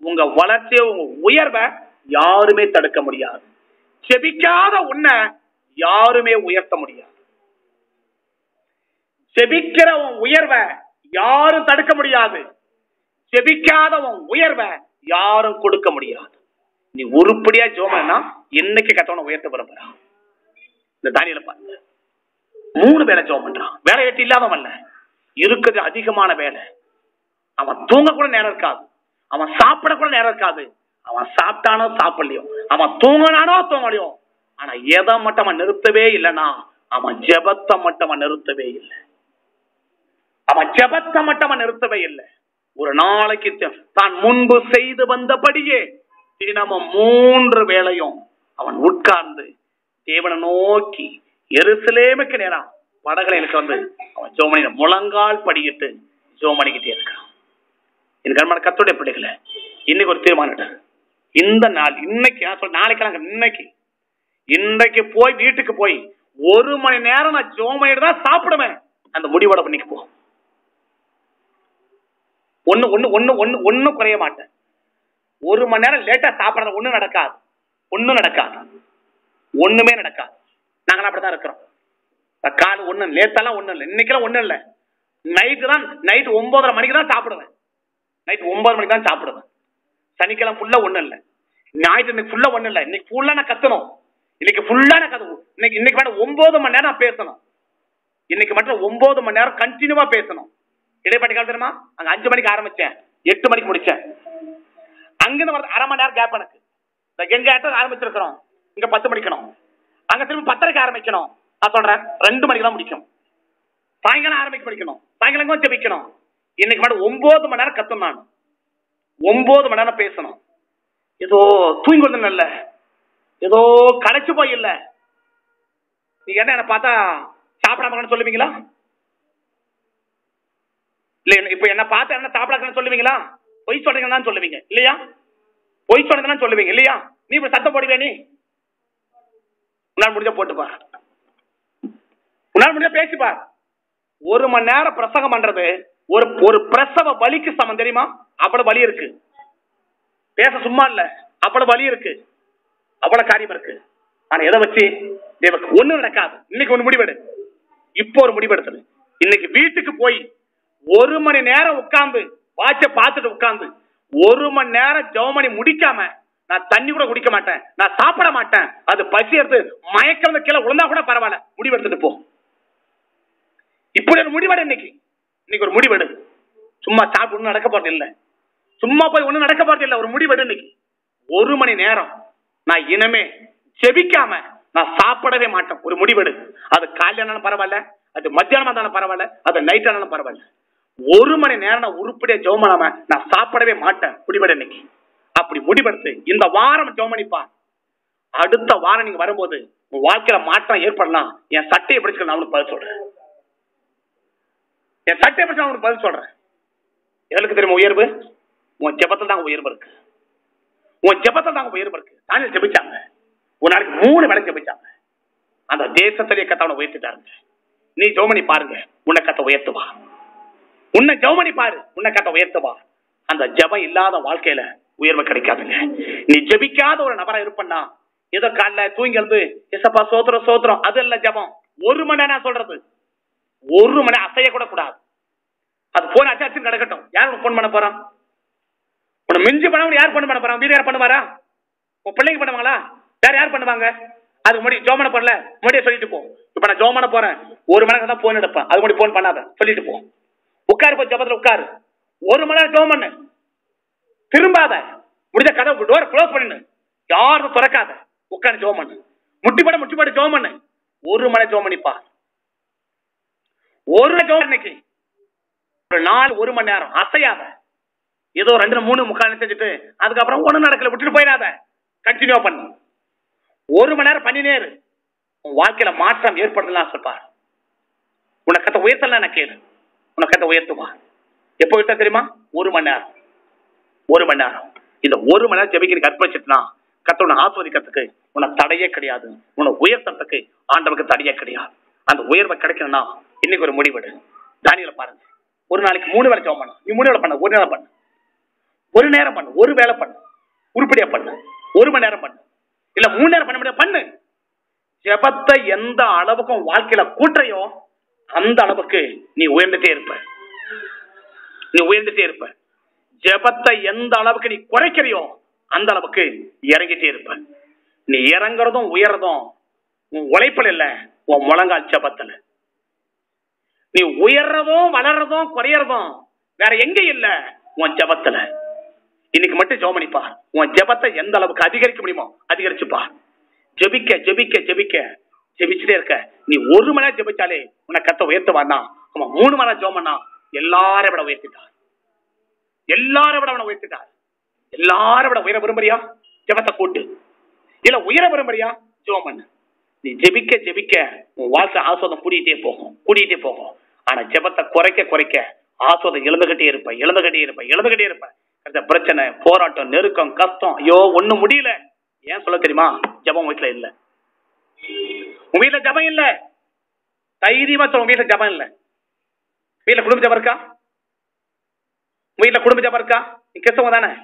உங்க வளர்ச்சியை உங்க உயர்வை யாருமே தடுக்க முடியாது. செபிக்காத உன்னை யாருமே உயர்த்த முடியாது. செபிக்கிறவன் உயர்வை யாரும் தடுக்க முடியாது. செபிக்காதவன் உயர்வை யாரும் கொடுக்க முடியாது. நீ உருப்படியா ஜோமனா என்னைக்கு கத்தவன உயர்த்த விரும்புறான் இந்த தானியில பாருங்க. மூணு வேலை ஜோம் பண்றான். வேலை எட்டு இல்லாதவன் இருக்குது அதிகமான வேலை. அவன் தூங்க கூட நேரம் இருக்காது. அவன் சாப்பிட கூட நேரம் இருக்காது. அவன் சாப்பிட்டானோ சாப்பிடலையோ. அவன் தூங்கினானோ தூங்கலையோ. ஆனா எதை மட்டும் அவன் நிறுத்தவே இல்லைன்னா அவன் ஜெபத்தை மட்டும் அவன் நிறுத்தவே இல்லை. அவன் ஜெபத்தை மட்டும் அவன் நிறுத்தவே இல்லை. ஒரு நாளைக்கு தான் முன்பு செய்து வந்தபடியே தினமும் மூன்று வேளையும் அவன் உட்கார்ந்து தேவனை நோக்கி எருசலேமுக்கு நேரம் வடகலைகளுக்கு வந்து அவன் ஜோமணி முழங்கால் படிக்கிட்டு ஜோமணிக்கிட்டே இருக்கான் எனக்கு கண்மன கத்துடைய பிள்ளைகளை இன்னைக்கு ஒரு தீர்மானம் இந்த நாள் இன்னைக்கு நான் சொல்ல நாளைக்கு இன்னைக்கு. இன்னைக்கு போய் வீட்டுக்கு போய் ஒரு மணி நேரம் நான் ஜோமணிட்டு தான் சாப்பிடுவேன். அந்த முடிவோட பண்ணிக்கு போ ஒன்று ஒன்று ஒன்று ஒன்று ஒன்றும் குறைய மாட்டேன். ஒரு மணி நேரம் லேட்டாக சாப்பிட்றது ஒன்றும் நடக்காது. ஒன்றும் நடக்காது. ஒன்றுமே நடக்காது. நாங்களாம் அப்படிதான் இருக்கிறோம். இந்த கால் லேட்டெல்லாம் லேத்தெல்லாம் இல்லை. இன்னைக்கெல்லாம் ஒன்றும் இல்லை. நைட்டு தான் நைட்டு ஒம்போதரை மணிக்கு தான் சாப்பிடுவேன். நைட்டு ஒன்பது மணிக்கு தான் சாப்பிடுவேன். சனிக்கிழமை ஃபுல்லாக ஒன்றும் இல்லை. ஞாயிற்று இன்னைக்கு ஃபுல்லாக ஒன்றும் இல்லை. இன்னைக்கு ஃபுல்லாக நான் கத்தணும். இன்னைக்கு ஃபுல்லாக நான் கத்து இன்னைக்கு இன்னைக்கு மட்டும் ஒன்பது மணி நேரம் பேசணும். இன்னைக்கு மட்டும் ஒன்பது மணி நேரம் கண்டினியூவாக பேசணும். இடைப்பட்ட காலம் தெரியுமா? அங்க அஞ்சு மணிக்கு ஆரம்பிச்சேன். எட்டு மணிக்கு முடிச்சேன். அங்கிருந்து வரது அரை மணி நேரம் கேப் எனக்கு. எங்க இடத்துல ஆரம்பிச்சிருக்கிறோம். இங்க பத்து மணிக்கணும். அங்க திரும்ப பத்தரைக்கு ஆரம்பிக்கணும். நான் சொல்றேன் ரெண்டு மணிக்கு தான் முடிக்கும். சாயங்காலம் ஆரம்பிக்க படிக்கணும். சாயங்காலம் கொஞ்சம் வைக்கணும் இன்னைக்கு மட்டும் ஒன்பது மணி நேரம் கத்தணும் நான். ஒன்பது மணி நேரம் பேசணும். ஏதோ தூங்கி கொண்டு இல்ல. ஏதோ களைச்சு போய் இல்ல. நீங்க என்ன என்ன பார்த்தா சாப்பிடாம இருக்கணும்னு சொல்லுவீங்களா? இல்ல இப்ப என்ன பார்த்து என்ன தாப்படாக்கன்னு சொல்லுவீங்களா? பொய் சொல்றீங்கன்னு சொல்லுவீங்க இல்லையா? பொய் சொல்றீங்கன்னு சொல்லுவீங்க இல்லையா? நீ இப்ப சத்தம் போடுவே நீ? உன்னால் முடிஞ்ச போட்டுப்பா. உன்னால் முடிஞ்ச பேசிப்பா ஒரு மணி நேரம் பிரசங்கம் பண்றது ஒரு ஒரு பிரசவ வலிக்கு சமம் தெரியுமா? அவ்வளவு வலி இருக்கு. பேச சும்மா இல்ல அவ்வளவு வலி இருக்கு. அவ்வளவு காரியம் இருக்கு. ஆனா எதை வச்சு? தேவக்கு ஒண்ணு நடக்காது. இன்னைக்கு ஒண்ணு முடிவெடு. இப்போ ஒரு முடிவெடுத்தது. இன்னைக்கு வீட்டுக்கு போய் ஒரு மணி நேரம் உட்காந்து வாட்ச பார்த்துட்டு உட்காந்து ஒரு மணி நேரம் ஜெபமணி முடிக்காம நான் தண்ணி கூட குடிக்க மாட்டேன் நான் சாப்பிட மாட்டேன் அது பசி எடுத்து மயக்கம் கீழே விழுந்தா கூட பரவாயில்ல முடிவெடுத்துட்டு போ. இப்படி ஒரு முடிவெடு இன்னைக்கு. இன்னைக்கு ஒரு முடிவெடு. சும்மா சாப்பிட்டு ஒண்ணும் நடக்க போறது இல்ல. சும்மா போய் ஒன்றும் நடக்க போறது இல்ல ஒரு முடிவெடு இன்னைக்கு. ஒரு மணி நேரம் நான் இனமே செபிக்காம நான் சாப்பிடவே மாட்டேன். ஒரு முடிவெடு. அது காலையானாலும் பரவாயில்ல அது மத்தியானம் வந்தாலும் பரவாயில்ல அது நைட் ஆனாலும் பரவாயில்ல. ஒரு மணி நேரம் நான் உருப்படியா ஜெபம் நான் சாப்பிடவே மாட்டேன். முடிவெடு இன்னைக்கு. அப்படி முடிவெடுத்து இந்த வாரம் ஜெவமணிப்பா பண்ணிப்பா அடுத்த வாரம் நீங்க வரும்போது உன் வாழ்க்கையில மாற்றம் ஏற்படலாம் என் சட்டையை பிடிச்சு நான் உனக்கு பதில் சொல்றேன். என் சட்டையை பிடிச்சு நான் பதில் சொல்றேன். எதற்கு தெரியுமா உயர்வு? உன் ஜெபத்தில் தான் உயர்வு இருக்கு. உன் ஜெபத்தில் தான் உயர்வு இருக்கு. தானே ஜெபிச்சாங்க. ஒரு நாளைக்கு மூணு வேலை ஜெபிச்சாங்க. அந்த தேசத்திலே கத்தவனை உயர்த்திட்டாருங்க. நீ ஜோமணி பாருங்க. உன்னை கத்த உயர்த்துவா உன்னை கவனிப்பாரு பாரு. உன்னை கட்ட உயர்த்துவா. அந்த ஜெபம் இல்லாத வாழ்க்கையில உயர்வு கிடைக்காதுங்க. நீ ஜெபிக்காத ஒரு நபரா இருப்பண்ணா ஏதோ காலைல தூங்கி எழுந்து எசப்பா சோத்திரம் சோத்திரம் அது இல்ல ஜெபம். ஒரு மணி நேரம் நான் சொல்றது. ஒரு மணி அசைய கூட கூடாது. அது போன் அச்சாச்சும் கிடக்கட்டும். யார் போன் பண்ண போறான் உன்னை மிஞ்சி பண்ணவங்க யார் பண்ண பண்ண போறான் வீடு யார் பண்ணுவாரா? உன் பிள்ளைங்க பண்ணுவாங்களா? வேற யார் பண்ணுவாங்க? அது முடி ஜோமனை பண்ணல முடிய சொல்லிட்டு போ. இப்ப நான் ஜோமனை போறேன். ஒரு மணி நேரம் தான் போன் எடுப்பேன். அது முடி போன் பண்ணாத. சொல்லிட்டு போ. உட்காரு போய் ஜபத்துல உட்காரு. ஒரு மணி நேரம் ஜோம் பண்ணு. திரும்பாத. முடிஞ்ச கதவு டோர் க்ளோஸ் பண்ணிடு யாரும் திறக்காத. உட்காந்து ஜோம் பண்ணு. முட்டிப்பட முட்டிப்பட ஜோம் பண்ணு. ஒரு மணி ஜோம் பண்ணிப்பா. ஒரு ஜோம் இன்னைக்கு. ஒரு நாள் ஒரு மணி நேரம். அசையாத. ஏதோ ரெண்டு மூணு முக்கால் செஞ்சுட்டு அதுக்கப்புறம் ஒண்ணு நடக்கல. விட்டுட்டு போயிடாத. கண்டினியூ பண்ணு. ஒரு மணி நேரம் பண்ணி நேரு உன் வாழ்க்கையில மாற்றம் ஏற்படலாம் சொல்பார் உனக்கு கத்த உயர்த்தலாம் நான் கேளு. உனக்கு கத்த உயர்த்துவா எப்போ விட்டா தெரியுமா? ஒரு மணி நேரம். ஒரு மணி நேரம். இந்த ஒரு மணி நேரம் ஜெபிக்கிறதுக்கு அர்ப்பணிச்சிட்டுனா கத்த உன்னை ஆஸ்வதிக்கிறதுக்கு உனக்கு தடையே கிடையாது. உன்னை உயர்த்தத்துக்கு ஆண்டவருக்கு தடையே கிடையாது. அந்த உயர்வை கிடைக்கணும்னா இன்னைக்கு ஒரு முடிவெடு. தானியில பாருங்க. ஒரு நாளைக்கு மூணு வேலை ஜெபம் பண்ணு. நீ மூணு வேலை பண்ண ஒரு நேரம் பண்ணு. ஒரு நேரம் பண்ணு ஒரு வேலை பண்ணு. உருப்படியா பண்ணு. ஒரு மணி நேரம் பண்ணு. இல்ல மூணு நேரம் பண்ண முடியாது பண்ணு. ஜெபத்தை எந்த அளவுக்கும் வாழ்க்கையில கூட்டுறையோ அந்த அளவுக்கு நீ உயர்ந்துட்டே இருப்ப. நீ உயர்ந்துட்டே இருப்ப. ஜெபத்தை எந்த அளவுக்கு நீ குறைக்கிறியோ அந்த அளவுக்கு இறங்கிட்டே இருப்ப. நீ இறங்குறதும் உயர்றதும் உன் உழைப்பில் இல்ல உன் முழங்கால் ஜெபத்துல. நீ உயர்றதும் வளர்றதும் குறையறதும் வேற எங்க இல்ல உன் ஜெபத்துல. இன்னைக்கு மட்டும் ஜோமணிப்பா உன் ஜெபத்தை எந்த அளவுக்கு அதிகரிக்க முடியுமோ அதிகரிச்சுப்பா. ஜெபிக்க ஜெபிக்க ஜெபிக்க. ஜெபிச்சுட்டே இருக்க. நீ ஒரு மணி நேரம் ஜெபிச்சாலே உன்னை கத்த உயர்த்துவான்னா அவன் மூணு மணி நேரம் எல்லாரும் எல்லாரை விட உயர்த்திட்டார். எல்லாரை விட அவனை உயர்த்திட்டார். எல்லாரை விட உயர விரும்புறியா? ஜெபத்தை கூட்டு. இல்ல உயர விரும்புறியா? ஜெபம் நீ ஜெபிக்க ஜெபிக்க உன் வாழ்க்கை ஆசோதம் கூடிட்டே போகும். கூடிட்டே போகும். ஆனா ஜெபத்தை குறைக்க குறைக்க ஆசோதம் எழுந்துகிட்டே இருப்ப எழுந்துகிட்டே இருப்ப எழுந்துகிட்டே இருப்ப. அந்த பிரச்சனை போராட்டம் நெருக்கம் கஷ்டம் ஐயோ ஒண்ணும் முடியல. ஏன் சொல்ல தெரியுமா? ஜெபம் வீட்டுல இல்ல. உன் வீட்டுல ஜபம் இல்ல? தைரியமா சொல்ல உன் வீட்டுல ஜபம் இல்ல. வீட்டுல குடும்ப ஜபம் இருக்கா? உங்க வீட்டுல குடும்ப ஜபம் இருக்கா? நீ கிறிஸ்தவங்க தானே?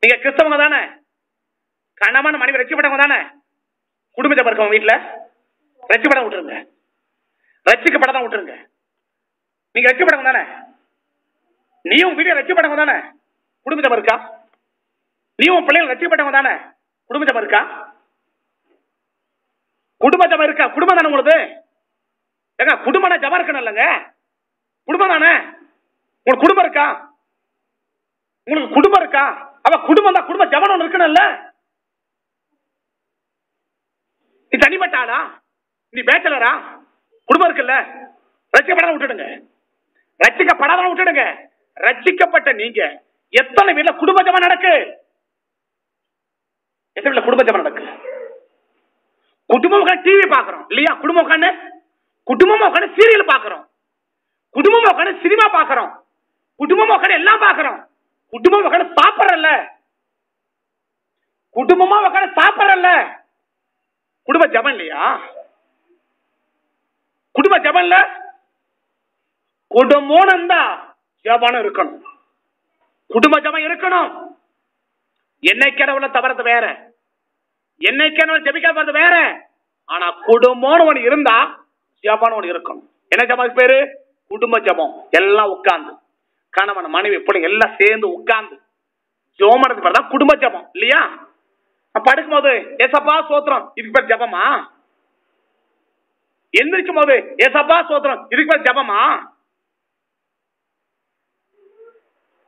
நீங்க கிறிஸ்தவங்க தானே? கணவன் மனைவி ரசிக்கப்பட்டவங்க தானே? குடும்ப ஜபம் இருக்கா உங்க வீட்டுல ரசிக்கப்பட விட்டுருங்க. ரசிக்கப்பட விட்டுருங்க. நீங்க ரசிக்கப்படவங்க தானே? நீயும் வீடியோ ரசிக்கப்பட்டவங்க தானே? குடும்ப ஜபம் இருக்கா? நீ உன் பிள்ளைகள் ரசிக்கப்பட்டவங்க தானே? குடும்ப ஜபம் இருக்கா? குடும்ப ஜபம் இருக்கா? குடும்பம் தானே உங்களுக்கு? ஏங்க குடும்பம்னா ஜபம் இருக்கணும் இல்லைங்க. குடும்பம் தானே? உங்களுக்கு குடும்பம் இருக்கா? உங்களுக்கு குடும்பம் இருக்கா? அவ குடும்பம் தான் குடும்ப ஜபம் ஒன்று இருக்கணும்ல நீ தனிப்பட்ட ஆளா? நீ பேச்சலரா? குடும்பம் இருக்குல்ல? ரசிக்கப்படாத விட்டுடுங்க. ரசிக்கப்படாத விட்டுடுங்க. ரசிக்கப்பட்ட நீங்க. எத்தனை வீட்டுல குடும்ப ஜபம் நடக்கு? எத்தனை வீட்டுல குடும்ப ஜபம் நடக்கு? குடும்பம் உட்காந்து டிவி பாக்குறோம் இல்லையா? குடும்பம் உட்காந்து குடும்பமா உட்காந்து சீரியல் பாக்குறோம் குடும்பம் உட்காந்து சினிமா பாக்குறோம் குடும்பம் உட்காந்து எல்லாம் பாக்குறோம் குடும்பம் உட்காந்து சாப்பிடறல குடும்பமா உட்காந்து சாப்பிடறல குடும்ப ஜபம் இல்லையா? குடும்ப ஜபம் இல்ல. குடும்பம் தான் ஜபானம் இருக்கணும். குடும்ப ஜபம் இருக்கணும். என்னை கடவுள தவறது வேற? என்னைக்கான கடவுள் போறது வேற. ஆனா குடும்பம்னு ஒண்ணு இருந்தா ஜபானம் ஒண்ணு இருக்கணும். என்ன ஜபாக்கு பேரு? குடும்ப ஜபம். எல்லாம் உட்கார்ந்து. கணவன் மனைவி பிள்ளைங்க எல்லாம் சேர்ந்து உட்கார்ந்து ஜோமனது பேர் தான் குடும்ப ஜபம். இல்லையா? படுக்கும் போது ஏசப்பா சோத்திரம். இதுக்கு பேர் ஜபமா? எந்திரிக்கும் போது ஏசப்பா சோத்திரம். இதுக்கு பேர் ஜபமா?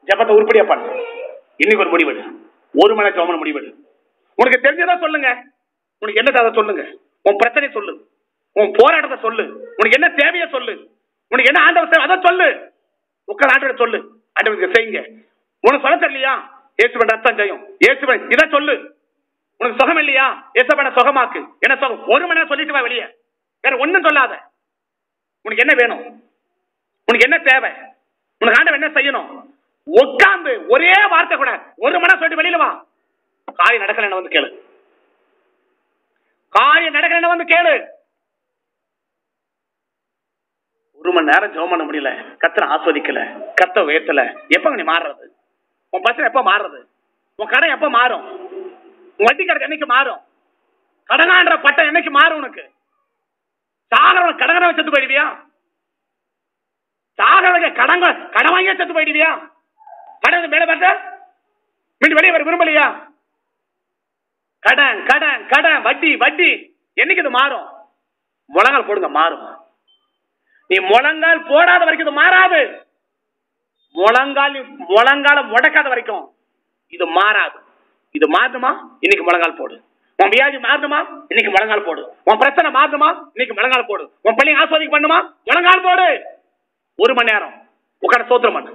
ஜபத்தை உருப்படியா பண்ணு. இன்னைக்கு ஒரு முடிவெடு ஒரு மணி ஜபம் முடிவெடு உனக்கு தெரிஞ்சதா சொல்லுங்க. உனக்கு என்ன கதை சொல்லுங்க. உன் பிரச்சனை சொல்லு. உன் போராட்டத்தை சொல்லு. உனக்கு என்ன தேவையை சொல்லு. உனக்கு என்ன ஆண்டவர் தேவை அதை சொல்லு. உட்கார் ஆண்டவர் சொல்லு. ஆண்டவருக்கு செய்யுங்க. உனக்கு சொல்ல தெரியலையா? ஏசுபன் ரத்தம் செய்யும் ஏசுபன் இதை சொல்லு. உனக்கு சுகம் இல்லையா? இயேசுவன சுகமாக்கு. என்ன சுகம்? ஒரு மணி நேரம் சொல்லிட்டு வா வெளியே. வேற ஒன்றும் சொல்லாத. உனக்கு என்ன வேணும்? உனக்கு என்ன தேவை? உனக்கு ஆண்டவன் என்ன செய்யணும்? உட்கார்ந்து ஒரே வார்த்தை கூட. ஒரு மணி நேரம் சொல்லிட்டு வெளியில வா. காரியம் நடக்கல வந்து கேளு. காரியம் நடக்கிறேன்னு வந்து கேளு. ஒரு மணி நேரம் ஜோம் பண்ண முடியல. கத்தரை ஆஸ்வதிக்கல. கத்த உயர்த்தல. எப்ப நீ மாறுறது? உன் பிரச்சனை எப்ப மாறுறது? உன் கடை எப்ப மாறும்? உன் வட்டி கடை என்னைக்கு மாறும்? கடனான்ற பட்டம் என்னைக்கு மாறும் உனக்கு? சாகரவன் கடனை செத்து போயிடுவியா? சாகரவங்க கடன் கடன் வாங்கியே செத்து போயிடுவியா? கடன் மேல பார்த்த? மீண்டும் வெளியே வர விரும்பலையா? கடன் கடன் கடன் வட்டி வட்டி. என்னைக்கு இது மாறும்? முழங்கால் போடுங்க மாறும். நீ முழங்கால் போடாத வரைக்கும் இது மாறாது. முழங்கால் முழங்கால முடக்காத வரைக்கும் இது மாறாது. இது மாறுமா இன்னைக்கு முழங்கால் போடு. உன் வியாதி மாறுமா இன்னைக்கு முழங்கால் போடு. உன் பிரச்சனை மாறுமா இன்னைக்கு முழங்கால் போடு. உன் பிள்ளைங்க ஆஸ்வாதிக்கு பண்ணுமா? முழங்கால் போடு. ஒரு மணி நேரம். உட்கார சோத்திரம் பண்ணு.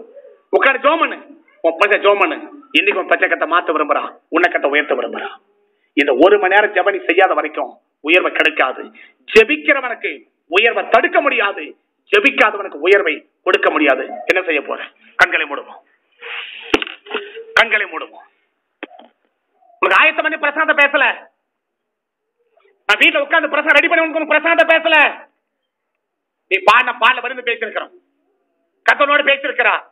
உட்கார ஜோம் பண்ணு. உன் பச்சை ஜோம் பண்ணு. இன்னைக்கு உன் பச்சை கத்தை மாத்த விரும்புறான். உன்னை கத்தை உயர்த்த விரும்புறான். இந்த ஒரு மணி நேரம் ஜபனி செய்யாத வரைக்கும் உயர்வை கிடைக்காது. ஜெபிக்கிறவனுக்கு உயர்வை தடுக்க முடியாது. ஜெபிக்காதவனுக்கு உயர்வை கொடுக்க முடியாது. என்ன செய்ய போற? கண்களை மூடுவோம். கண்களை மூடுவோம். உனக்கு ஆயத்தம் பண்ணி பிரசாந்த பேசல? நான் வீட்டுல உட்கார்ந்து பிரசாதம் ரெடி பண்ணி உனக்கு பிரசாந்த பேசல? நீ பாடின பாடல விருந்து பேசியிருக்கிறோம். கத்தனோடு பேசியிருக்கிறா.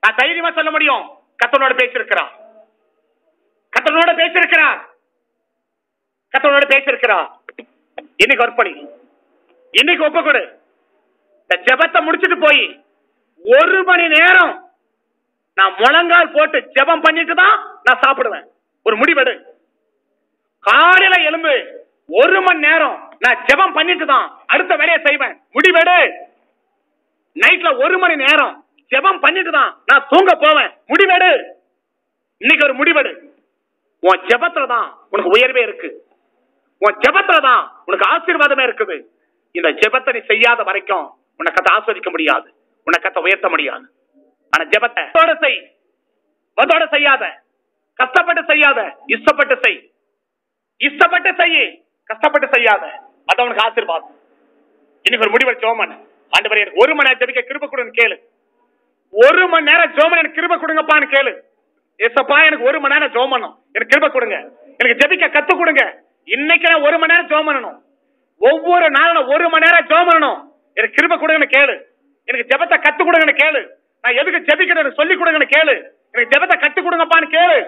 நான் தைரியமா சொல்ல முடியும். கத்தனோட பேசியிருக்கிறா. கத்தனோட பேசிருக்கிறா கத்தவனோட பேசியிருக்கிறா இன்னைக்கு அர்ப்பணி இன்னைக்கு ஒப்ப கொடு. இந்த ஜெபத்தை முடிச்சிட்டு போய் ஒரு மணி நேரம் நான் முழங்கால் போட்டு ஜெபம் பண்ணிட்டு தான் நான் சாப்பிடுவேன். ஒரு முடிவெடு. காலையில எலும்பு ஒரு மணி நேரம் நான் ஜெபம் பண்ணிட்டு தான் அடுத்த வேலையை செய்வேன். முடிவெடு. நைட்ல ஒரு மணி நேரம் ஜெபம் பண்ணிட்டு தான் நான் தூங்க போவேன். முடிவெடு. இன்னைக்கு ஒரு முடிவெடு. உன் ஜெபத்துல தான் உனக்கு உயர்வே இருக்கு. உன் ஜெபத்துல தான் உனக்கு ஆசீர்வாதமே இருக்குது. இந்த ஜெபத்தை நீ செய்யாத வரைக்கும் உன்னை கத்தை ஆஸ்வதிக்க முடியாது. உன்னை கத்தை உயர்த்த முடியாது. ஆனா ஜெபத்தை செய். மனதோட செய்யாத. கஷ்டப்பட்டு செய்யாத. இஷ்டப்பட்டு செய். இஷ்டப்பட்டு செய்ய கஷ்டப்பட்டு செய்யாத. அது அவனுக்கு ஆசீர்வாதம். இன்னைக்கு ஒரு முடிவு ஜோமன். ஆண்டு எனக்கு ஒரு மணி நேரம் ஜபிக்க கிருப கொடுங்க கேளு. ஒரு மணி நேரம் ஜோமன் எனக்கு கிருப கொடுங்கப்பான்னு கேளு. ஏசப்பா எனக்கு ஒரு மணி நேரம் ஜோமனும். எனக்கு கிருப கொடுங்க. எனக்கு ஜெபிக்க கத்து கொடுங்க. இன்னைக்கு நான் ஒரு மணி நேரம் ஜோம் பண்ணணும் ஒவ்வொரு நாளும் ஒரு மணி நேரம் ஜோம் பண்ணணும் எனக்கு கிருப கொடுங்கன்னு கேளு. எனக்கு ஜெபத்தை கத்து கொடுங்கன்னு கேளு. நான் எதுக்கு ஜெபிக்கிறேன் சொல்லி கொடுங்கன்னு கேளு. எனக்கு ஜெபத்தை கத்து கொடுங்கப்பான்னு கேளு.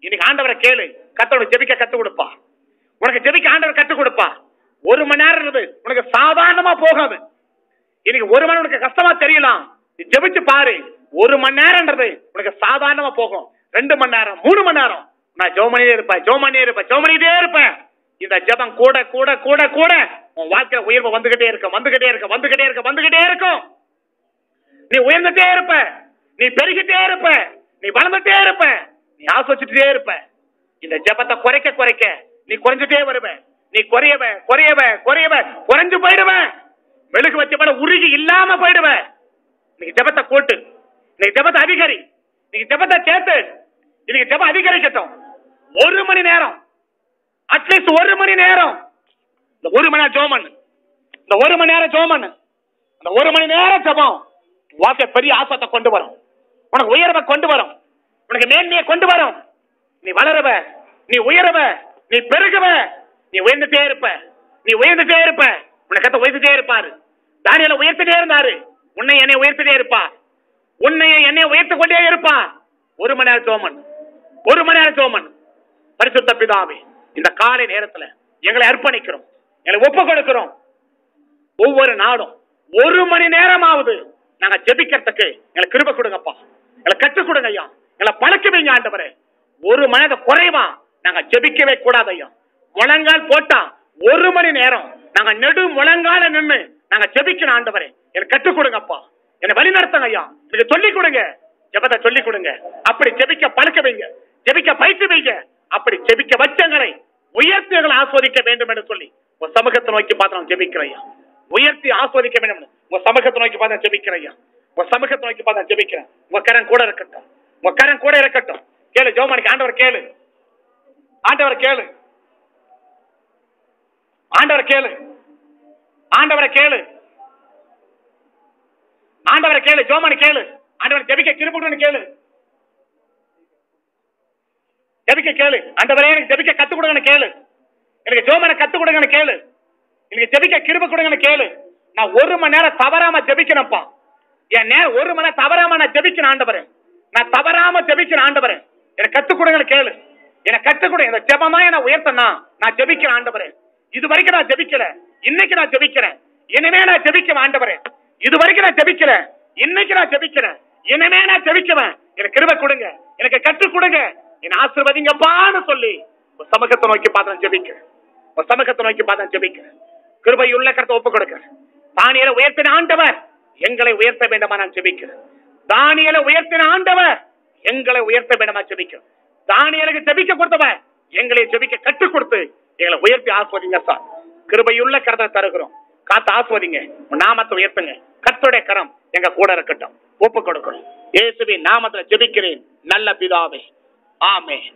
இன்னைக்கு ஆண்டவரை கேளு. கத்தோட ஜெபிக்க கத்து கொடுப்பா. உனக்கு ஜெபிக்க ஆண்டவர் கத்து கொடுப்பா. ஒரு மணி நேரம் இருக்குது உனக்கு சாதாரணமா போகாது. இன்னைக்கு ஒரு மணி உனக்கு கஷ்டமா தெரியலாம். நீ ஜெபிச்சு பாரு. ஒரு மணி நேரம்ன்றது உனக்கு சாதாரணமா போகும். ரெண்டு மணி நேரம் மூணு மணி நேரம். நான் ஜோமனியே இருப்பேன். ஜோமனியே இருப்பேன். ஜோமனியே இருப்பேன். இந்த ஜெபம் கூட கூட கூட கூட உன் வாழ்க்கையில உயர்வு வந்துகிட்டே இருக்கும் வந்துகிட்டே இருக்கும் வந்துகிட்டே இருக்கும் வந்துகிட்டே இருக்கும். நீ உயர்ந்துட்டே இருப்ப. நீ பெருகிட்டே இருப்ப. நீ வளர்ந்துட்டே இருப்ப. நீ ஆசோச்சிட்டே இருப்ப. இந்த ஜெபத்தை குறைக்க குறைக்க நீ குறைஞ்சிட்டே வருவ. நீ குறையவ குறையவ குறையவ குறைஞ்சு போயிடுவ. மெழுகு வச்ச உருகி இல்லாம போயிடுவ. நீ ஜெபத்தை கூட்டு. நீ ஜெபத்தை அதிகரி. நீ ஜெபத்தை சேர்த்து. இன்னைக்கு ஜெபம் அதிகரிக்கட்டும். ஒரு மணி நேரம். அட்லீஸ்ட் ஒரு மணி நேரம். இந்த ஒரு மணி நேரம் ஜோமன். இந்த ஒரு மணி நேரம் ஜோமன். இந்த ஒரு மணி நேரம் ஜபம். வாழ்க்கை பெரிய ஆசத்தை கொண்டு வரும். உனக்கு உயர்வை கொண்டு வரும். உனக்கு மேன்மையை கொண்டு வரும். நீ வளரவ. நீ உயரவ. நீ பெருகவ. நீ உயர்ந்துட்டே இருப்ப. நீ உயர்ந்துட்டே இருப்ப. உனக்கு கத்த உயர்ந்துட்டே இருப்பாரு. தானியல உயர்த்திட்டே இருந்தாரு. உன்னை என்னை உயர்த்திட்டே இருப்பா. உன்னை என்னை உயர்த்து கொண்டே இருப்பா. ஒரு மணி நேரம் சோமன் ஒரு மணி நேரம் சோமன் பரிசுத்த பிதாவே. இந்த காலை நேரத்துல எங்களை அர்ப்பணிக்கிறோம். எங்களை ஒப்பு கொடுக்கிறோம். ஒவ்வொரு நாடும் ஒரு மணி நேரமாவது நாங்க ஜெபிக்கிறதுக்கு எங்களுக்கு கிருப கொடுங்கப்பா. எங்களை கற்றுக் கொடுங்க ஐயா எங்களை பழக்கவீங்க ஆண்டவரே. ஒரு மனத குறைவா நாங்க ஜெபிக்கவே கூடாது ஐயா முழங்கால் போட்டா ஒரு மணி நேரம் நாங்க நெடு முழங்கால நின்னு நாங்க ஜெபிக்கணும் ஆண்டவரே. எனக்கு கற்றுக் கொடுங்கப்பா. என்னை வழி நடத்துங்க ஐயா எனக்கு சொல்லிக் கொடுங்க. ஜெபத்தை சொல்லிக் கொடுங்க. அப்படி ஜெபிக்க பழக்க வைங்க ஜெபிக்க பயிற்சி வைங்க அப்படி ஜெபிக்க வச்சங்களை உயர்த்தி எங்களை ஆஸ்வதிக்க வேண்டும் என்று சொல்லி உன் சமூகத்தை நோக்கி பார்த்து நான் ஜெபிக்கிறையா உயர்த்தி ஆஸ்வதிக்க வேண்டும் உன் சமூகத்தை நோக்கி பார்த்து நான் ஜெபிக்கிறையா உன் சமூகத்தை நோக்கி பார்த்து நான் ஜெபிக்கிறேன். உங்க கரன் கூட இருக்கட்டும். உங்க கரன் கூட இருக்கட்டும். கேளு ஜோமானிக்கு ஆண்டவர் கேளு. ஆண்டவர் கேளு. ஆண்டவர் கேளு. ஆண்டவரை கேளு. ஆண்டவரை கேளு ஜோமானி கேளு. ஆண்டவர் ஜெபிக்க கிருபுடன் கேளு. ஜெபிக்க கேளு? ஆண்டவரே எனக்கு ஜெபிக்க கத்து கொடுங்கன்னு கேளு. எனக்கு ஜோமனை கத்து கொடுங்கன்னு கேளு. எனக்கு ஜெபிக்க கிருப கொடுங்கன்னு கேளு. நான் ஒரு மணி நேரம் தவறாம ஜெபிக்கணும்ப்பா. என் நேரம் ஒரு மணி நேரம் தவறாம நான் ஜெபிக்கிறேன் ஆண்டவரே. நான் தவறாம ஜெபிக்கிறேன் ஆண்டவரே. எனக்கு கத்து கொடுங்கன்னு கேளு. எனக்கு கத்து கொடு. இந்த ஜபமா என்ன உயர்த்தனா? நான் ஜெபிக்கிறேன் ஆண்டவரே. இது வரைக்கும் நான் ஜபிக்கல. இன்னைக்கு நான் ஜெபிக்கிறேன். இனிமே நான் ஜபிக்க ஆண்டவரே. இது வரைக்கும் நான் ஜெபிக்கிறேன் இன்னைக்கு நான் ஜெபிக்கிறேன் இனிமே நான் ஜெபிக்குவேன் எனக்கு கிருப கொடுங்க. எனக்கு கற்றுக் கொடுங்க. என்ன ஆசிர்வதிங்கப்பான்னு சொல்லி சமூகத்தை நோக்கி பார்த்து நான் ஜெபிக்கிறேன். ஒரு சமூகத்தை நோக்கி பார்த்து நான் கிருபை கிருபையுள்ள கருத்தை ஒப்பு கொடுக்கிறேன் தானியலை உயர்த்தின ஆண்டவர் எங்களை உயர்த்த வேண்டுமா நான் ஜபிக்கிறேன். தானியலை உயர்த்தின ஆண்டவர் எங்களை உயர்த்த வேண்டுமா ஜெபிக்கிறேன். தானியலுக்கு ஜபிக்க கொடுத்தவர் எங்களை ஜெபிக்க கற்றுக் கொடுத்து எங்களை உயர்த்தி ஆஸ்வதிங்க சார். கிருபையுள்ள கருத்தை தருகிறோம். காத்து ஆஸ்வதிங்க. உன் நாமத்தை உயர்த்துங்க. கத்துடைய கரம் எங்க கூட இருக்கட்டும். ஒப்பு கொடுக்கணும் இயேசுவின் நாமத்துல ஜெபிக்கிறேன். நல்ல பிதாவே. Amen.